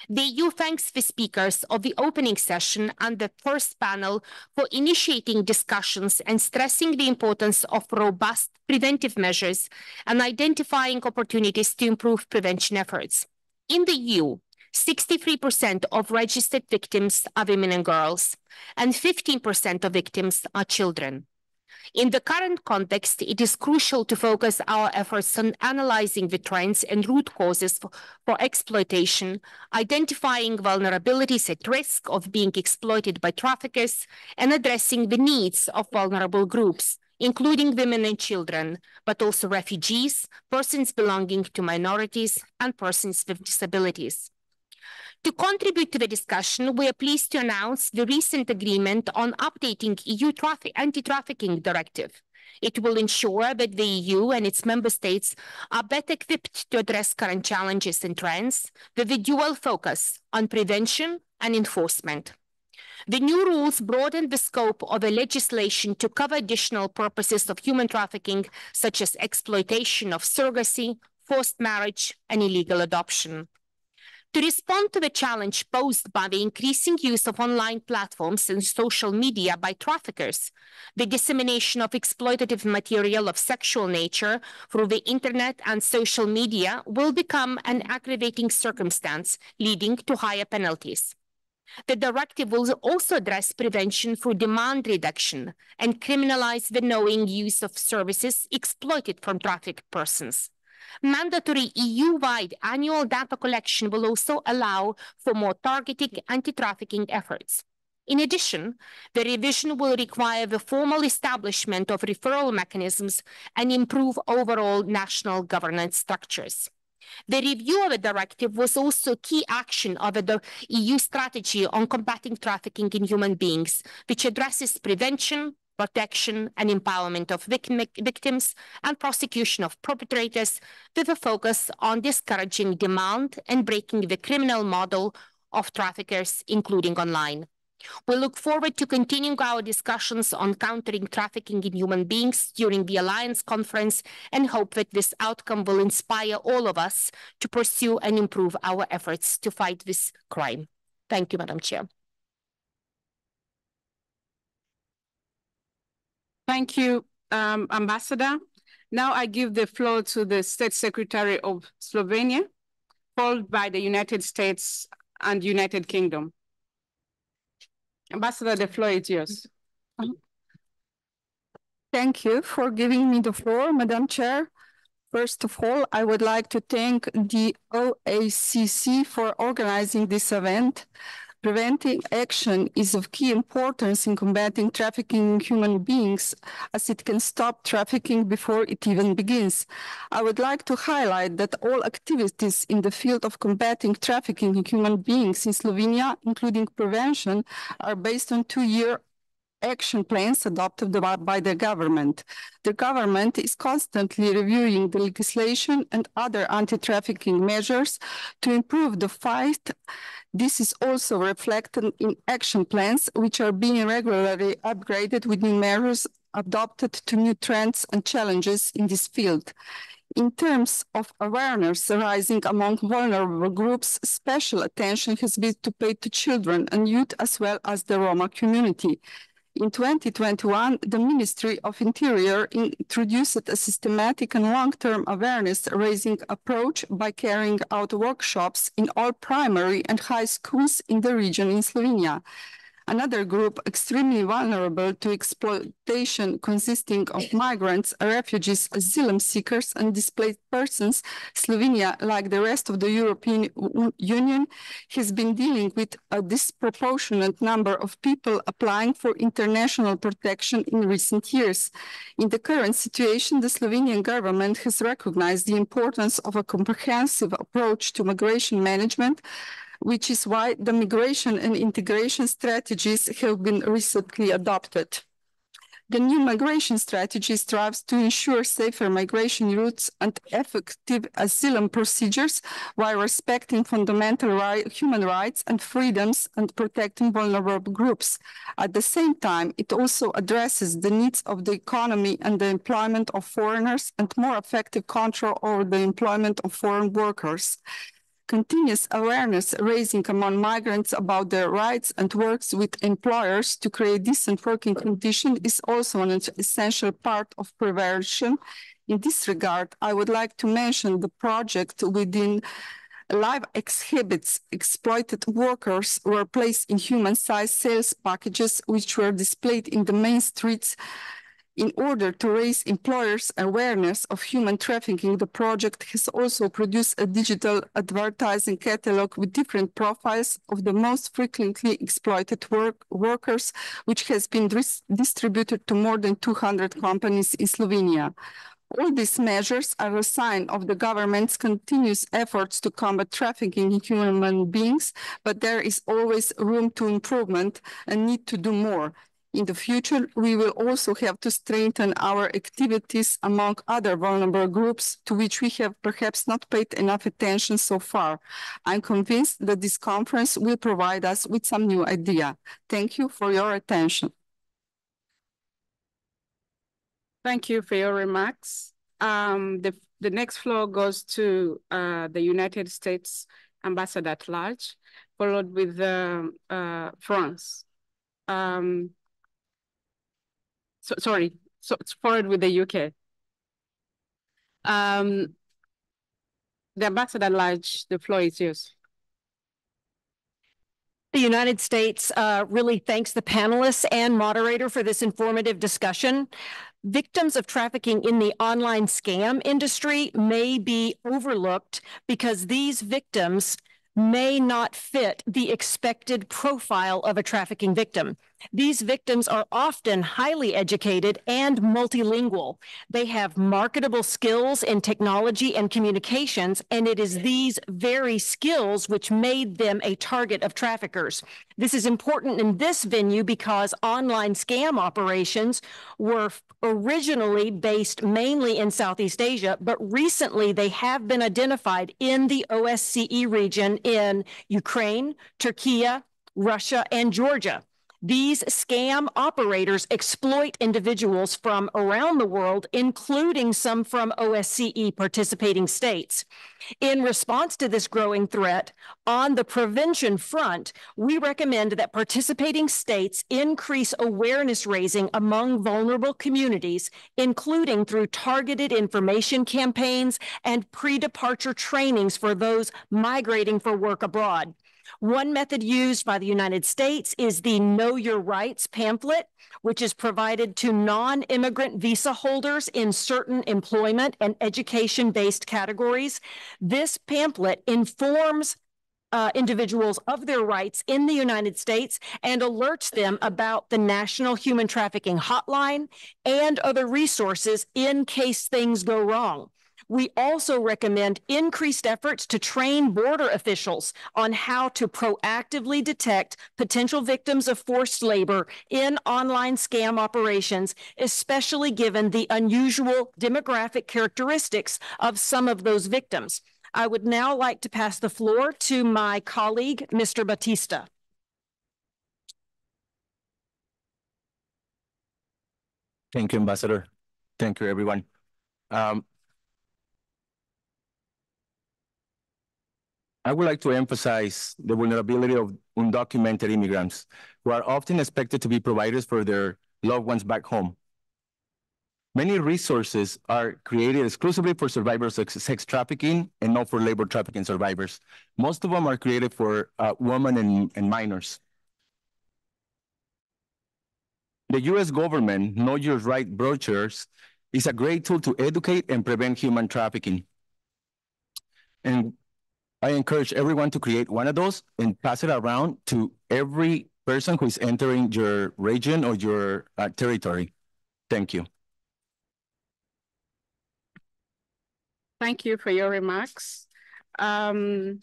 The EU thanks the speakers of the opening session and the first panel for initiating discussions and stressing the importance of robust preventive measures and identifying opportunities to improve prevention efforts. In the EU, 63% of registered victims are women and girls, and 15% of victims are children. In the current context, it is crucial to focus our efforts on analyzing the trends and root causes for, for, exploitation, identifying vulnerabilities at risk of being exploited by traffickers, and addressing the needs of vulnerable groups, including women and children, but also refugees, persons belonging to minorities, and persons with disabilities. To contribute to the discussion, we are pleased to announce the recent agreement on updating EU anti-trafficking directive. It will ensure that the EU and its member states are better equipped to address current challenges and trends with a dual focus on prevention and enforcement. The new rules broaden the scope of the legislation to cover additional purposes of human trafficking, such as exploitation of surrogacy, forced marriage, and illegal adoption. To respond to the challenge posed by the increasing use of online platforms and social media by traffickers, the dissemination of exploitative material of sexual nature through the internet and social media will become an aggravating circumstance leading to higher penalties. The directive will also address prevention through demand reduction and criminalize the knowing use of services exploited from trafficked persons. Mandatory EU-wide annual data collection will also allow for more targeted anti-trafficking efforts. In addition, the revision will require the formal establishment of referral mechanisms and improve overall national governance structures. The review of the directive was also a key action of the EU strategy on combating trafficking in human beings, which addresses prevention, protection and empowerment of victims and prosecution of perpetrators with a focus on discouraging demand and breaking the criminal model of traffickers, including online. We look forward to continuing our discussions on countering trafficking in human beings during the Alliance Conference and hope that this outcome will inspire all of us to pursue and improve our efforts to fight this crime. Thank you, Madam Chair. Thank you, um, Ambassador. Now I give the floor to the State Secretary of Slovenia, followed by the United States and United Kingdom. Ambassador, the floor is yours. Thank you for giving me the floor, Madam Chair. First of all, I would like to thank the OSCE for organizing this event. Preventing action is of key importance in combating trafficking in human beings, as it can stop trafficking before it even begins. I would like to highlight that all activities in the field of combating trafficking in human beings in Slovenia, including prevention, are based on two-year action plans adopted by the government. The government is constantly reviewing the legislation and other anti-trafficking measures to improve the fight this is also reflected in action plans, which are being regularly upgraded with new measures adopted to new trends and challenges in this field. In terms of awareness rising among vulnerable groups, special attention has been to pay to children and youth as well as the Roma community. In 2021, the Ministry of Interior introduced a systematic and long-term awareness-raising approach by carrying out workshops in all primary and high schools in the region in Slovenia. Another group extremely vulnerable to exploitation consisting of migrants, refugees, asylum seekers and displaced persons, Slovenia, like the rest of the European Union, has been dealing with a disproportionate number of people applying for international protection in recent years. In the current situation, the Slovenian government has recognized the importance of a comprehensive approach to migration management which is why the migration and integration strategies have been recently adopted. The new migration strategy strives to ensure safer migration routes and effective asylum procedures while respecting fundamental human rights and freedoms and protecting vulnerable groups. At the same time, it also addresses the needs of the economy and the employment of foreigners and more effective control over the employment of foreign workers. Continuous awareness raising among migrants about their rights and works with employers to create decent working conditions is also an essential part of prevention. In this regard, I would like to mention the project within live exhibits exploited workers were placed in human-sized sales packages which were displayed in the main streets in order to raise employers' awareness of human trafficking, the project has also produced a digital advertising catalog with different profiles of the most frequently exploited work workers, which has been distributed to more than 200 companies in Slovenia. All these measures are a sign of the government's continuous efforts to combat trafficking in human beings, but there is always room to improvement and need to do more. In the future, we will also have to strengthen our activities among other vulnerable groups to which we have perhaps not paid enough attention so far. I'm convinced that this conference will provide us with some new idea. Thank you for your attention. Thank you for your remarks. Um, the, the next floor goes to uh, the United States Ambassador at Large, followed with uh, uh, France. Um, so, sorry, so it's forward with the UK. Um, the ambassador large, the floor is yours. The United States uh, really thanks the panelists and moderator for this informative discussion. Victims of trafficking in the online scam industry may be overlooked because these victims may not fit the expected profile of a trafficking victim. These victims are often highly educated and multilingual. They have marketable skills in technology and communications, and it is these very skills which made them a target of traffickers. This is important in this venue because online scam operations were originally based mainly in Southeast Asia, but recently they have been identified in the OSCE region in Ukraine, Turkey, Russia, and Georgia. These scam operators exploit individuals from around the world, including some from OSCE participating states. In response to this growing threat, on the prevention front, we recommend that participating states increase awareness raising among vulnerable communities, including through targeted information campaigns and pre-departure trainings for those migrating for work abroad. One method used by the United States is the Know Your Rights pamphlet, which is provided to non-immigrant visa holders in certain employment and education-based categories. This pamphlet informs uh, individuals of their rights in the United States and alerts them about the National Human Trafficking Hotline and other resources in case things go wrong. We also recommend increased efforts to train border officials on how to proactively detect potential victims of forced labor in online scam operations, especially given the unusual demographic characteristics of some of those victims. I would now like to pass the floor to my colleague, Mr. Batista. Thank you, Ambassador. Thank you, everyone. Um, I would like to emphasize the vulnerability of undocumented immigrants who are often expected to be providers for their loved ones back home. Many resources are created exclusively for survivors of sex trafficking and not for labor trafficking survivors. Most of them are created for uh, women and, and minors. The US government Know Your Right brochures is a great tool to educate and prevent human trafficking. And I encourage everyone to create one of those and pass it around to every person who is entering your region or your uh, territory. Thank you. Thank you for your remarks. Um,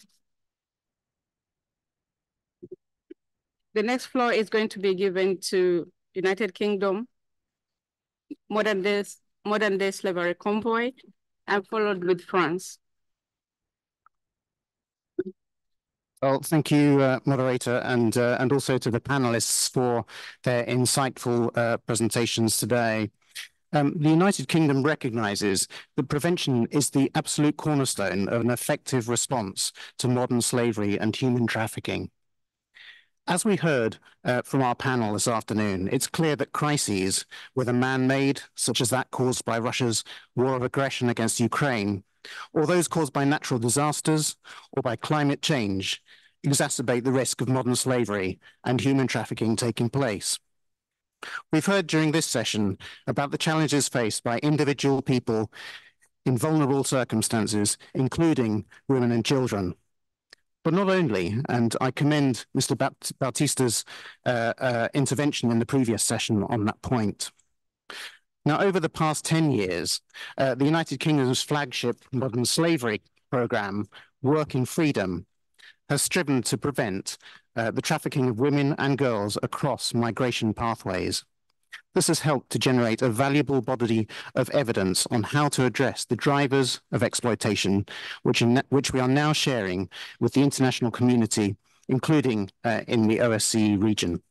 the next floor is going to be given to United Kingdom, modern day, modern day slavery convoy, and followed with France. Well, thank you, uh, moderator, and uh, and also to the panelists for their insightful uh, presentations today. Um, the United Kingdom recognises that prevention is the absolute cornerstone of an effective response to modern slavery and human trafficking. As we heard uh, from our panel this afternoon, it's clear that crises, whether man-made, such as that caused by Russia's war of aggression against Ukraine, or those caused by natural disasters or by climate change, exacerbate the risk of modern slavery and human trafficking taking place. We've heard during this session about the challenges faced by individual people in vulnerable circumstances, including women and children. But not only, and I commend Mr. Bautista's uh, uh, intervention in the previous session on that point. Now, over the past 10 years, uh, the United Kingdom's flagship modern slavery program, Work in Freedom, has striven to prevent uh, the trafficking of women and girls across migration pathways. This has helped to generate a valuable body of evidence on how to address the drivers of exploitation, which, in, which we are now sharing with the international community, including uh, in the OSCE region.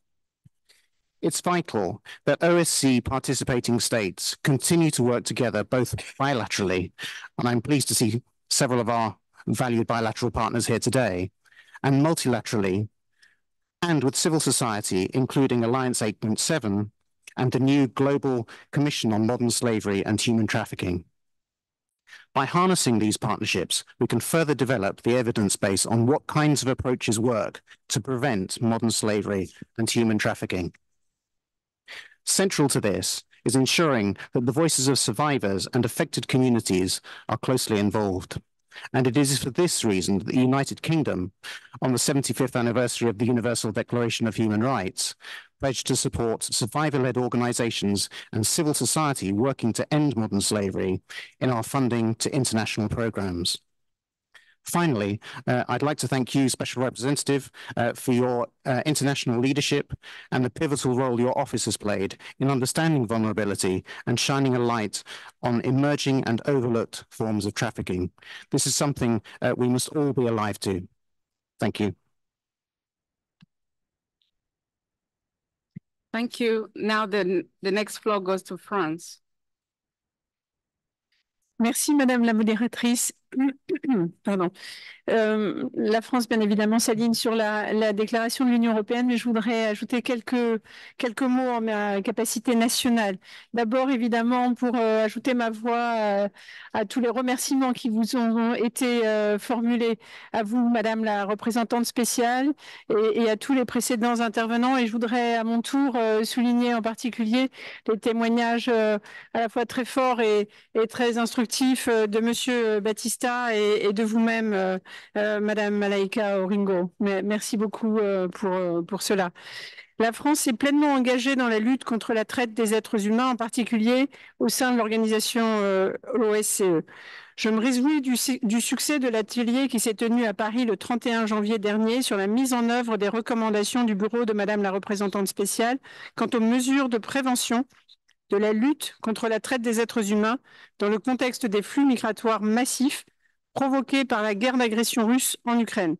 It's vital that OSCE participating states continue to work together both bilaterally, and I'm pleased to see several of our valued bilateral partners here today, and multilaterally, and with civil society, including Alliance 8.7 and the new Global Commission on Modern Slavery and Human Trafficking. By harnessing these partnerships, we can further develop the evidence base on what kinds of approaches work to prevent modern slavery and human trafficking. Central to this is ensuring that the voices of survivors and affected communities are closely involved. And it is for this reason that the United Kingdom, on the 75th anniversary of the Universal Declaration of Human Rights, pledged to support survivor-led organizations and civil society working to end modern slavery in our funding to international programs. Finally, uh, I'd like to thank you, Special Representative, uh, for your uh, international leadership and the pivotal role your office has played in understanding vulnerability and shining a light on emerging and overlooked forms of trafficking. This is something uh, we must all be alive to. Thank you. Thank you. Now the, the next floor goes to France. Merci, Madame la modératrice. Pardon. Euh, la France, bien évidemment, s'aligne sur la, la, déclaration de l'Union européenne, mais je voudrais ajouter quelques, quelques mots en ma capacité nationale. D'abord, évidemment, pour euh, ajouter ma voix euh, à tous les remerciements qui vous ont été formulés à vous, Madame la représentante spéciale, et, à tous les précédents intervenants. Et je voudrais à mon tour souligner en particulier les témoignages à la fois très forts et, et très instructifs de Monsieur Baptiste et, de vous-même, euh, euh, Madame Malaika Oringo. Merci beaucoup euh, pour, cela. La France est pleinement engagée dans la lutte contre la traite des êtres humains, en particulier au sein de l'organisation OSCE. Je me réjouis du, du succès de l'atelier qui s'est tenu à Paris le 31 janvier dernier sur la mise en œuvre des recommandations du bureau de Madame la représentante spéciale quant aux mesures de prévention de la lutte contre la traite des êtres humains dans le contexte des flux migratoires massifs provoqués par la guerre d'agression russe en Ukraine.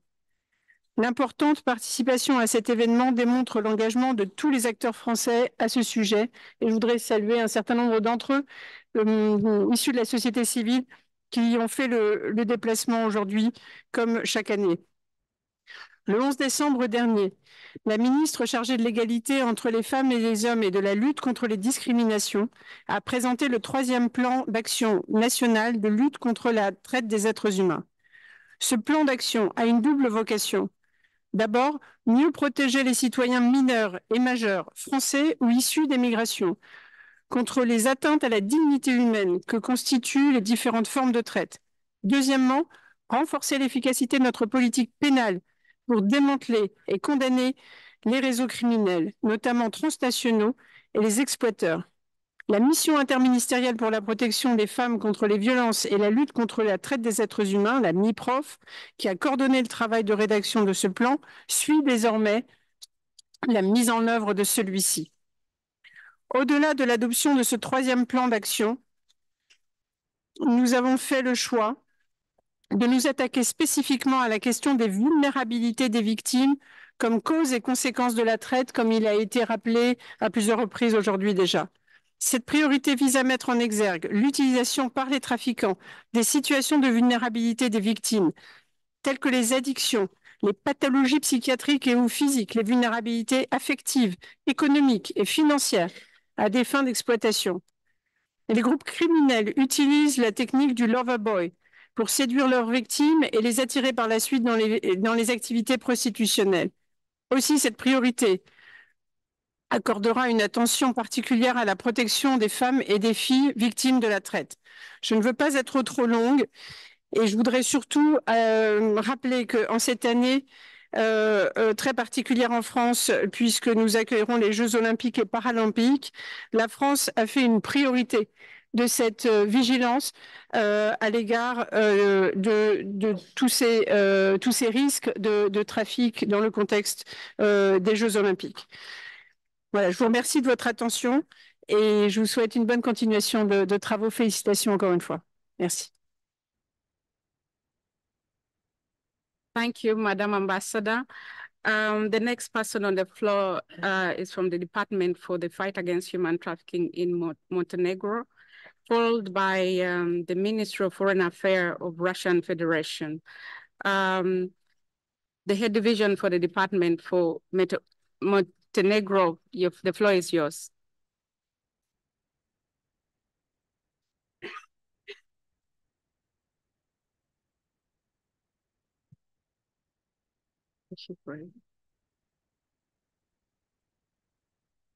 L'importante participation à cet événement démontre l'engagement de tous les acteurs français à ce sujet et je voudrais saluer un certain nombre d'entre eux euh, issus de la société civile qui ont fait le, le déplacement aujourd'hui comme chaque année. Le 11 décembre dernier, la ministre chargée de l'égalité entre les femmes et les hommes et de la lutte contre les discriminations a présenté le troisième plan d'action national de lutte contre la traite des êtres humains. Ce plan d'action a une double vocation. D'abord, mieux protéger les citoyens mineurs et majeurs, français ou issus des migrations, contre les atteintes à la dignité humaine que constituent les différentes formes de traite. Deuxièmement, renforcer l'efficacité de notre politique pénale pour démanteler et condamner les réseaux criminels, notamment transnationaux, et les exploiteurs. La mission interministérielle pour la protection des femmes contre les violences et la lutte contre la traite des êtres humains, la MIPROF, qui a coordonné le travail de rédaction de ce plan, suit désormais la mise en œuvre de celui-ci. Au-delà de l'adoption de ce troisième plan d'action, nous avons fait le choix de nous attaquer spécifiquement à la question des vulnérabilités des victimes comme cause et conséquence de la traite, comme il a été rappelé à plusieurs reprises aujourd'hui déjà. Cette priorité vise à mettre en exergue l'utilisation par les trafiquants des situations de vulnérabilité des victimes, telles que les addictions, les pathologies psychiatriques et ou physiques, les vulnérabilités affectives, économiques et financières à des fins d'exploitation. Les groupes criminels utilisent la technique du lover boy pour séduire leurs victimes et les attirer par la suite dans les, activités prostitutionnelles. Aussi, cette priorité accordera une attention particulière à la protection des femmes et des filles victimes de la traite. Je ne veux pas être trop longue et je voudrais surtout euh, rappeler qu'en cette année euh, euh, très particulière en France, puisque nous accueillerons les Jeux olympiques et paralympiques, la France a fait une priorité de cette euh, vigilance euh, à l'égard euh, de, tous, ces, tous ces risques de, trafic dans le contexte des Jeux olympiques. Voilà, je vous remercie de votre attention et je vous souhaite une bonne continuation de, travaux. Félicitations encore une fois. Merci. Thank you, Madam Ambassador. Um, the next person on the floor uh, is from the Department for the Fight Against Human Trafficking in Mo Montenegro, followed by um, the Ministry of Foreign Affairs of Russian Federation. Um, the head division for the Department for Montenegro, the floor is yours.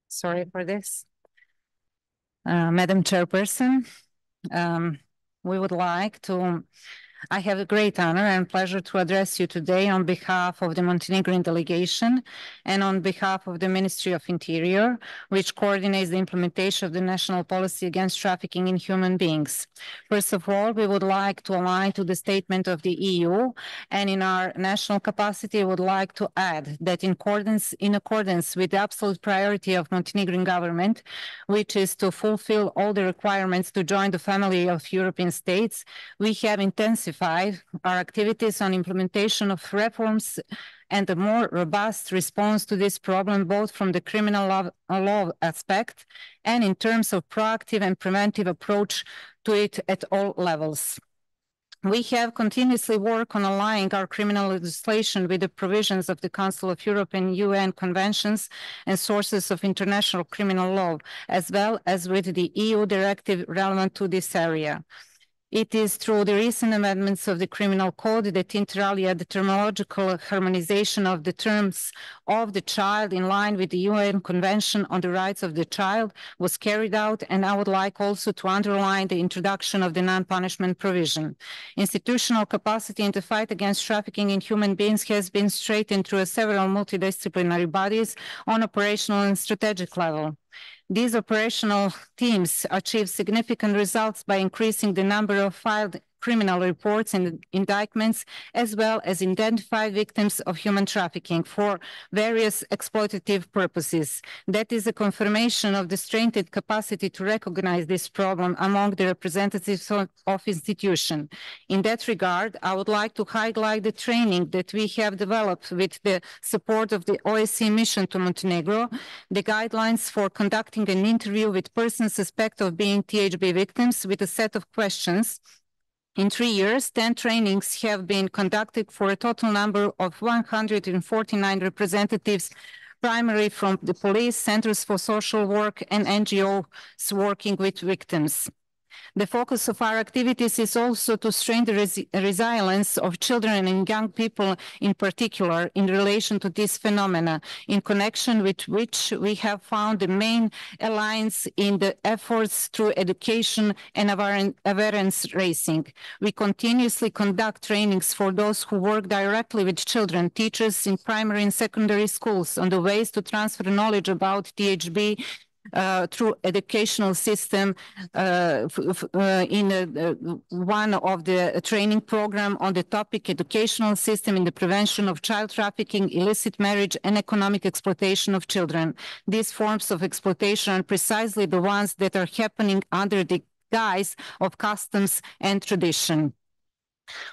Sorry for this. Uh, Madam Chairperson, um, we would like to I have a great honor and pleasure to address you today on behalf of the Montenegrin delegation and on behalf of the Ministry of Interior, which coordinates the implementation of the national policy against trafficking in human beings. First of all, we would like to align to the statement of the EU, and in our national capacity, would like to add that in accordance, in accordance with the absolute priority of Montenegrin government, which is to fulfill all the requirements to join the family of European states, we have intensified intensified our activities on implementation of reforms and a more robust response to this problem, both from the criminal law, law, aspect and in terms of proactive and preventive approach to it at all levels. We have continuously worked on aligning our criminal legislation with the provisions of the Council of Europe and UN conventions and sources of international criminal law, as well as with the EU directive relevant to this area. It is through the recent amendments of the Criminal Code that inter alia the terminological harmonization of the terms of the child in line with the UN Convention on the Rights of the Child was carried out, and I would like also to underline the introduction of the non-punishment provision. Institutional capacity in the fight against trafficking in human beings has been strengthened through several multidisciplinary bodies on operational and strategic level. These operational teams achieved significant results by increasing the number of filed criminal reports and indictments, as well as identify victims of human trafficking for various exploitative purposes. That is a confirmation of the strengthened capacity to recognize this problem among the representatives of, of institution. In that regard, I would like to highlight the training that we have developed with the support of the OSCE mission to Montenegro, the guidelines for conducting an interview with persons suspected of being THB victims with a set of questions in three years, 10 trainings have been conducted for a total number of 149 representatives, primarily from the police, centers for social work, and NGOs working with victims. The focus of our activities is also to strengthen the res resilience of children and young people in particular in relation to this phenomena, in connection with which we have found the main alliance in the efforts through education and awareness raising. We continuously conduct trainings for those who work directly with children, teachers in primary and secondary schools on the ways to transfer knowledge about THB uh, through educational system uh, uh, in one of the training program on the topic educational system in the prevention of child trafficking, illicit marriage, and economic exploitation of children. These forms of exploitation are precisely the ones that are happening under the guise of customs and tradition.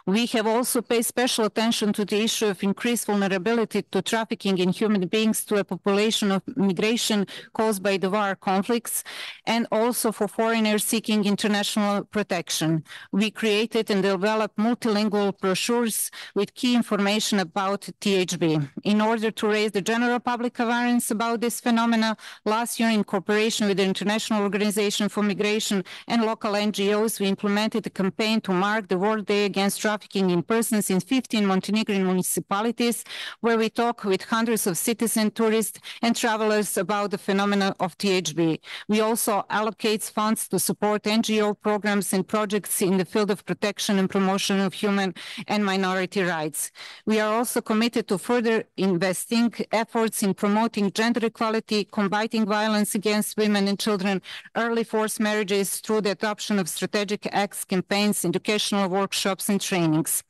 We have also paid special attention to the issue of increased vulnerability to trafficking in human beings to a population of migration caused by the war conflicts and also for foreigners seeking international protection. We created and developed multilingual brochures with key information about THB. In order to raise the general public awareness about this phenomena, last year in cooperation with the International Organization for Migration and local NGOs, we implemented a campaign to mark the World Day against against trafficking in persons in 15 Montenegrin municipalities, where we talk with hundreds of citizen tourists and travelers about the phenomenon of THB. We also allocate funds to support NGO programs and projects in the field of protection and promotion of human and minority rights. We are also committed to further investing efforts in promoting gender equality, combating violence against women and children, early forced marriages through the adoption of strategic acts, campaigns, educational workshops, and trainings.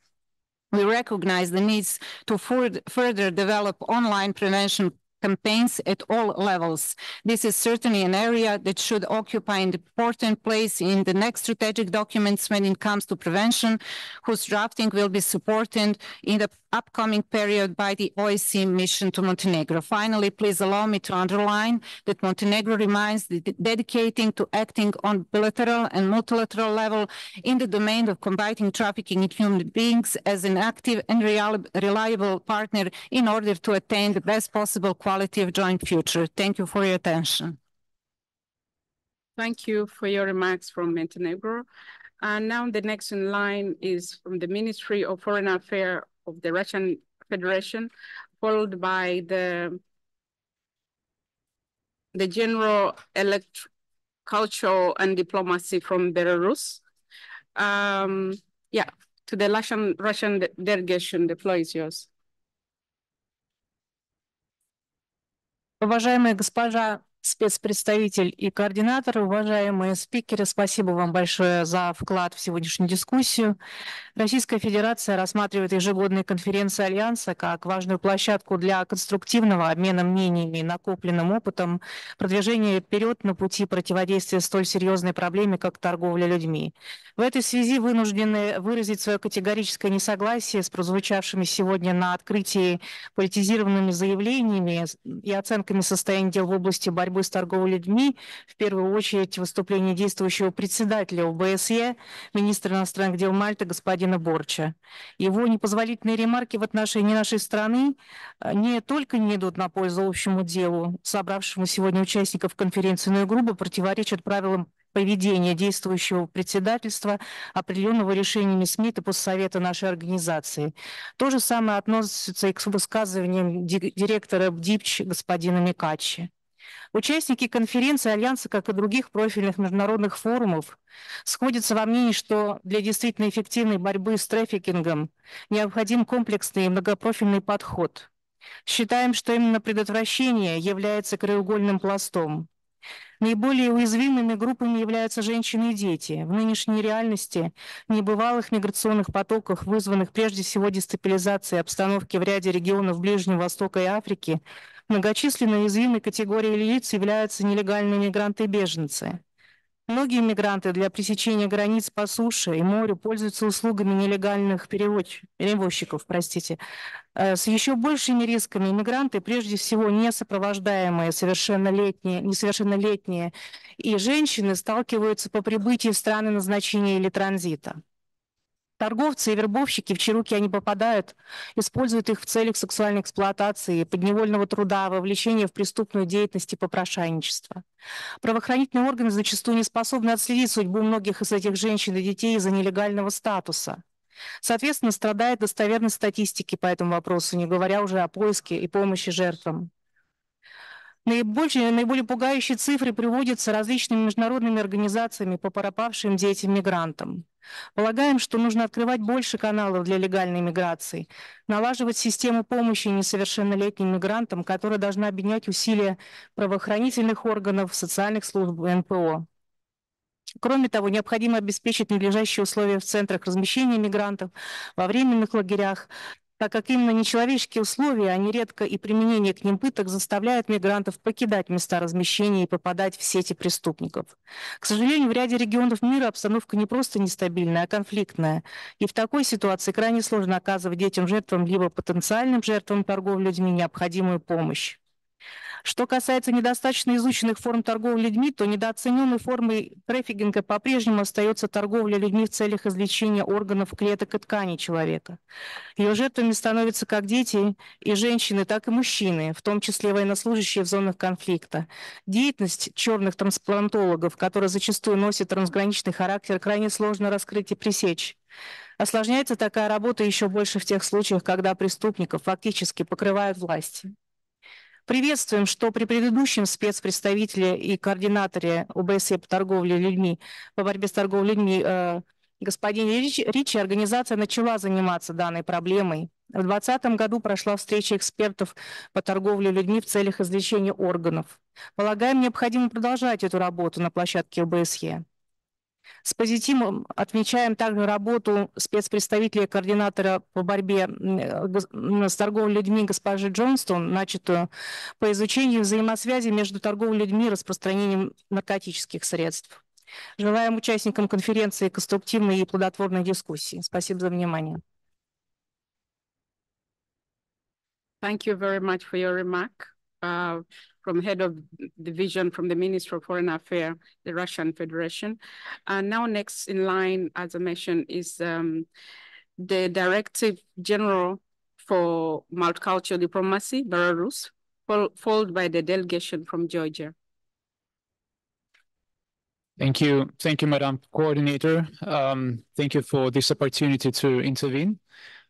We recognize the needs to further develop online prevention campaigns at all levels. This is certainly an area that should occupy an important place in the next strategic documents when it comes to prevention, whose drafting will be supported in the upcoming period by the OSCE mission to Montenegro. Finally, please allow me to underline that Montenegro remains dedicating to acting on bilateral and multilateral level in the domain of combating trafficking in human beings as an active and reliable partner in order to attain the best possible quality of joint future. Thank you for your attention. Thank you for your remarks from Montenegro. And now the next in line is from the Ministry of Foreign Affairs of the Russian Federation, followed by the the General Elect Culture and Diplomacy from Belarus. Um, yeah, to the Russian, Russian delegation, the floor is yours. Уважаемая госпожа спецпредставитель и координатор, уважаемые спикеры, спасибо вам большое за вклад в сегодняшнюю дискуссию. Российская Федерация рассматривает ежегодные конференции Альянса как важную площадку для конструктивного обмена мнениями и накопленным опытом, продвижения вперед на пути противодействия столь серьезной проблеме, как торговля людьми. В этой связи вынуждены выразить свое категорическое несогласие с прозвучавшими сегодня на открытии политизированными заявлениями и оценками состояния дел в области борьбы борьбы с торговлей людьми, в первую очередь выступление действующего председателя ОБСЕ, министра иностранных дел Мальты господина Борча. Его непозволительные ремарки в отношении нашей страны а, не только не идут на пользу общему делу, собравшему сегодня участников конференции, но и грубо противоречат правилам поведения действующего председательства, определенного решениями СМИ и постсовета нашей организации. То же самое относится и к высказываниям директора БДИПЧ господина Микачи. Участники конференции Альянса, как и других профильных международных форумов, сходятся во мнении, что для действительно эффективной борьбы с трафикингом необходим комплексный и многопрофильный подход. Считаем, что именно предотвращение является краеугольным пластом. Наиболее уязвимыми группами являются женщины и дети. В нынешней реальности небывалых миграционных потоках, вызванных прежде всего дестабилизацией обстановки в ряде регионов Ближнего Востока и Африки, Многочисленной уязвимой категорией лиц являются нелегальные мигранты и беженцы. Многие мигранты для пресечения границ по суше и морю пользуются услугами нелегальных перевозчиков, простите. Э, с еще большими рисками мигранты, прежде всего не сопровождаемые совершеннолетние, несовершеннолетние и женщины сталкиваются по прибытии в страны назначения или транзита. Торговцы и вербовщики, в чьи они попадают, используют их в целях сексуальной эксплуатации, подневольного труда, вовлечения в преступную деятельность и попрошайничество. Правоохранительные органы зачастую не способны отследить судьбу многих из этих женщин и детей из-за нелегального статуса. Соответственно, страдает достоверность статистики по этому вопросу, не говоря уже о поиске и помощи жертвам. Наибольшие, наиболее пугающие цифры приводятся различными международными организациями по пропавшим детям-мигрантам. Полагаем, что нужно открывать больше каналов для легальной миграции, налаживать систему помощи несовершеннолетним мигрантам, которая должна объединять усилия правоохранительных органов, социальных служб НПО. Кроме того, необходимо обеспечить надлежащие условия в центрах размещения мигрантов, во временных лагерях, так как именно нечеловеческие условия, а нередко и применение к ним пыток заставляют мигрантов покидать места размещения и попадать в сети преступников. К сожалению, в ряде регионов мира обстановка не просто нестабильная, а конфликтная. И в такой ситуации крайне сложно оказывать детям-жертвам либо потенциальным жертвам торговли людьми необходимую помощь. Что касается недостаточно изученных форм торговли людьми, то недооцененной формой трафикинга по-прежнему остается торговля людьми в целях извлечения органов, клеток и тканей человека. Ее жертвами становятся как дети и женщины, так и мужчины, в том числе военнослужащие в зонах конфликта. Деятельность черных трансплантологов, которая зачастую носит трансграничный характер, крайне сложно раскрыть и пресечь. Осложняется такая работа еще больше в тех случаях, когда преступников фактически покрывают власти. Приветствуем, что при предыдущем спецпредставителе и координаторе ОБСЕ по торговле людьми, по борьбе с торговлей людьми, э, господине Ричи, Ричи, организация начала заниматься данной проблемой. В 2020 году прошла встреча экспертов по торговле людьми в целях извлечения органов. Полагаем, необходимо продолжать эту работу на площадке ОБСЕ. С позитивом отмечаем также работу спецпредставителя координатора по борьбе с торговлей людьми госпожи Джонстон, начатую по изучению взаимосвязи между торговлей людьми и распространением наркотических средств. Желаем участникам конференции конструктивной и плодотворной дискуссии. Спасибо за внимание. Thank you very much for your remark. Uh, from head of division from the Ministry of Foreign Affairs, the Russian Federation. And now next in line, as I mentioned, is um, the Directive General for Multicultural Diplomacy, Belarus, followed by the delegation from Georgia. Thank you. Thank you, Madam Coordinator. Um, thank you for this opportunity to intervene.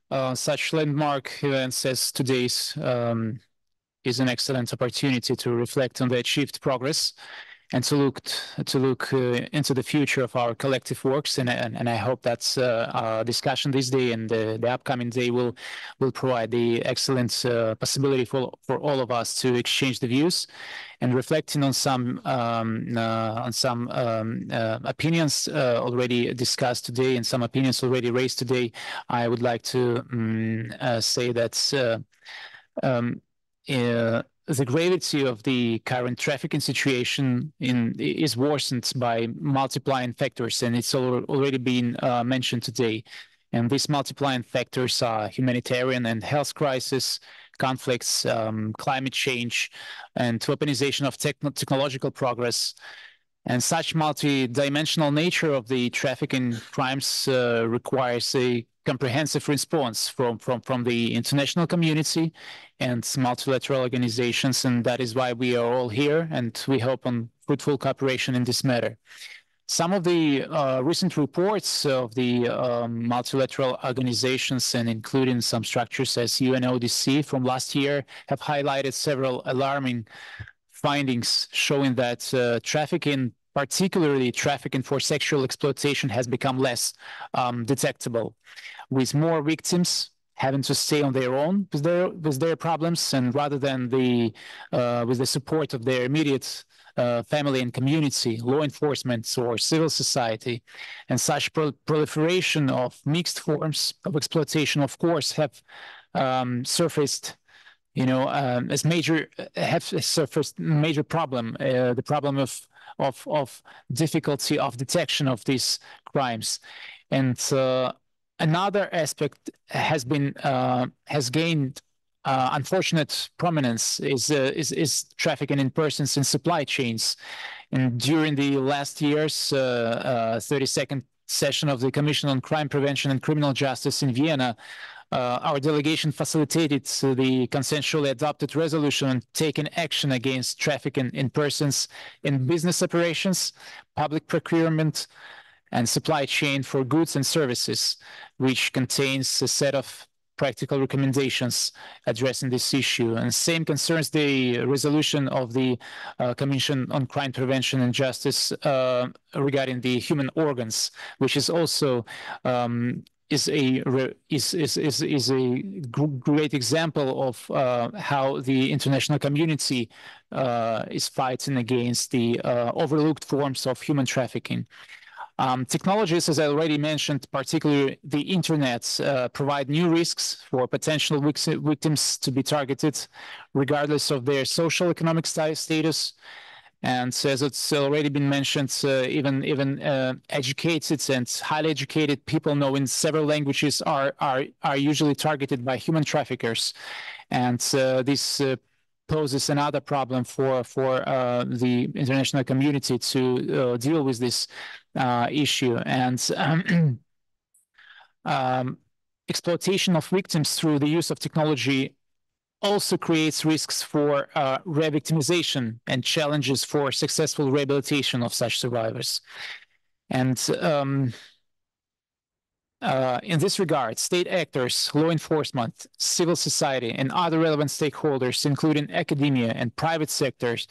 Uh, such landmark events as today's um, is an excellent opportunity to reflect on the achieved progress and to look to look uh, into the future of our collective works. And and, and I hope that uh, our discussion this day and the, the upcoming day will will provide the excellent uh, possibility for for all of us to exchange the views and reflecting on some um, uh, on some um, uh, opinions uh, already discussed today and some opinions already raised today. I would like to um, say that um, uh, the gravity of the current trafficking situation in, is worsened by multiplying factors, and it's al already been uh, mentioned today. And these multiplying factors are humanitarian and health crisis, conflicts, um, climate change, and weaponization of technological progress. And such multi-dimensional nature of the trafficking crimes uh, requires a comprehensive response from, from, from the international community and multilateral organizations. And that is why we are all here. And we hope on fruitful cooperation in this matter. Some of the uh, recent reports of the um, multilateral organizations and including some structures as UNODC from last year have highlighted several alarming findings showing that uh, trafficking particularly trafficking for sexual exploitation has become less um, detectable, with more victims having to stay on their own with their with their problems, and rather than the uh, with the support of their immediate uh, family and community, law enforcement or civil society, and such pro proliferation of mixed forms of exploitation, of course, have um, surfaced you know, um, as major have surfaced major problem, uh, the problem of of, of difficulty of detection of these crimes. And uh, another aspect has been uh, has gained uh, unfortunate prominence is, uh, is is trafficking in persons in supply chains. And during the last year's 32nd uh, uh, session of the Commission on Crime Prevention and Criminal Justice in Vienna, uh, our delegation facilitated the consensually adopted resolution on taking action against trafficking in persons in business operations, public procurement, and supply chain for goods and services, which contains a set of practical recommendations addressing this issue. And same concerns the resolution of the uh, Commission on Crime Prevention and Justice uh, regarding the human organs, which is also um, is a is is is, is a great example of uh, how the international community uh, is fighting against the uh, overlooked forms of human trafficking. Um, technologies, as I already mentioned, particularly the internet, uh, provide new risks for potential victims to be targeted, regardless of their social economic status. And as it's already been mentioned, uh, even even uh, educated and highly educated people knowing several languages are are are usually targeted by human traffickers, and uh, this uh, poses another problem for for uh, the international community to uh, deal with this issue. And um, um, exploitation of victims through the use of technology also creates risks for uh, re-victimization and challenges for successful rehabilitation of such survivors. And um, uh, in this regard, state actors, law enforcement, civil society, and other relevant stakeholders, including academia and private sectors,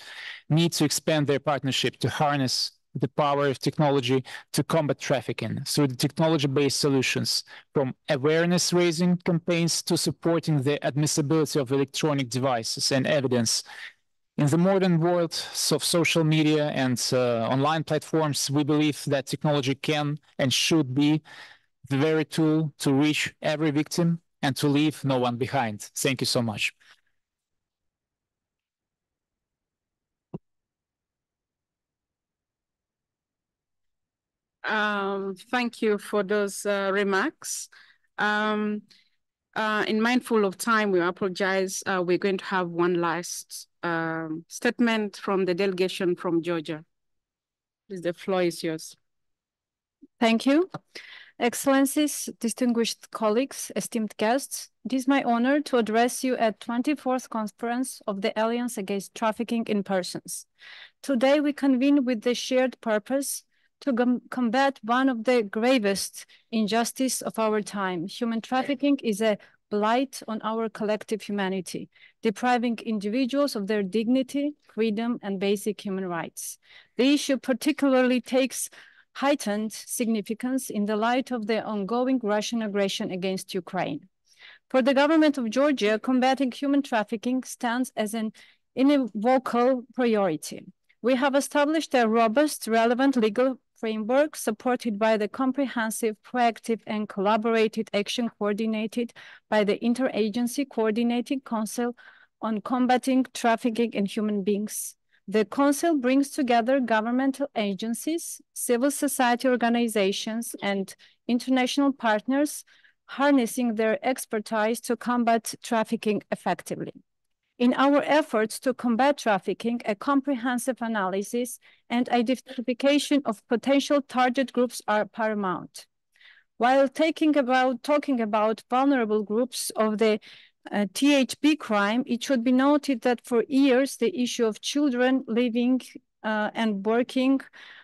need to expand their partnership to harness the power of technology to combat trafficking through technology-based solutions, from awareness-raising campaigns to supporting the admissibility of electronic devices and evidence. In the modern world of social media and uh, online platforms, we believe that technology can and should be the very tool to reach every victim and to leave no one behind. Thank you so much. Um, thank you for those uh, remarks. Um, uh, in mindful of time, we apologize. Uh, we're going to have one last um, statement from the delegation from Georgia. Please, the floor is yours. Thank you. Excellencies, distinguished colleagues, esteemed guests, it is my honor to address you at 24th Conference of the Alliance Against Trafficking in Persons. Today we convene with the shared purpose to combat one of the gravest injustice of our time. Human trafficking is a blight on our collective humanity, depriving individuals of their dignity, freedom, and basic human rights. The issue particularly takes heightened significance in the light of the ongoing Russian aggression against Ukraine. For the government of Georgia, combating human trafficking stands as an unequivocal priority. We have established a robust, relevant legal framework supported by the comprehensive, proactive, and collaborated action coordinated by the Interagency Coordinating Council on Combating Trafficking in Human Beings the Council brings together governmental agencies, civil society organizations, and international partners, harnessing their expertise to combat trafficking effectively. In our efforts to combat trafficking, a comprehensive analysis and identification of potential target groups are paramount. While about, talking about vulnerable groups of the uh, THB crime, it should be noted that for years, the issue of children living uh, and working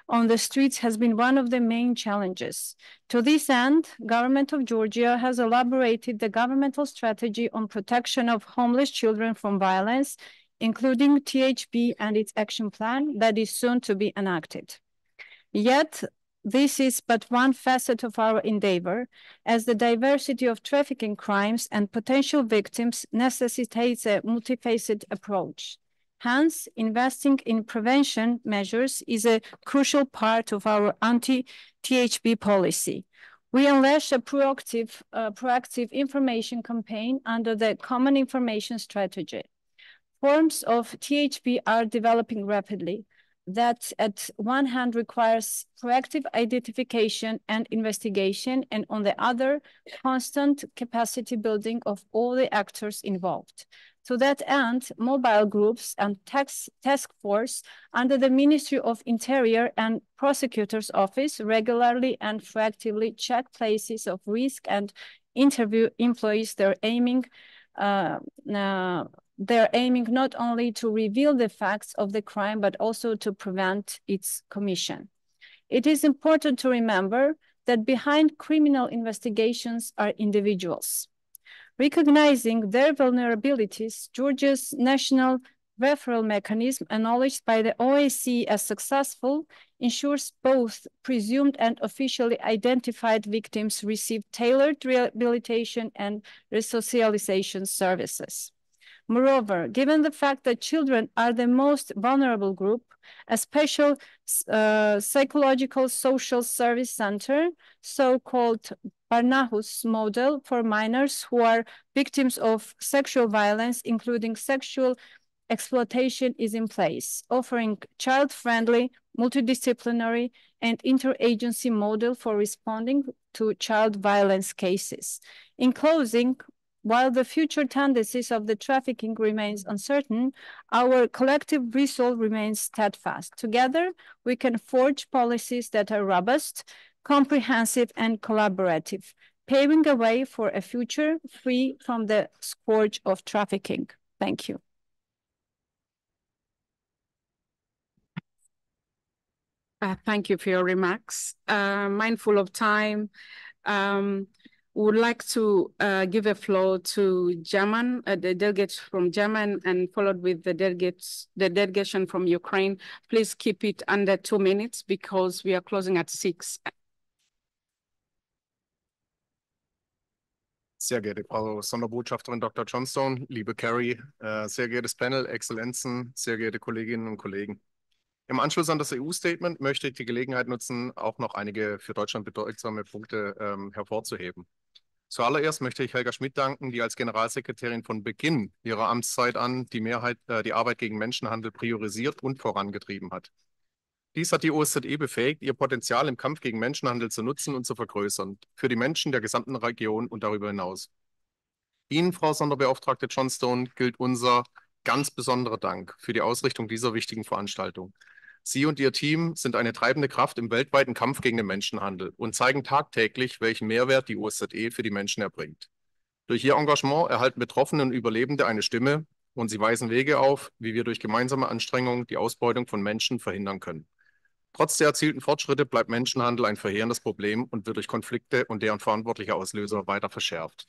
on the streets has been one of the main challenges. To this end, government of Georgia has elaborated the governmental strategy on protection of homeless children from violence, including THB and its action plan that is soon to be enacted. Yet, this is but one facet of our endeavor, as the diversity of trafficking crimes and potential victims necessitates a multifaceted approach. Hence, investing in prevention measures is a crucial part of our anti-THB policy. We unleash a proactive, uh, proactive information campaign under the Common Information Strategy. Forms of THB are developing rapidly, that at one hand requires proactive identification and investigation, and on the other, constant capacity building of all the actors involved. To that end, mobile groups and tax, task force under the Ministry of Interior and Prosecutor's Office regularly and proactively check places of risk and interview employees they're aiming uh, uh, they're aiming not only to reveal the facts of the crime, but also to prevent its commission. It is important to remember that behind criminal investigations are individuals. Recognizing their vulnerabilities, Georgia's national referral mechanism, acknowledged by the OAC as successful, ensures both presumed and officially identified victims receive tailored rehabilitation and resocialization services. Moreover, given the fact that children are the most vulnerable group, a special uh, psychological social service center, so-called Barnahus model for minors who are victims of sexual violence, including sexual exploitation is in place, offering child-friendly, multidisciplinary, and interagency model for responding to child violence cases. In closing, while the future tendencies of the trafficking remains uncertain, our collective resolve remains steadfast. Together, we can forge policies that are robust, comprehensive, and collaborative, paving a way for a future free from the scourge of trafficking. Thank you. Uh, thank you for your remarks. Uh, mindful of time, um, would like to uh, give a floor to German, uh, the delegates from German, and followed with the delegates, the delegation from Ukraine. Please keep it under two minutes because we are closing at six. Sehr geehrte Frau Sonderbotschafterin Dr. Johnstone, liebe Kari, äh, sehr geehrtes Panel, Exzellenzen, sehr geehrte Kolleginnen und Kollegen. Im Anschluss an das EU-Statement möchte ich die Gelegenheit nutzen, auch noch einige für Deutschland bedeutsame Punkte ähm, hervorzuheben. Zuallererst möchte ich Helga Schmidt danken, die als Generalsekretärin von Beginn ihrer Amtszeit an die Mehrheit, äh, die Arbeit gegen Menschenhandel priorisiert und vorangetrieben hat. Dies hat die OSZE befähigt, ihr Potenzial im Kampf gegen Menschenhandel zu nutzen und zu vergrößern, für die Menschen der gesamten Region und darüber hinaus. Ihnen, Frau Sonderbeauftragte Johnstone, gilt unser ganz besonderer Dank für die Ausrichtung dieser wichtigen Veranstaltung. Sie und Ihr Team sind eine treibende Kraft im weltweiten Kampf gegen den Menschenhandel und zeigen tagtäglich, welchen Mehrwert die OSZE für die Menschen erbringt. Durch Ihr Engagement erhalten Betroffene und Überlebende eine Stimme und Sie weisen Wege auf, wie wir durch gemeinsame Anstrengungen die Ausbeutung von Menschen verhindern können. Trotz der erzielten Fortschritte bleibt Menschenhandel ein verheerendes Problem und wird durch Konflikte und deren verantwortliche Auslöser weiter verschärft.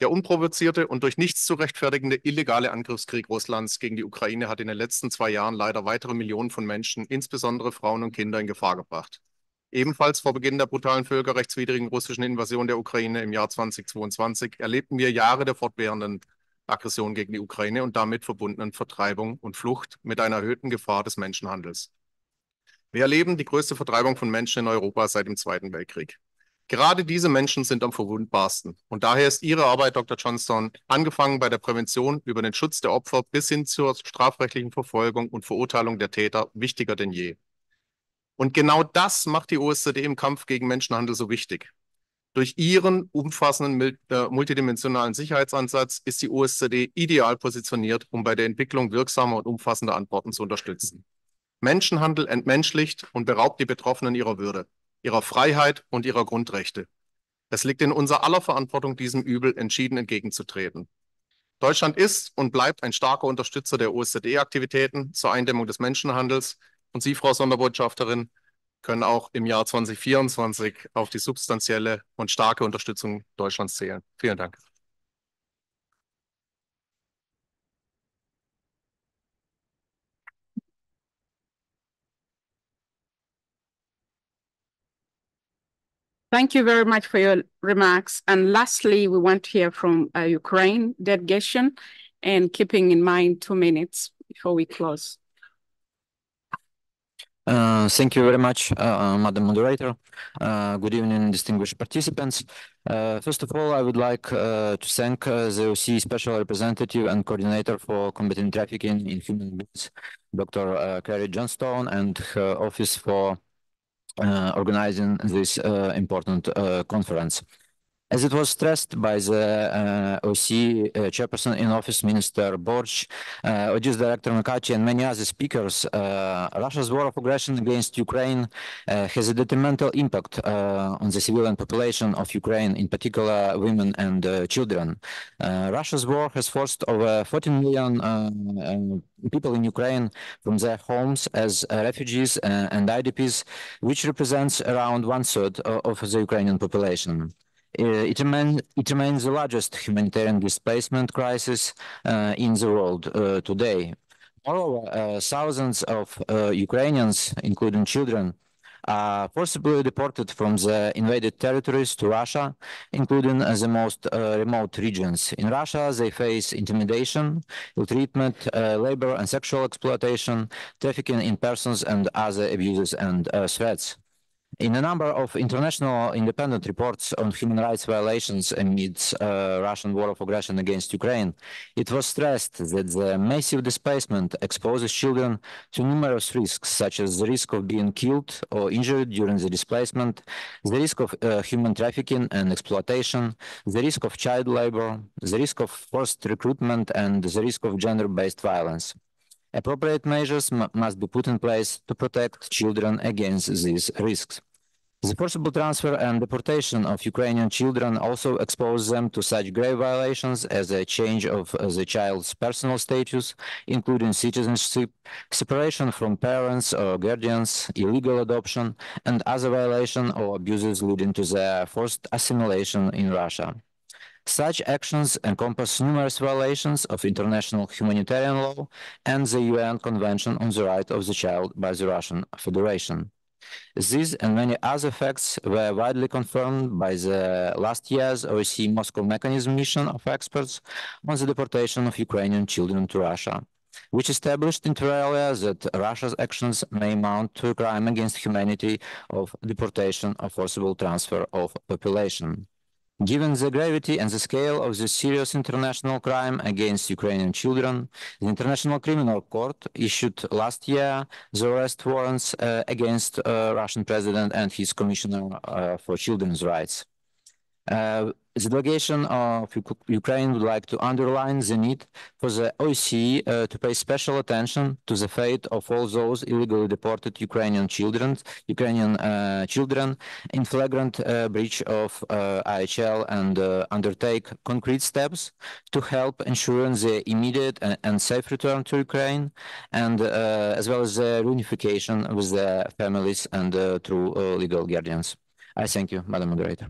Der unprovozierte und durch nichts zu rechtfertigende illegale Angriffskrieg Russlands gegen die Ukraine hat in den letzten zwei Jahren leider weitere Millionen von Menschen, insbesondere Frauen und Kinder, in Gefahr gebracht. Ebenfalls vor Beginn der brutalen völkerrechtswidrigen russischen Invasion der Ukraine im Jahr 2022 erlebten wir Jahre der fortwährenden Aggression gegen die Ukraine und damit verbundenen Vertreibung und Flucht mit einer erhöhten Gefahr des Menschenhandels. Wir erleben die größte Vertreibung von Menschen in Europa seit dem Zweiten Weltkrieg. Gerade diese Menschen sind am verwundbarsten. Und daher ist Ihre Arbeit, Dr. Johnstone, angefangen bei der Prävention über den Schutz der Opfer bis hin zur strafrechtlichen Verfolgung und Verurteilung der Täter wichtiger denn je. Und genau das macht die OSZE im Kampf gegen Menschenhandel so wichtig. Durch ihren umfassenden äh, multidimensionalen Sicherheitsansatz ist die OSZE ideal positioniert, um bei der Entwicklung wirksamer und umfassender Antworten zu unterstützen. Menschenhandel entmenschlicht und beraubt die Betroffenen ihrer Würde ihrer Freiheit und ihrer Grundrechte. Es liegt in unser aller Verantwortung, diesem Übel entschieden entgegenzutreten. Deutschland ist und bleibt ein starker Unterstützer der OSZE-Aktivitäten zur Eindämmung des Menschenhandels. Und Sie, Frau Sonderbotschafterin, können auch im Jahr 2024 auf die substanzielle und starke Unterstützung Deutschlands zählen. Vielen Dank. Thank you very much for your remarks. And lastly, we want to hear from uh, Ukraine delegation and keeping in mind two minutes before we close. Uh, thank you very much, uh, Madam Moderator. Uh, good evening, distinguished participants. Uh, first of all, I would like uh, to thank uh, the OSCE Special Representative and Coordinator for Combating Trafficking in Human Beings, Dr. Kari Johnstone, and her Office for uh, organizing this uh, important uh, conference. As it was stressed by the uh, OSCE uh, chairperson in office, Minister Borg, uh, Director Mecacci, and many other speakers, uh, Russia's war of aggression against Ukraine uh, has a detrimental impact uh, on the civilian population of Ukraine, in particular women and uh, children. Russia's war has forced over 14 million people in Ukraine from their homes as refugees and IDPs, which represents around one third of the Ukrainian population. Uh, it, remain, it, remains the largest humanitarian displacement crisis uh, in the world uh, today. Moreover, thousands of Ukrainians, including children, are forcibly deported from the invaded territories to Russia, including the most uh, remote regions. In Russia, they face intimidation, ill treatment, uh, labor and sexual exploitation, trafficking in persons, and other abuses and uh, threats. In a number of international independent reports on human rights violations amid uh, Russian war of aggression against Ukraine, it was stressed that the massive displacement exposes children to numerous risks, such as the risk of being killed or injured during the displacement, the risk of uh, human trafficking and exploitation, the risk of child labor, the risk of forced recruitment, and the risk of gender-based violence. Appropriate measures must be put in place to protect children against these risks. The forcible transfer and deportation of Ukrainian children also expose them to such grave violations as a change of uh, the child's personal status, including citizenship, separation from parents or guardians, illegal adoption, and other violations or abuses leading to their forced assimilation in Russia. Such actions encompass numerous violations of international humanitarian law and the UN Convention on the Right of the Child by the Russian Federation. These and many other facts were widely confirmed by the last year's OSCE Moscow Mechanism mission of experts on the deportation of Ukrainian children to Russia, which established inter alia that Russia's actions may amount to a crime against humanity of deportation or forcible transfer of population. Given the gravity and the scale of the serious international crime against Ukrainian children, the International Criminal Court issued last year the arrest warrants uh, against uh, Russian president and his commissioner uh, for children's rights. Uh, the delegation of Ukraine would like to underline the need for the OSCE uh, to pay special attention to the fate of all those illegally deported Ukrainian children, Ukrainian uh, children in flagrant uh, breach of uh, IHL and uh, undertake concrete steps to help ensuring the immediate and, and safe return to Ukraine, and uh, as well as the reunification with their families and through legal guardians. I thank you, Madam Moderator.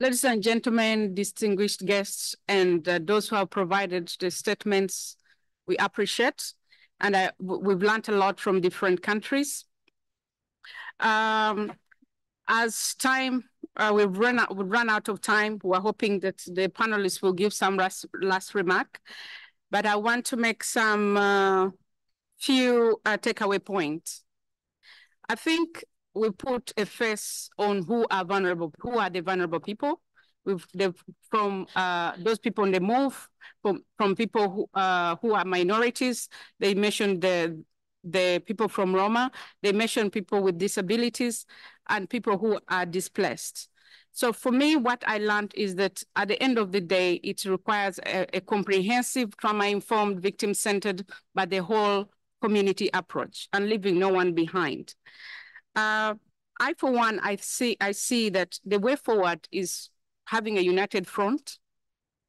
Ladies and gentlemen, distinguished guests, and uh, those who have provided the statements, we appreciate. And I, we've learned a lot from different countries. Um, as time, uh, we've, run out, we've run out of time. We're hoping that the panelists will give some last, last remark. But I want to make some uh, few uh, takeaway points. I think we put a face on who are vulnerable, who are the vulnerable people. We've from uh, those people on the move, from from people who uh, who are minorities. They mentioned the the people from Roma. They mentioned people with disabilities and people who are displaced. So for me, what I learned is that at the end of the day, it requires a, a comprehensive, trauma-informed, victim-centered, but the whole community approach and leaving no one behind. Uh, I, for one, I see, I see that the way forward is having a united front,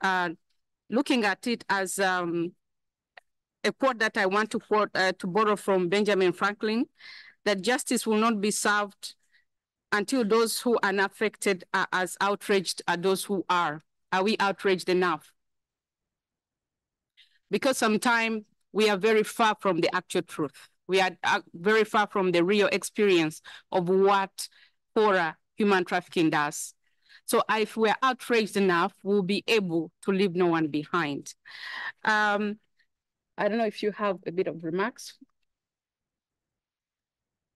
uh, looking at it as um, a quote that I want to quote uh, to borrow from Benjamin Franklin, that justice will not be served until those who are affected are as outraged as those who are. Are we outraged enough? Because sometimes we are very far from the actual truth. We are uh, very far from the real experience of what horror human trafficking does. So if we're outraged enough, we'll be able to leave no one behind. Um, I don't know if you have a bit of remarks.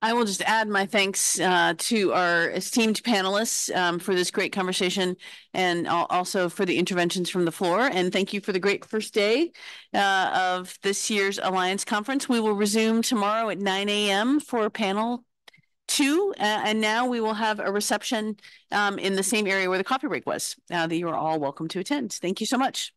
I will just add my thanks uh, to our esteemed panelists um, for this great conversation and also for the interventions from the floor. And thank you for the great first day uh, of this year's Alliance Conference. We will resume tomorrow at 9 a.m. for panel two. Uh, and now we will have a reception um, in the same area where the coffee break was uh, that you are all welcome to attend. Thank you so much.